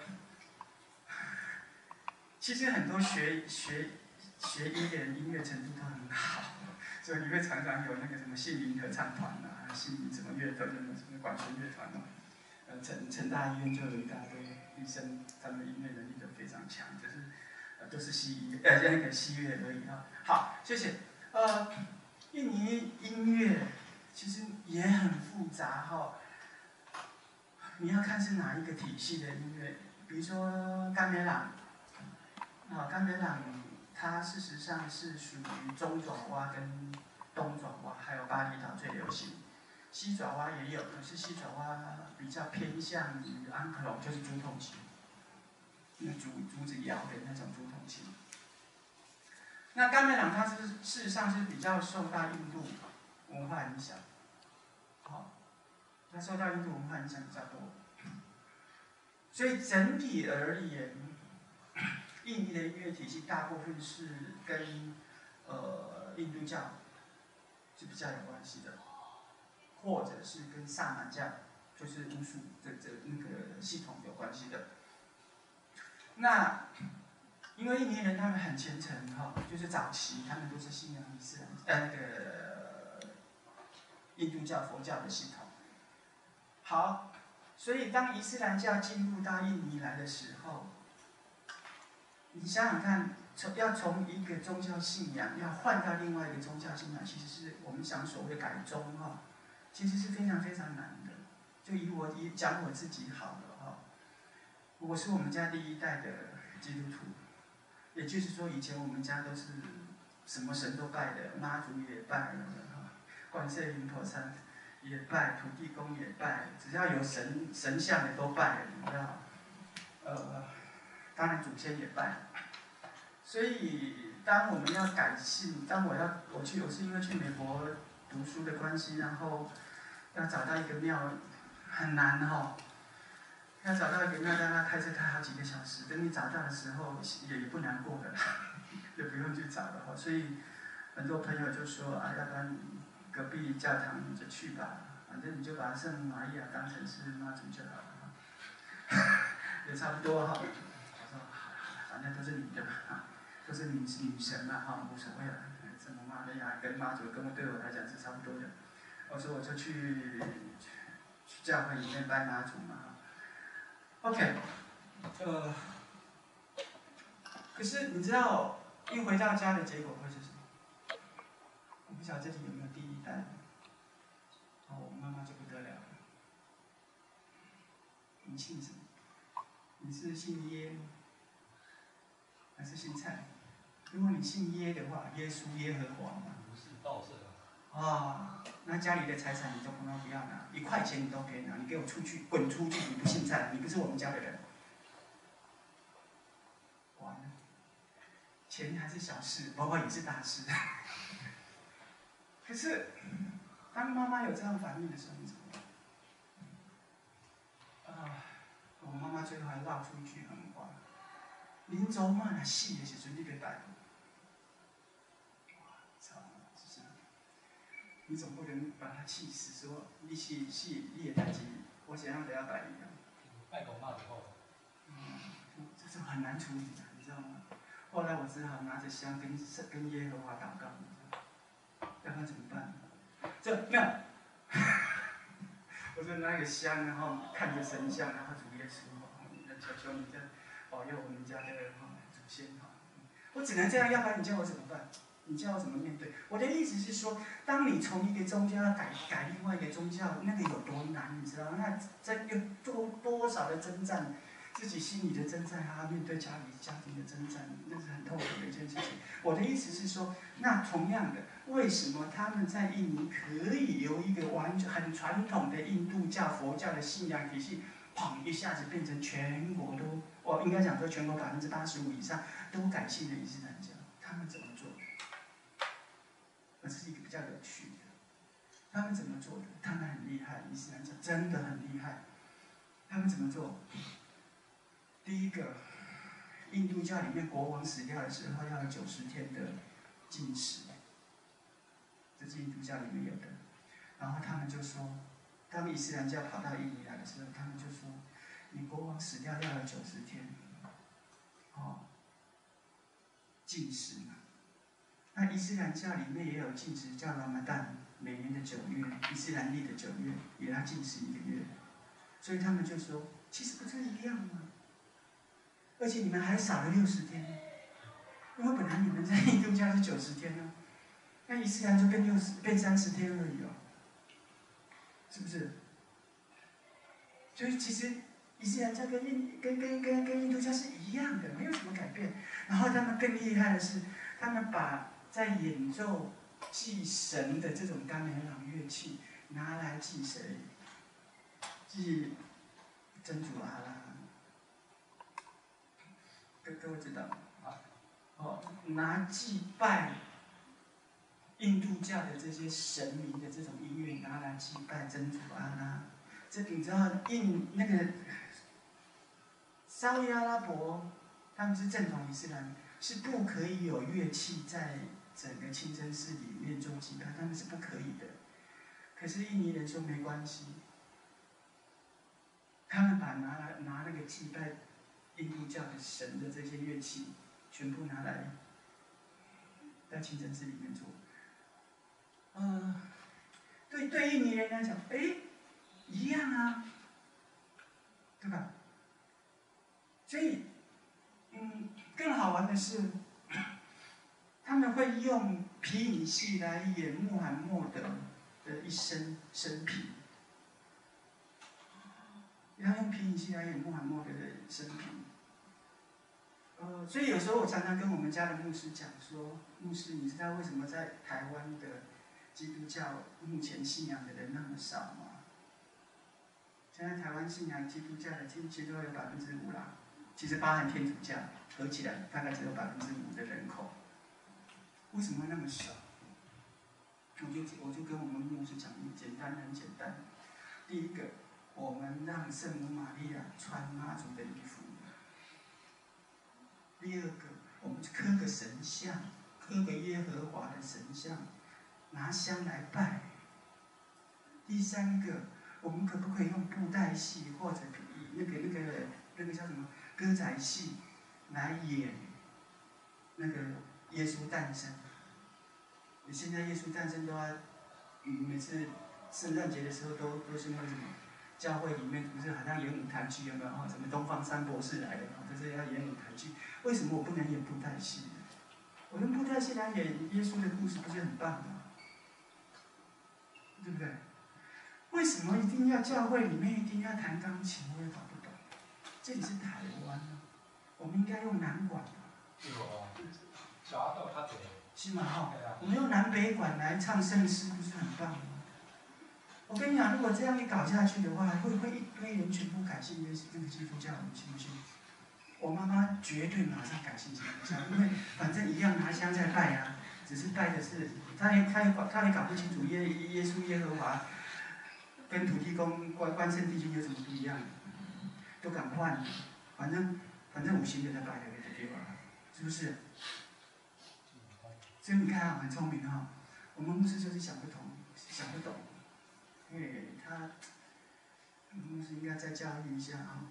其实很多学学学音乐音乐程度都很好，所以你会常常有那个什么姓名合唱团啊，姓名什么乐团，什么什么管弦乐团啊。呃，成成大医院就有一大堆医生，他们音乐能力都非常强，就是呃都是西医呃那个西乐而已啊。好，谢谢。呃，印尼音乐。其实也很复杂哈，你要看是哪一个体系的音乐，比如说甘美朗，啊，甘美朗，它事实上是属于中爪哇跟东爪哇，还有巴厘岛最流行，西爪哇也有，可是西爪哇比较偏向于安克隆，就是竹筒琴，那竹竹子摇的那种竹筒琴。那甘美朗它是事实上是比较受到印度。文化影响，好，它受到印度文化影响比较多，所以整体而言，印尼的音乐体系大部分是跟呃印度教是比较有关系的，或者是跟萨满教，就是巫术这这那个系统有关系的。那因为印尼人他们很虔诚哈，就是早期他们都是信仰伊斯兰，呃那个。印度教、佛教的系统，好，所以当伊斯兰教进入到印尼来的时候，你想想看，从要从一个宗教信仰要换到另外一个宗教信仰，其实是我们讲所谓改宗哈，其实是非常非常难的。就以我以讲我自己好了哈，我是我们家第一代的基督徒，也就是说以前我们家都是什么神都拜的，妈祖也拜了。观世音菩萨也拜，土地公也拜，只要有神神像的都拜了，你知道？呃，当然祖先也拜。所以，当我们要改信，当我要我去，我是因为去美国读书的关系，然后要找到一个庙很难哈。要找到一个庙，大概开车开好几个小时。等你找到的时候，也不难过的，也不用去找了哈。所以，很多朋友就说啊，要不然。隔壁教堂你就去吧，反正你就把圣玛利亚当成是妈祖就好了，也差不多哈。我说好，反正都是女的嘛，都是女女神嘛哈，无所谓了。圣玛利亚跟妈祖跟我对我来讲是差不多的。我说我就去去教会里面拜妈祖嘛。OK，呃，可是你知道一回到家的结果会是什么？我不晓得这里有没有地。哦，我妈妈就不得了了。你姓什么？你是姓耶还是姓蔡？如果你姓耶的话，耶稣耶和华嘛。不是道士啊。那家里的财产你都不能不要拿，一块钱你都可以拿，你给我出去，滚出去！你不姓蔡，你不是我们家的人。完了，钱还是小事，包括也是大事。可是，当妈妈有这样反应的时候，你怎道吗？啊，我妈妈最后还冒出一句狠话：“你走慢了，戏也写成你边带。”我操！就是，你怎不能把他气死？说你戏戏练太紧，我想要人家带一样。拜狗妈的狗。嗯，这种很难处理的，你知道吗？后来我只好拿着香跟跟耶和华祷告。那怎么办？这没有，我就拿个香，然后看着神像，然后主耶稣，求求你再保佑我们家的祖先哈。我只能这样，要不然你叫我怎么办？你叫我怎么面对？我的意思是说，当你从一个宗教要改改另外一个宗教，那个有多难，你知道？那真有多多少的征战，自己心里的征战，还要面对家里家庭的征战，那是很痛苦的一件事情。我的意思是说，那同样的，为什么他们在印尼可以由一个完全很传统的印度教佛教的信仰体系，砰一下子变成全国都，我应该讲说全国百分之八十五以上都改信了伊斯兰教？他们怎么做的？这是一个比较有趣的，他们怎么做的？他们很厉害，伊斯兰教真的很厉害。他们怎么做？第一个，印度教里面国王死掉的时候要有九十天的禁食，是印度教里面有的。然后他们就说，当伊斯兰教跑到印尼来的时候，他们就说，你国王死掉要有九十天，哦，禁食嘛。那伊斯兰教里面也有禁食，叫拉玛旦，每年的九月，伊斯兰历的九月，也要禁食一个月。所以他们就说，其实不就一样吗？而且你们还少了六十天，因为本来你们在印度教是九十天呢，那伊斯兰就变六十，变三十天而已哦，是不是？所以其实伊斯兰教跟印跟跟跟跟印度教是一样的，没有什么改变。然后他们更厉害的是，他们把在演奏祭神的这种甘美朗乐器拿来祭谁？祭真主阿拉。各各位知道吗？哦，拿祭拜印度教的这些神明的这种音乐拿来祭拜真主阿拉。这你知道印那个沙特阿拉伯，他们是正统伊斯兰，是不可以有乐器在整个清真寺里面做祭拜，他们是不可以的。可是印尼人说没关系，他们把拿来拿那个祭拜印度教的神的这些乐器，全部拿来在清真寺里面做。嗯，对对印尼人来讲，哎，一样啊，对吧？所以，嗯，更好玩的是，他们会用皮影戏来演穆罕默德的一生生平。他用皮影戏来演穆罕默德的生平。呃，所以有时候我常常跟我们家的牧师讲说，牧师，你知道为什么在台湾的基督教目前信仰的人那么少吗？现在台湾信仰基督教的，其实都有百分之五啦。其实包含天主教合起来大概只有百分之五的人口，为什么会那么少？我就我就跟我们牧师讲，简单很简单。第一个，我们让圣母玛利亚穿妈祖的衣服；第二个，我们刻个神像，刻个耶和华的神像，拿香来拜；第三个，我们可不可以用布袋戏或者那个那个那个叫什么？歌仔戏来演那个耶稣诞生。你现在耶稣诞生都要，每次圣诞节的时候都都是那个什么，教会里面不是好像演舞台剧有没有？哦，什么东方三博士来的，都是要演舞台剧。为什么我不能演布袋戏？我用布袋戏来演耶稣的故事，不是很棒吗？对不对？为什么一定要教会里面一定要弹钢琴？我也搞不懂。这里是台湾啊，我们应该用南管吧？有哦，小阿豆他得。是吗？哈，我们用南北管来唱圣诗，不是很棒吗？我跟你讲，如果这样一搞下去的话，会不会一堆人全部改信耶稣这个基督教？你信不信？我妈妈绝对马上改信基督教，因为反正一样拿香在拜啊，只是拜的是，他也他也搞他也搞不清楚耶耶稣耶和华跟土地公关关圣帝君有什么不一样。都敢换，反正反正五行给他摆了给他丢了，是不是？所以你看啊，很聪明哈。我们牧师就是想不通，想不懂，因为他，牧师应该再教育一下啊。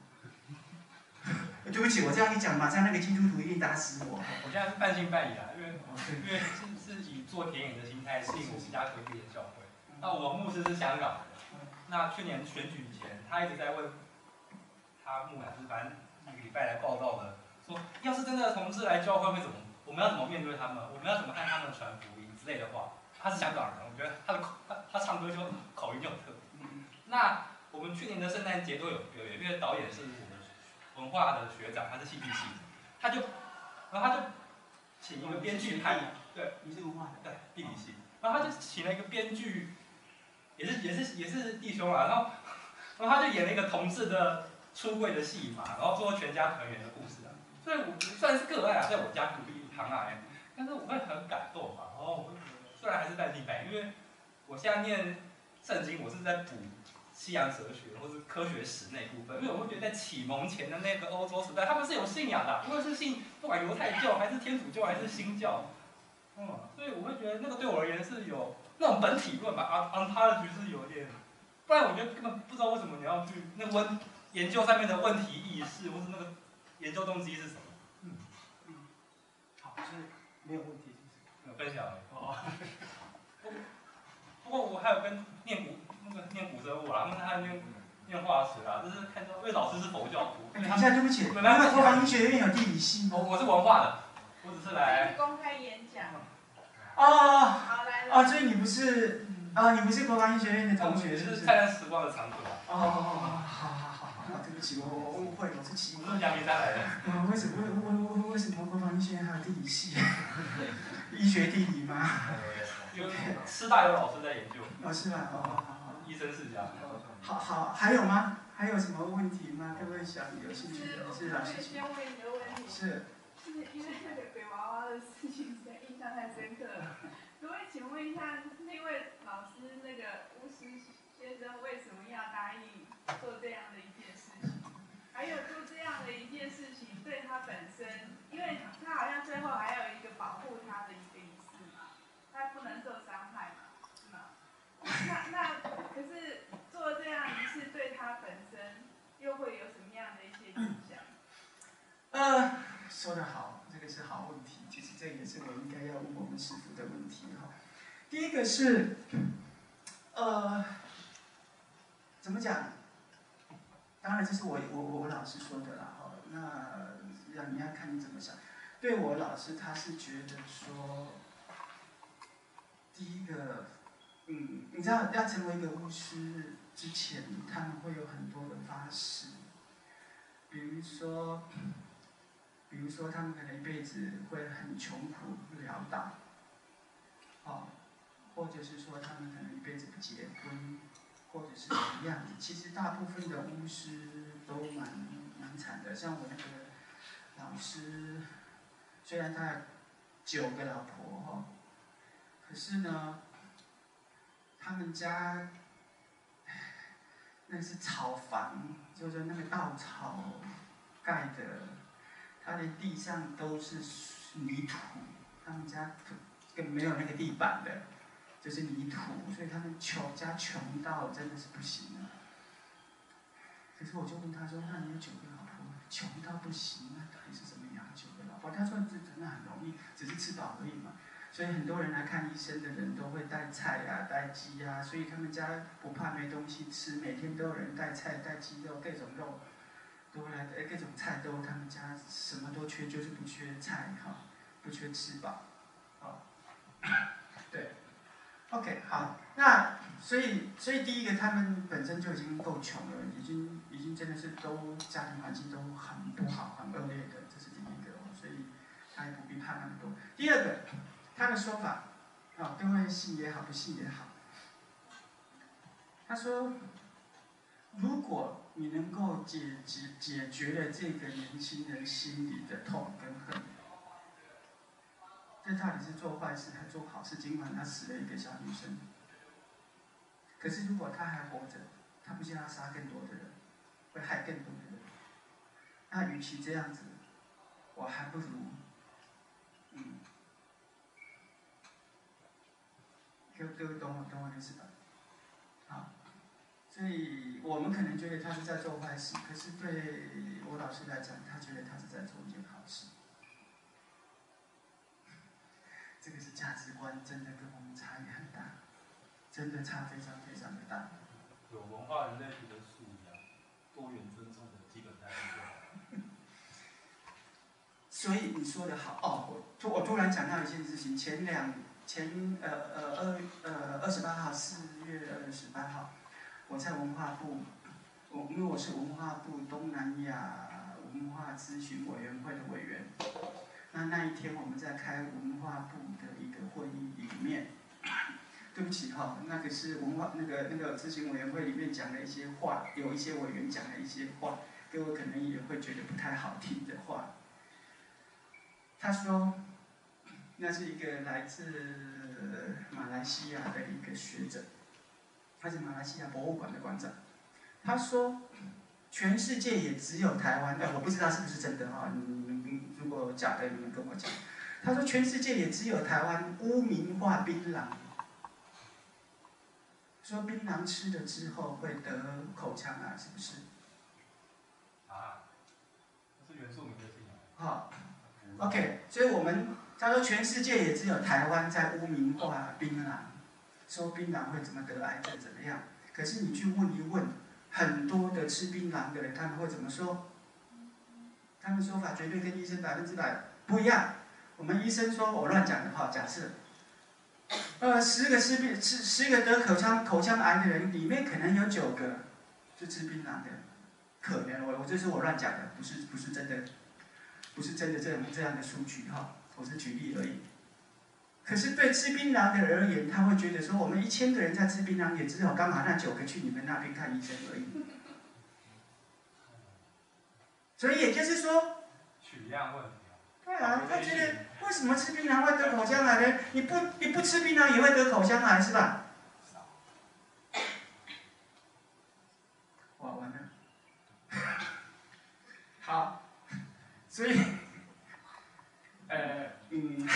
对不起，我这样一讲，马上那个基督徒一定打死我。我现在是半信半疑啊，因为是是以做田野的心态信我们家隔壁的教会。那我牧师是香港的，那去年选举前，他一直在问他牧还是反正一个礼拜来报道的，说要是真的同志来教会会怎么，我们要怎么面对他们，我们要怎么和他们传福音之类的话。他是香港人，我觉得他的口他他唱歌就口音就很特别。那我们去年的圣诞节都有有有一个导演是我们文化的学长，他是戏剧系，他就然后他就请一个编剧拍，对，你是文化的。对，地理系，然后他就请了一个编剧，也是也是也是弟兄啊，然后 然后他就演了一个同志的出柜的戏嘛，然后最后全家团圆的故事啊，所以我算是个案啊，在我家隔壁堂啊，但是我会很感动嘛，然后虽然还是半信半疑，因为我现在念圣经，我是在补西洋哲学或是科学史那部分，因为我会觉得在启蒙前的那个欧洲时代，他们是有信仰的，无论是信不管犹太教还是天主教还是新教，嗯，所以我会觉得那个对我而言是有那种本体论吧，on ontology 是有点，不然我觉得根本不知道为什么你要去那个问研究上面的问题意识，或是那个研究动机是什么，嗯好，就是没有问题，是有分享。哦，不过我还有跟念古那个念古生物啊，他们还念念化石啊，就是看到因为老师是佛教徒，等一下，对不起，因为国防医学院有地理系。我我是文化的，我只是来公开演讲。哦好来了。哦，所以你不是啊，你不是国防医学院的同学是不是？是灿烂时光的常客啊，哦哦哦，好好好好，对不起，我我误会，我是奇怪我是。阳明山来的。呃，为什么为为为为什么国防医学院还有地理系？医学地理吗？因为师大有老师在研究，哦，是吧？哦，好好医生世家。好，好好，还有吗？还有什么问题吗？各位想有兴趣的，是老师请。先问一个问题，是，就是因为那个鬼娃娃的事情，实在印象太深刻了。各位请问一下，那位老师那个巫师先生为什么要答应做这样的一件事情？还有做这样的一件事情对他本身，因为他好像最后还有一个保护他的一个仪式嘛，他不能受伤害嘛，是吗？那那可是做这样仪式对他本身又会有什么样的一些影响？呃，说得好，这个是好问题。其实这也是我应该要问我们师傅的问题哈。第一个是，呃，怎么讲？当然这是我我我老师说的啦哈。那让你要看你怎么想。对我老师他是觉得说，第一个，嗯，你知道要成为一个巫师之前，他们会有很多的发誓，比如说。比如说，他们可能一辈子会很穷苦潦倒，哦，或者是说他们可能一辈子不结婚，或者是怎么样子。其实大部分的巫师都蛮蛮惨的，像我那个老师，虽然他有九个老婆哈、可是呢，他们家那是草房，就是那个稻草盖的。他的地上都是泥土，他们家根本没有那个地板的，就是泥土，所以他们穷家穷到真的是不行了。可是我就问他说：“那你有九个老婆，穷到不行，那到底是怎么养九个老婆？”他说：“这真的很容易，只是吃饱而已嘛。”所以很多人来看医生的人都会带菜呀、带鸡呀，所以他们家不怕没东西吃，每天都有人带菜、带鸡肉，各种肉。都来，哎，各种菜都他们家什么都缺，就是不缺菜哈，不缺吃饱，好，对，OK，好，那所以所以第一个他们本身就已经够穷了，已经已经真的是都家庭环境都很不好、很恶劣的，这是第一个，所以他也不必怕那么多。第二个，他的说法，啊，各位信也好，不信也好，他说，如果你能够解解解决了这个年轻人心里的痛跟恨，这到底是做坏事还做好事？尽管他死了一个小女生，可是如果他还活着，他不仅要杀更多的人，会害更多的人。那与其这样子，我还不如，嗯，各各位懂我懂我的意思吧？好，所以我们可能觉得他是在做坏事，可是对我老师来讲，他觉得他是在做一件好事。这个是价值观，真的跟我们差异很大，真的差非常非常的大。有文化人类图的素养，多元尊重的基本态度。所以你说的好哦，我突我突然想到一件事情，前两前呃呃二呃二十八号四月二十八号，我在文化部，我因为我是文化部东南亚文化咨询委员会的委员，那那一天我们在开文化部的一个会议里面，对不起哈、那个是文化那个那个咨询委员会里面讲的一些话，有一些委员讲了一些话，各位可能也会觉得不太好听的话。他说，那是一个来自马来西亚的一个学者，他是马来西亚博物馆的馆长。他说，全世界也只有台湾，哎，我不知道是不是真的哈，你你你如果假的，你们跟我讲。他说，全世界也只有台湾污名化槟榔，说槟榔吃了之后会得口腔癌，是不是？啊，这是原住民的信仰。好。OK，所以我们他说全世界也只有台湾在污名化槟榔，说槟榔会怎么得癌症怎么样？可是你去问一问很多的吃槟榔的人，他们会怎么说？他们说法绝对跟医生百分之百不一样。我们医生说我乱讲的话，假设，呃，十个吃槟吃十个得口腔口腔癌的人里面可能有九个是吃槟榔的，可能我我这是我乱讲的，不是不是真的。不是真的这样这样的数据哈，我是举例而已。可是对吃槟榔的人而言，他会觉得说，我们一千个人在吃槟榔，也只有刚好那九个去你们那边看医生而已。所以也就是说，取样问题。对啊，他觉得为什么吃槟榔会得口腔癌呢？你不你不吃槟榔也会得口腔癌是吧？哇，完了。好。所以，呃，嗯，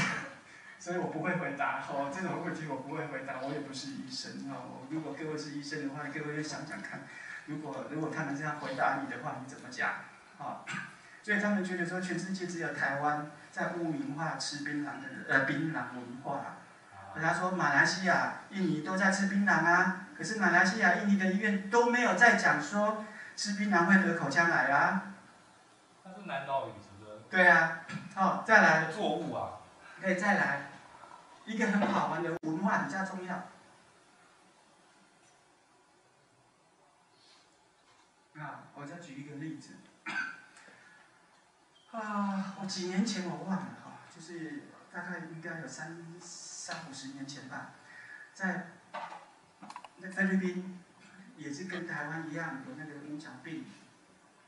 所以我不会回答哦，这种问题我不会回答，我也不是医生哦。如果各位是医生的话，各位就想想看，如果如果他们这样回答你的话，你怎么讲？啊，所以他们觉得说，全世界只有台湾在污名化吃槟榔的人，呃，槟榔文化。人家说马来西亚、印尼都在吃槟榔啊，可是马来西亚、印尼的医院都没有在讲说吃槟榔会得口腔癌啊。那是南岛语。对啊，好，再来作物啊，可以再来一个很好玩的文化比较重要。啊，我再举一个例子。啊，我几年前我忘了哈，就是大概应该有三三五十年前吧，在在菲律宾也是跟台湾一样有那个牧场病，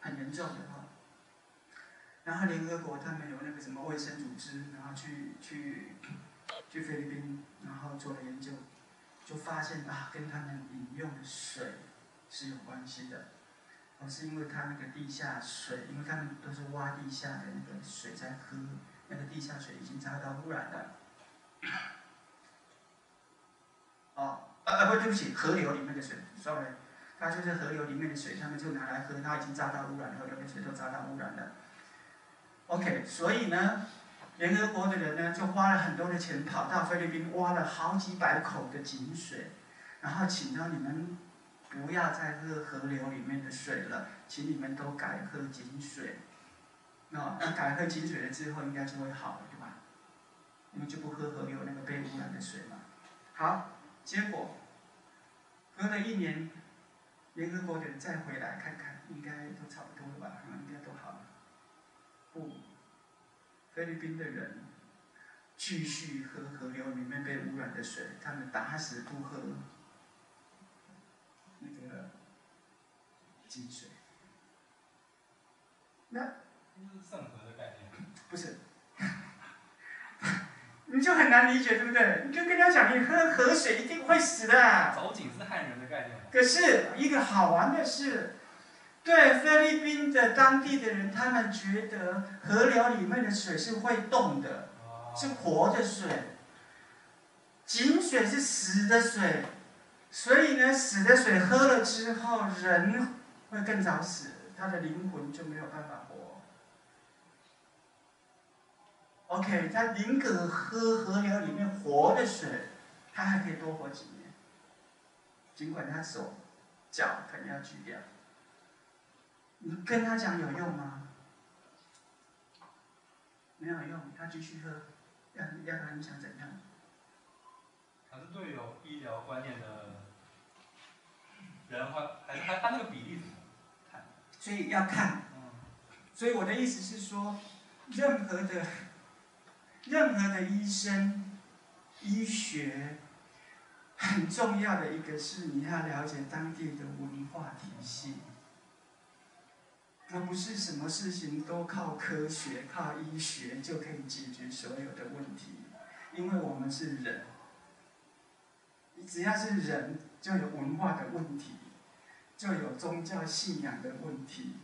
很严重的哈。然后联合国他们有那个什么卫生组织，然后去去去菲律宾，然后做了研究，就发现啊，跟他们饮用的水是有关系的，而，是因为他那个地下水，因为他们都是挖地下的那个水在喝，那个地下水已经遭到污染了。哦，呃呃不，对不起，河流里面的水，sorry，它就是河流里面的水，他们就拿来喝，它已经遭到污染，河流的水都遭到污染了。OK，所以呢，联合国的人呢就花了很多的钱跑到菲律宾挖了好几百口的井水，然后请到你们不要再喝河流里面的水了，请你们都改喝井水。那那改喝井水了之后，应该就会好了，对吧？你们就不喝河流那个被污染的水嘛。好，结果喝了一年，联合国的人再回来看看，应该都差不多了吧？应该都好了。不，菲律宾的人继续喝河流里面被污染的水，他们打死不喝那个井水。那这是圣河的概念。不是，你就很难理解，对不对？你就跟他讲，你喝河水一定会死的。走井是汉人的概念。可是一个好玩的是。对菲律宾的当地的人，他们觉得河流里面的水是会动的，是活的水。井水是死的水，所以呢，死的水喝了之后，人会更早死，他的灵魂就没有办法活。OK，他宁可喝河流里面活的水，他还可以多活几年，尽管他手脚肯定要锯掉。你跟他讲有用吗？没有用，他继续喝，要要不然你想怎样？还是对有医疗观念的人还，还还他那个比例怎么看？所以要看。嗯，所以我的意思是说，任何的任何的医生、医学，很重要的一个是你要了解当地的文化体系，而不是什么事情都靠科学、靠医学就可以解决所有的问题，因为我们是人，你只要是人，就有文化的问题，就有宗教信仰的问题。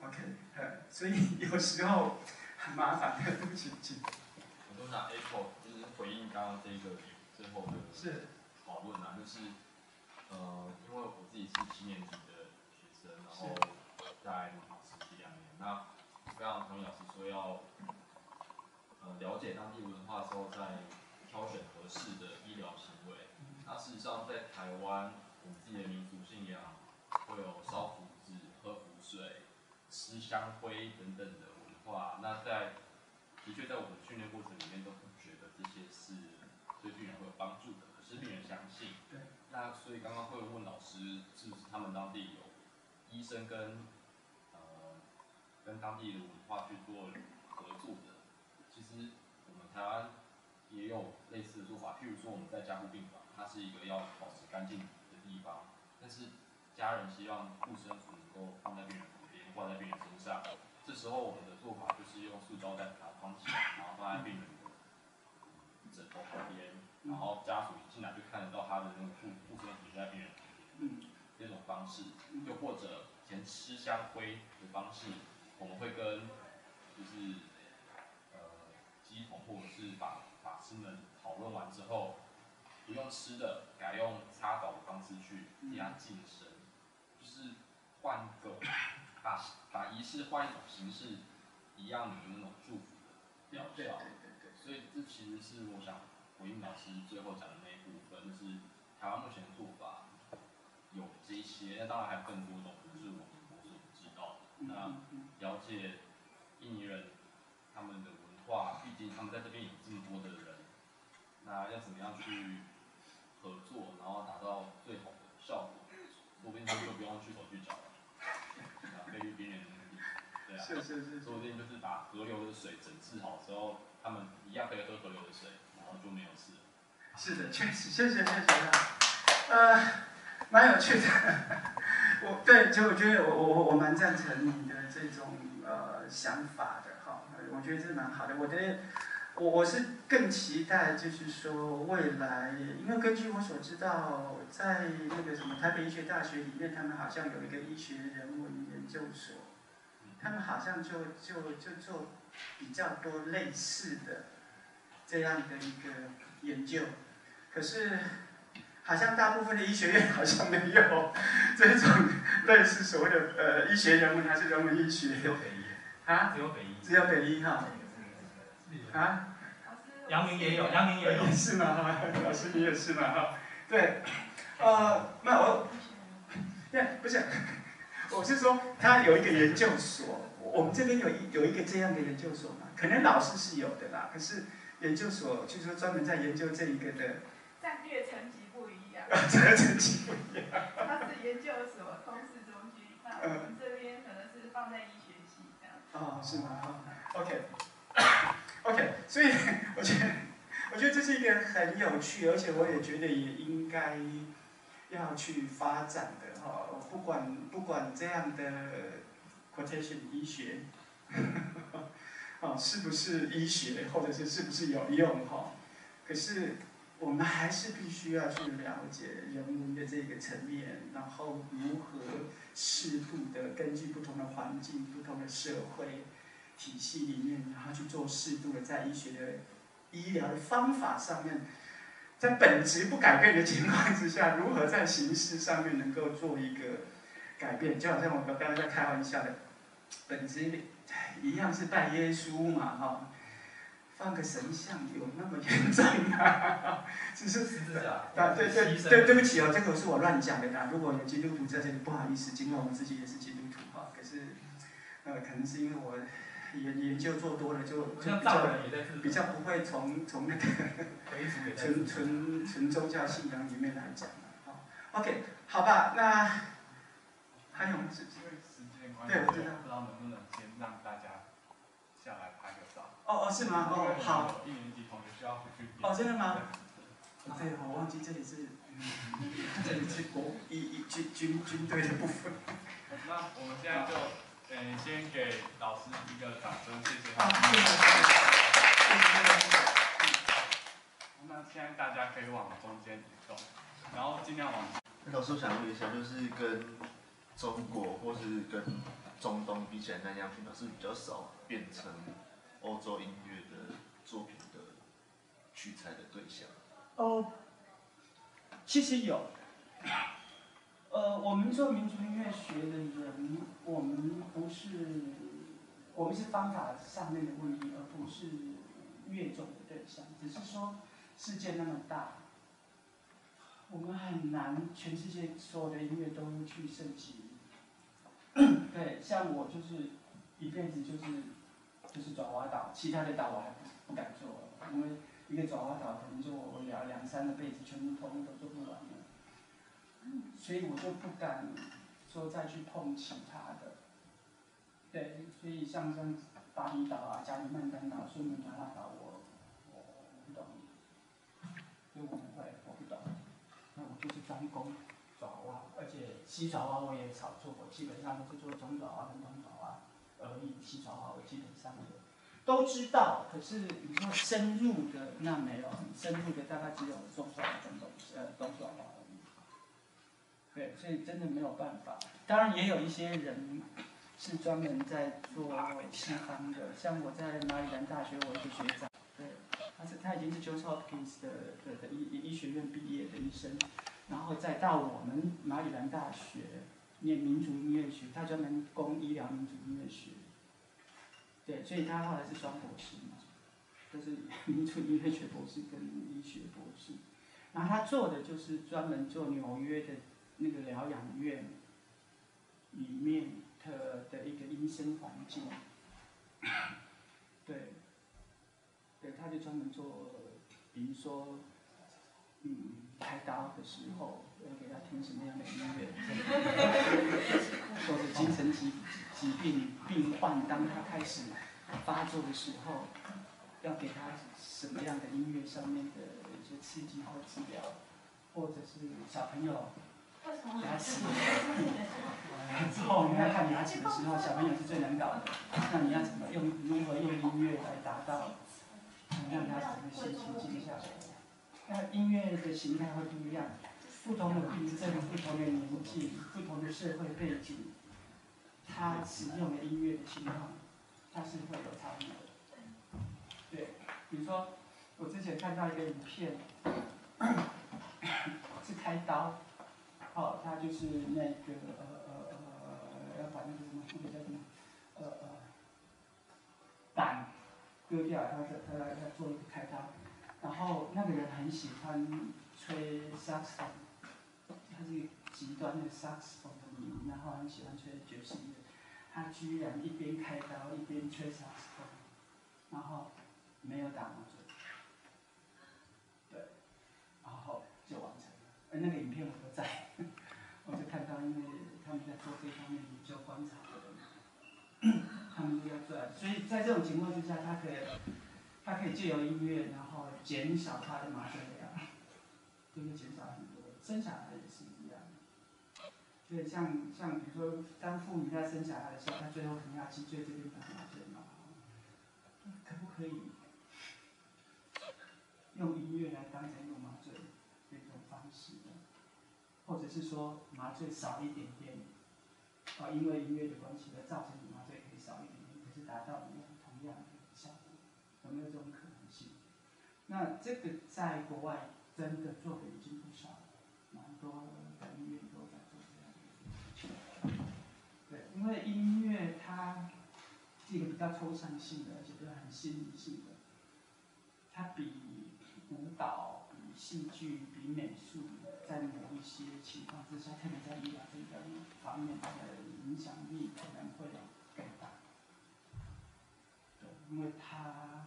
OK，呃，所以有时候很麻烦的，对不起，请。我都想 Apple 就是回应刚刚这个最后的是讨论啊，就是呃，因为我自己是七年级的学生，然后在实习两年，那非常同意老师说要呃了解当地文化之后，再挑选合适的医疗行为。那事实上，在台湾，我们自己的民族信仰会有烧符纸、喝符水、吃香灰等等的文化。那在的确，在我们训练过程里面都不觉得这些是对病人会有帮助的，可是病人相信。对。那所以刚刚会问老师，是不是他们当地有医生跟跟当地的文化去做合作的？其实我们台湾也有类似的做法，譬如说我们在加护病房，它是一个要保持干净的地方，但是家人希望护身符能够放在病人旁边，挂在病人身上。这时候我们的做法就是用塑胶袋把它装起来，然后放在病人的枕头旁边，然后家属一进来就看得到他的那个护护身符就在病人旁边。这种方式，又或者填吃香灰的方式，我们会跟就是呃鸡桶或者是法法师们讨论完之后，不用吃的，改用擦澡的方式去替他净身，就是换个把把仪式换一种形式，一样的那种祝福的疗对效。对对对。所以这其实是我想回应老师最后讲的那一部分，就是台湾目前的做法有这些，那当然还有更多种，就是我们我所知道的。那了解印尼人他们的文化，毕竟他们在这边有这么多的人，那要怎么样去合作，然后达到最好的效果，说不定他们就不用去手去找了。对啊。是是是。说不定就是把河流的水整治好之后，他们一样可以喝河流的水，然后就没有事了。是的，确实，谢谢谢谢啊，呃，蛮有趣的。我对，就我觉得我我我我蛮赞成你的这种呃想法的哈，我觉得这蛮好的。我的我我是更期待就是说未来，因为根据我所知道，在那个什么台北医学大学里面，他们好像有一个医学人文研究所，他们好像就就就做比较多类似的这样的一个研究。可是，好像大部分的医学院好像没有 这种类似所谓的呃医学人文还是人文医学只有北医，啊，只有北医。只有北医哈啊，杨明也有，杨明也有。也是嘛哈，老师你也是嘛哈，对，呃，那我，那，不是，我是说他有一个研究所，我们这边有一有一个这样的研究所嘛，可能老师是有的啦，可是研究所就是说专门在研究这一个的。战略层。这个层级不一样。它是研究所通识中心，那我们这边可能是放在医学系这样。哦，是吗？哦，OK，OK，所以我觉得，我觉得这是一个很有趣，而且我也觉得也应该要去发展的哈。不管不管这样的 quotation 医学，哦，是不是医学，或者是是不是有用哈？可是。我们还是必须要去了解人文的这个层面，然后如何适度的根据不同的环境、不同的社会体系里面，然后去做适度的在医学的医疗的方法上面，在本质不改变的情况之下，如何在形式上面能够做一个改变？就好像我刚刚在开玩笑的，本质一样是拜耶稣嘛，哈，放个神像有那么严重吗？只是十字架，啊，对对对，对不起哦，这个是我乱讲的啊。如果有基督徒在这里，不好意思，尽管我自己也是基督徒哈，可是，呃，可能是因为我研研究做多了，就就比较比较不会从从那个 纯纯纯宗教信仰里面来讲了。好，OK，好吧，那还有是因为时间关系，对我知道不知道能不能先让大家下来拍个照。哦哦是吗？哦好，。一年级同学需要回去。哦真的吗？对，我忘记这里是，嗯，这里是国一一军军军队的部分。那我们现在就，嗯，先给老师一个掌声，谢谢啊，他。那现在大家可以往中间移动，然后尽量往那老师，我想问一下，就是跟中国或是跟中东比起来，南洋群岛是比较少变成欧洲音乐的作品的取材的对象。哦，其实有。呃，我们做民族音乐学的人，我们不是，我们是方法上面的问题，而不是乐种的对象。只是说，世界那么大，我们很难全世界所有的音乐都去涉及。对，像我就是一辈子就是就是爪哇岛，其他的岛我还不不敢做，因为一个爪哇岛可能就我两两三个辈子全部通都做不完了，所以我就不敢说再去碰其他的。对，所以像像巴厘岛啊、加里曼丹岛、苏门答腊岛，我我不懂，所以我不会，我不懂。那我就是专攻爪哇，而且西爪哇我也少做过，基本上都是做中爪哇跟东爪哇而已。西爪哇我基本都知道，可是你说深入的那没有，深入的大概只有中爪哇跟东呃东爪哇而已。对，所以真的没有办法。当然也有一些人是专门在做西方的，像我在马里兰大学，我一个学长，对，他是他已经是 Johns Hopkins 的的的医医学院毕业的医生，然后再到我们马里兰大学念民族音乐学，他专门攻医疗民族音乐学。对，所以他后来是双博士嘛，就是 民族音乐学博士跟医学博士。然后他做的就是专门做纽约的那个疗养院里面的的一个医生环境。对，对，他就专门做，比如说，嗯，开刀的时候要给他听什么样的音乐，或者精神疾病疾病病患当他开始发作的时候，要给他什么样的音乐上面的一些刺激或治疗，或者是小朋友牙齿，之后你要看牙齿的时候，小朋友是最难搞的，那你要怎么用如何用音乐来达到，让他整个心情静下来？那音乐的形态会不一样，不同的病症、不同的年纪、不同的社会背景，他使用的音乐的情况，它是会有差异的。对，比如说我之前看到一个影片，是开刀，哦，他就是那个呃呃呃，要把那个什么那个叫什么，呃呃，胆割掉，他他他要做一个开刀，然后那个人很喜欢吹萨克斯风，他是一个极端的萨克斯风的迷，然后很喜欢吹爵士乐，他居然一边开刀一边吹萨克斯风，然后没有打麻醉，对，然后就完成了。而那个影片我都在，我就看到，因为他们在做这方面研究观察的人，他们就要做，所以在这种情况之下，他可以，他可以借由音乐，然后减少他的麻醉量，就会减少很多。生小孩，所以像像比如说，当妇女在生小孩的时候，她最后肯定要脊椎这边打麻醉嘛，可不可以用音乐来当成一种麻醉的一种方式呢？或者是说麻醉少一点点，啊，因为音乐的关系而造成你麻醉可以少一点点，可是达到一样同样的效果，有没有这种可能性？那这个在国外真的做的已经不少了，蛮多的医院都在做这样的事情。对，因为音乐它是一个比较抽象性的，而且是很心理性的，它比舞蹈、比戏剧、比美术，在某一些情况之下，特别在医疗这个方面，的影响力可能会更大。对，因为它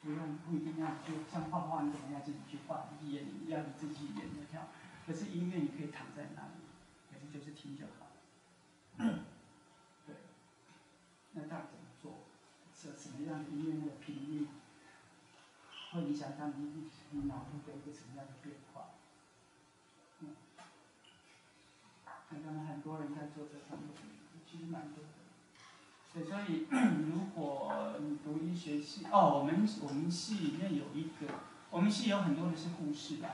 不用不一定要就像画画，你可能要自己去画，演要你自己演的跳。可是音乐你可以躺在那里，可是就是听就好。对，那到底怎么做？是什么样的音乐那个频率，会影响到你你脑部的一个什么样的变化？嗯，看到很多人在做这方面，其实蛮多的。对，所以 如果你读医学系，哦，我们我们系里面有一个，我们系有很多的是护士的，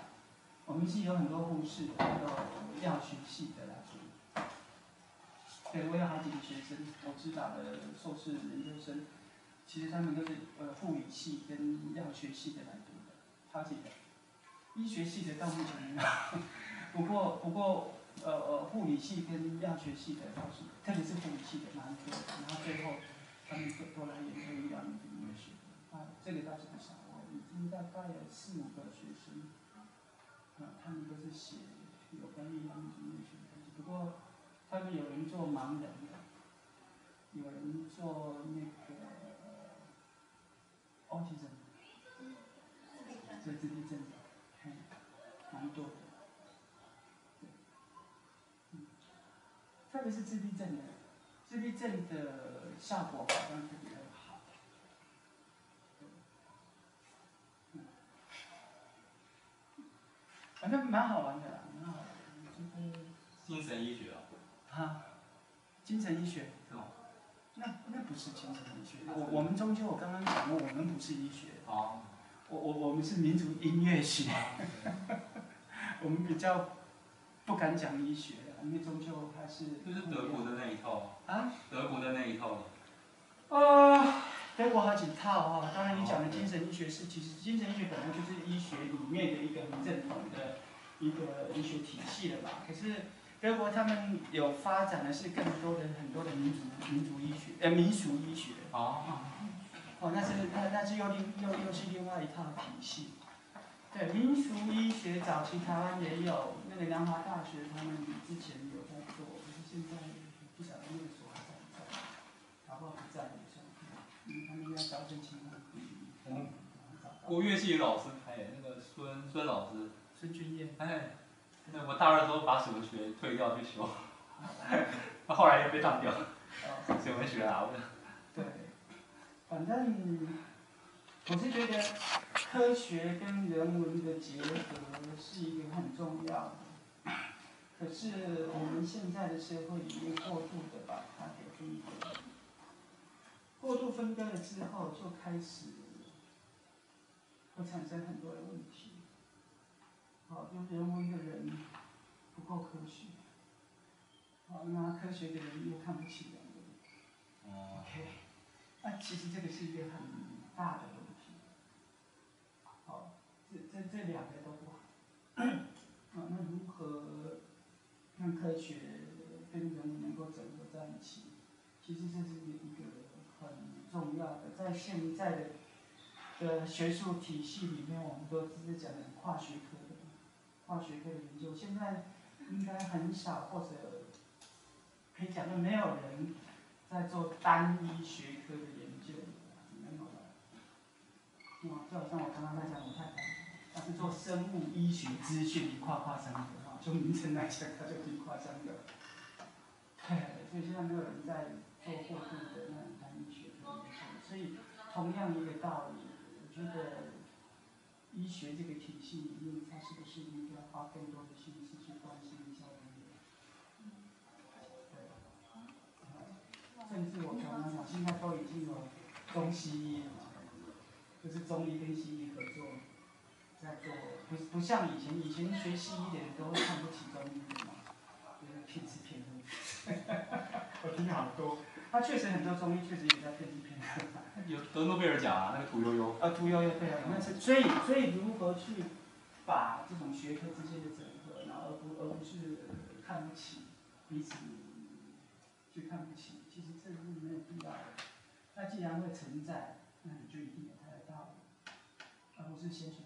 我们系有很多护士，还有药学系的啦。对，我有好几个学生，我指导的硕士研究生，其实他们都是呃护理系跟药学系的来读的，好几个。医学系的到目前没有，不过不过呃呃护理系跟药学系的倒是，特别是护理系的蛮多，然后最后他们都都来研究医疗音乐学，啊这个倒是不少，我已经大概有四五个学生，啊他们都是写有关医疗音乐学的东西，不过他们有人做盲人的，有人做那个 autism，做自闭症的。嗯，蛮多的，对，嗯，特别是自闭症的，自闭症的效果好像特别好，嗯，反正蛮好玩的啦，蛮好玩的，就是精神医学啊。啊，精神医学，是吗？那那不是精神医学，我我们终究我刚刚讲过，我们不是医学。哦。我我我们是民族音乐学，我们比较不敢讲医学，因为终究还是。就是德国的那一套。啊。德国的那一套。啊，德国好几套啊！当然，你讲的精神医学是，其实精神医学本来就是医学里面的一个很正统的一个医学体系了吧。可是德国他们有发展的是更多的很多的民族民族医学，呃，民俗医学。哦。哦，那是那那是又另又又是另外一套体系。对，民俗医学早期台湾也有，那个南华大学他们之前有在做，可是现在不晓得那个所还在不在，搞不好不在也算。嗯，他们要调整情况。嗯。国乐系老师，哎，那个孙孙老师。孙君燕。哎，那我大二的时候把什么学退掉去修，他后来又被当掉，所以我们学啊，我。对。反正我是觉得科学跟人文的结合是一个很重要的，可是我们现在的社会已经过度的把它给分割，过度分割了之后就开始会产生很多的问题。好，就人文的人不够科学，好，那科学的人又看不起人文。哦。OK。那其实这个是一个很大的问题，好，这这这两个都不好，啊，那如何让科学跟人文能够整合在一起？其实这是一个很重要的，在现在的的学术体系里面，我们都只是讲的跨学科的，跨学科的研究，现在应该很少或者可以讲的没有人。在做单一学科的研究，没有了。哇，就好像我刚刚在讲我太太，她是做生物医学资讯跨跨三个哈，就名称来讲，她就可以跨三个。对，所以现在没有人在做过度的那种单一学科研究，所以同样一个道理，我觉得医学这个体系里面，它是不是应该花更多的心思去关心一下？甚至我刚刚讲，现在都已经有中西医了，就是中医跟西医合作在做，不不像以前，以前学西医的人都看不起中医的嘛，就是骗吃骗喝。我听好多，他确实很多中医确实也在骗吃骗喝。有得诺贝尔奖啊，那个屠呦呦。啊，屠呦呦对啊，那是所以所以如何去把这种学科之间的整合，然后而不而不是看不起彼此，去看不起，其实这是没有必要的。那既然会存在，那你就一定有它的道理，而不是先去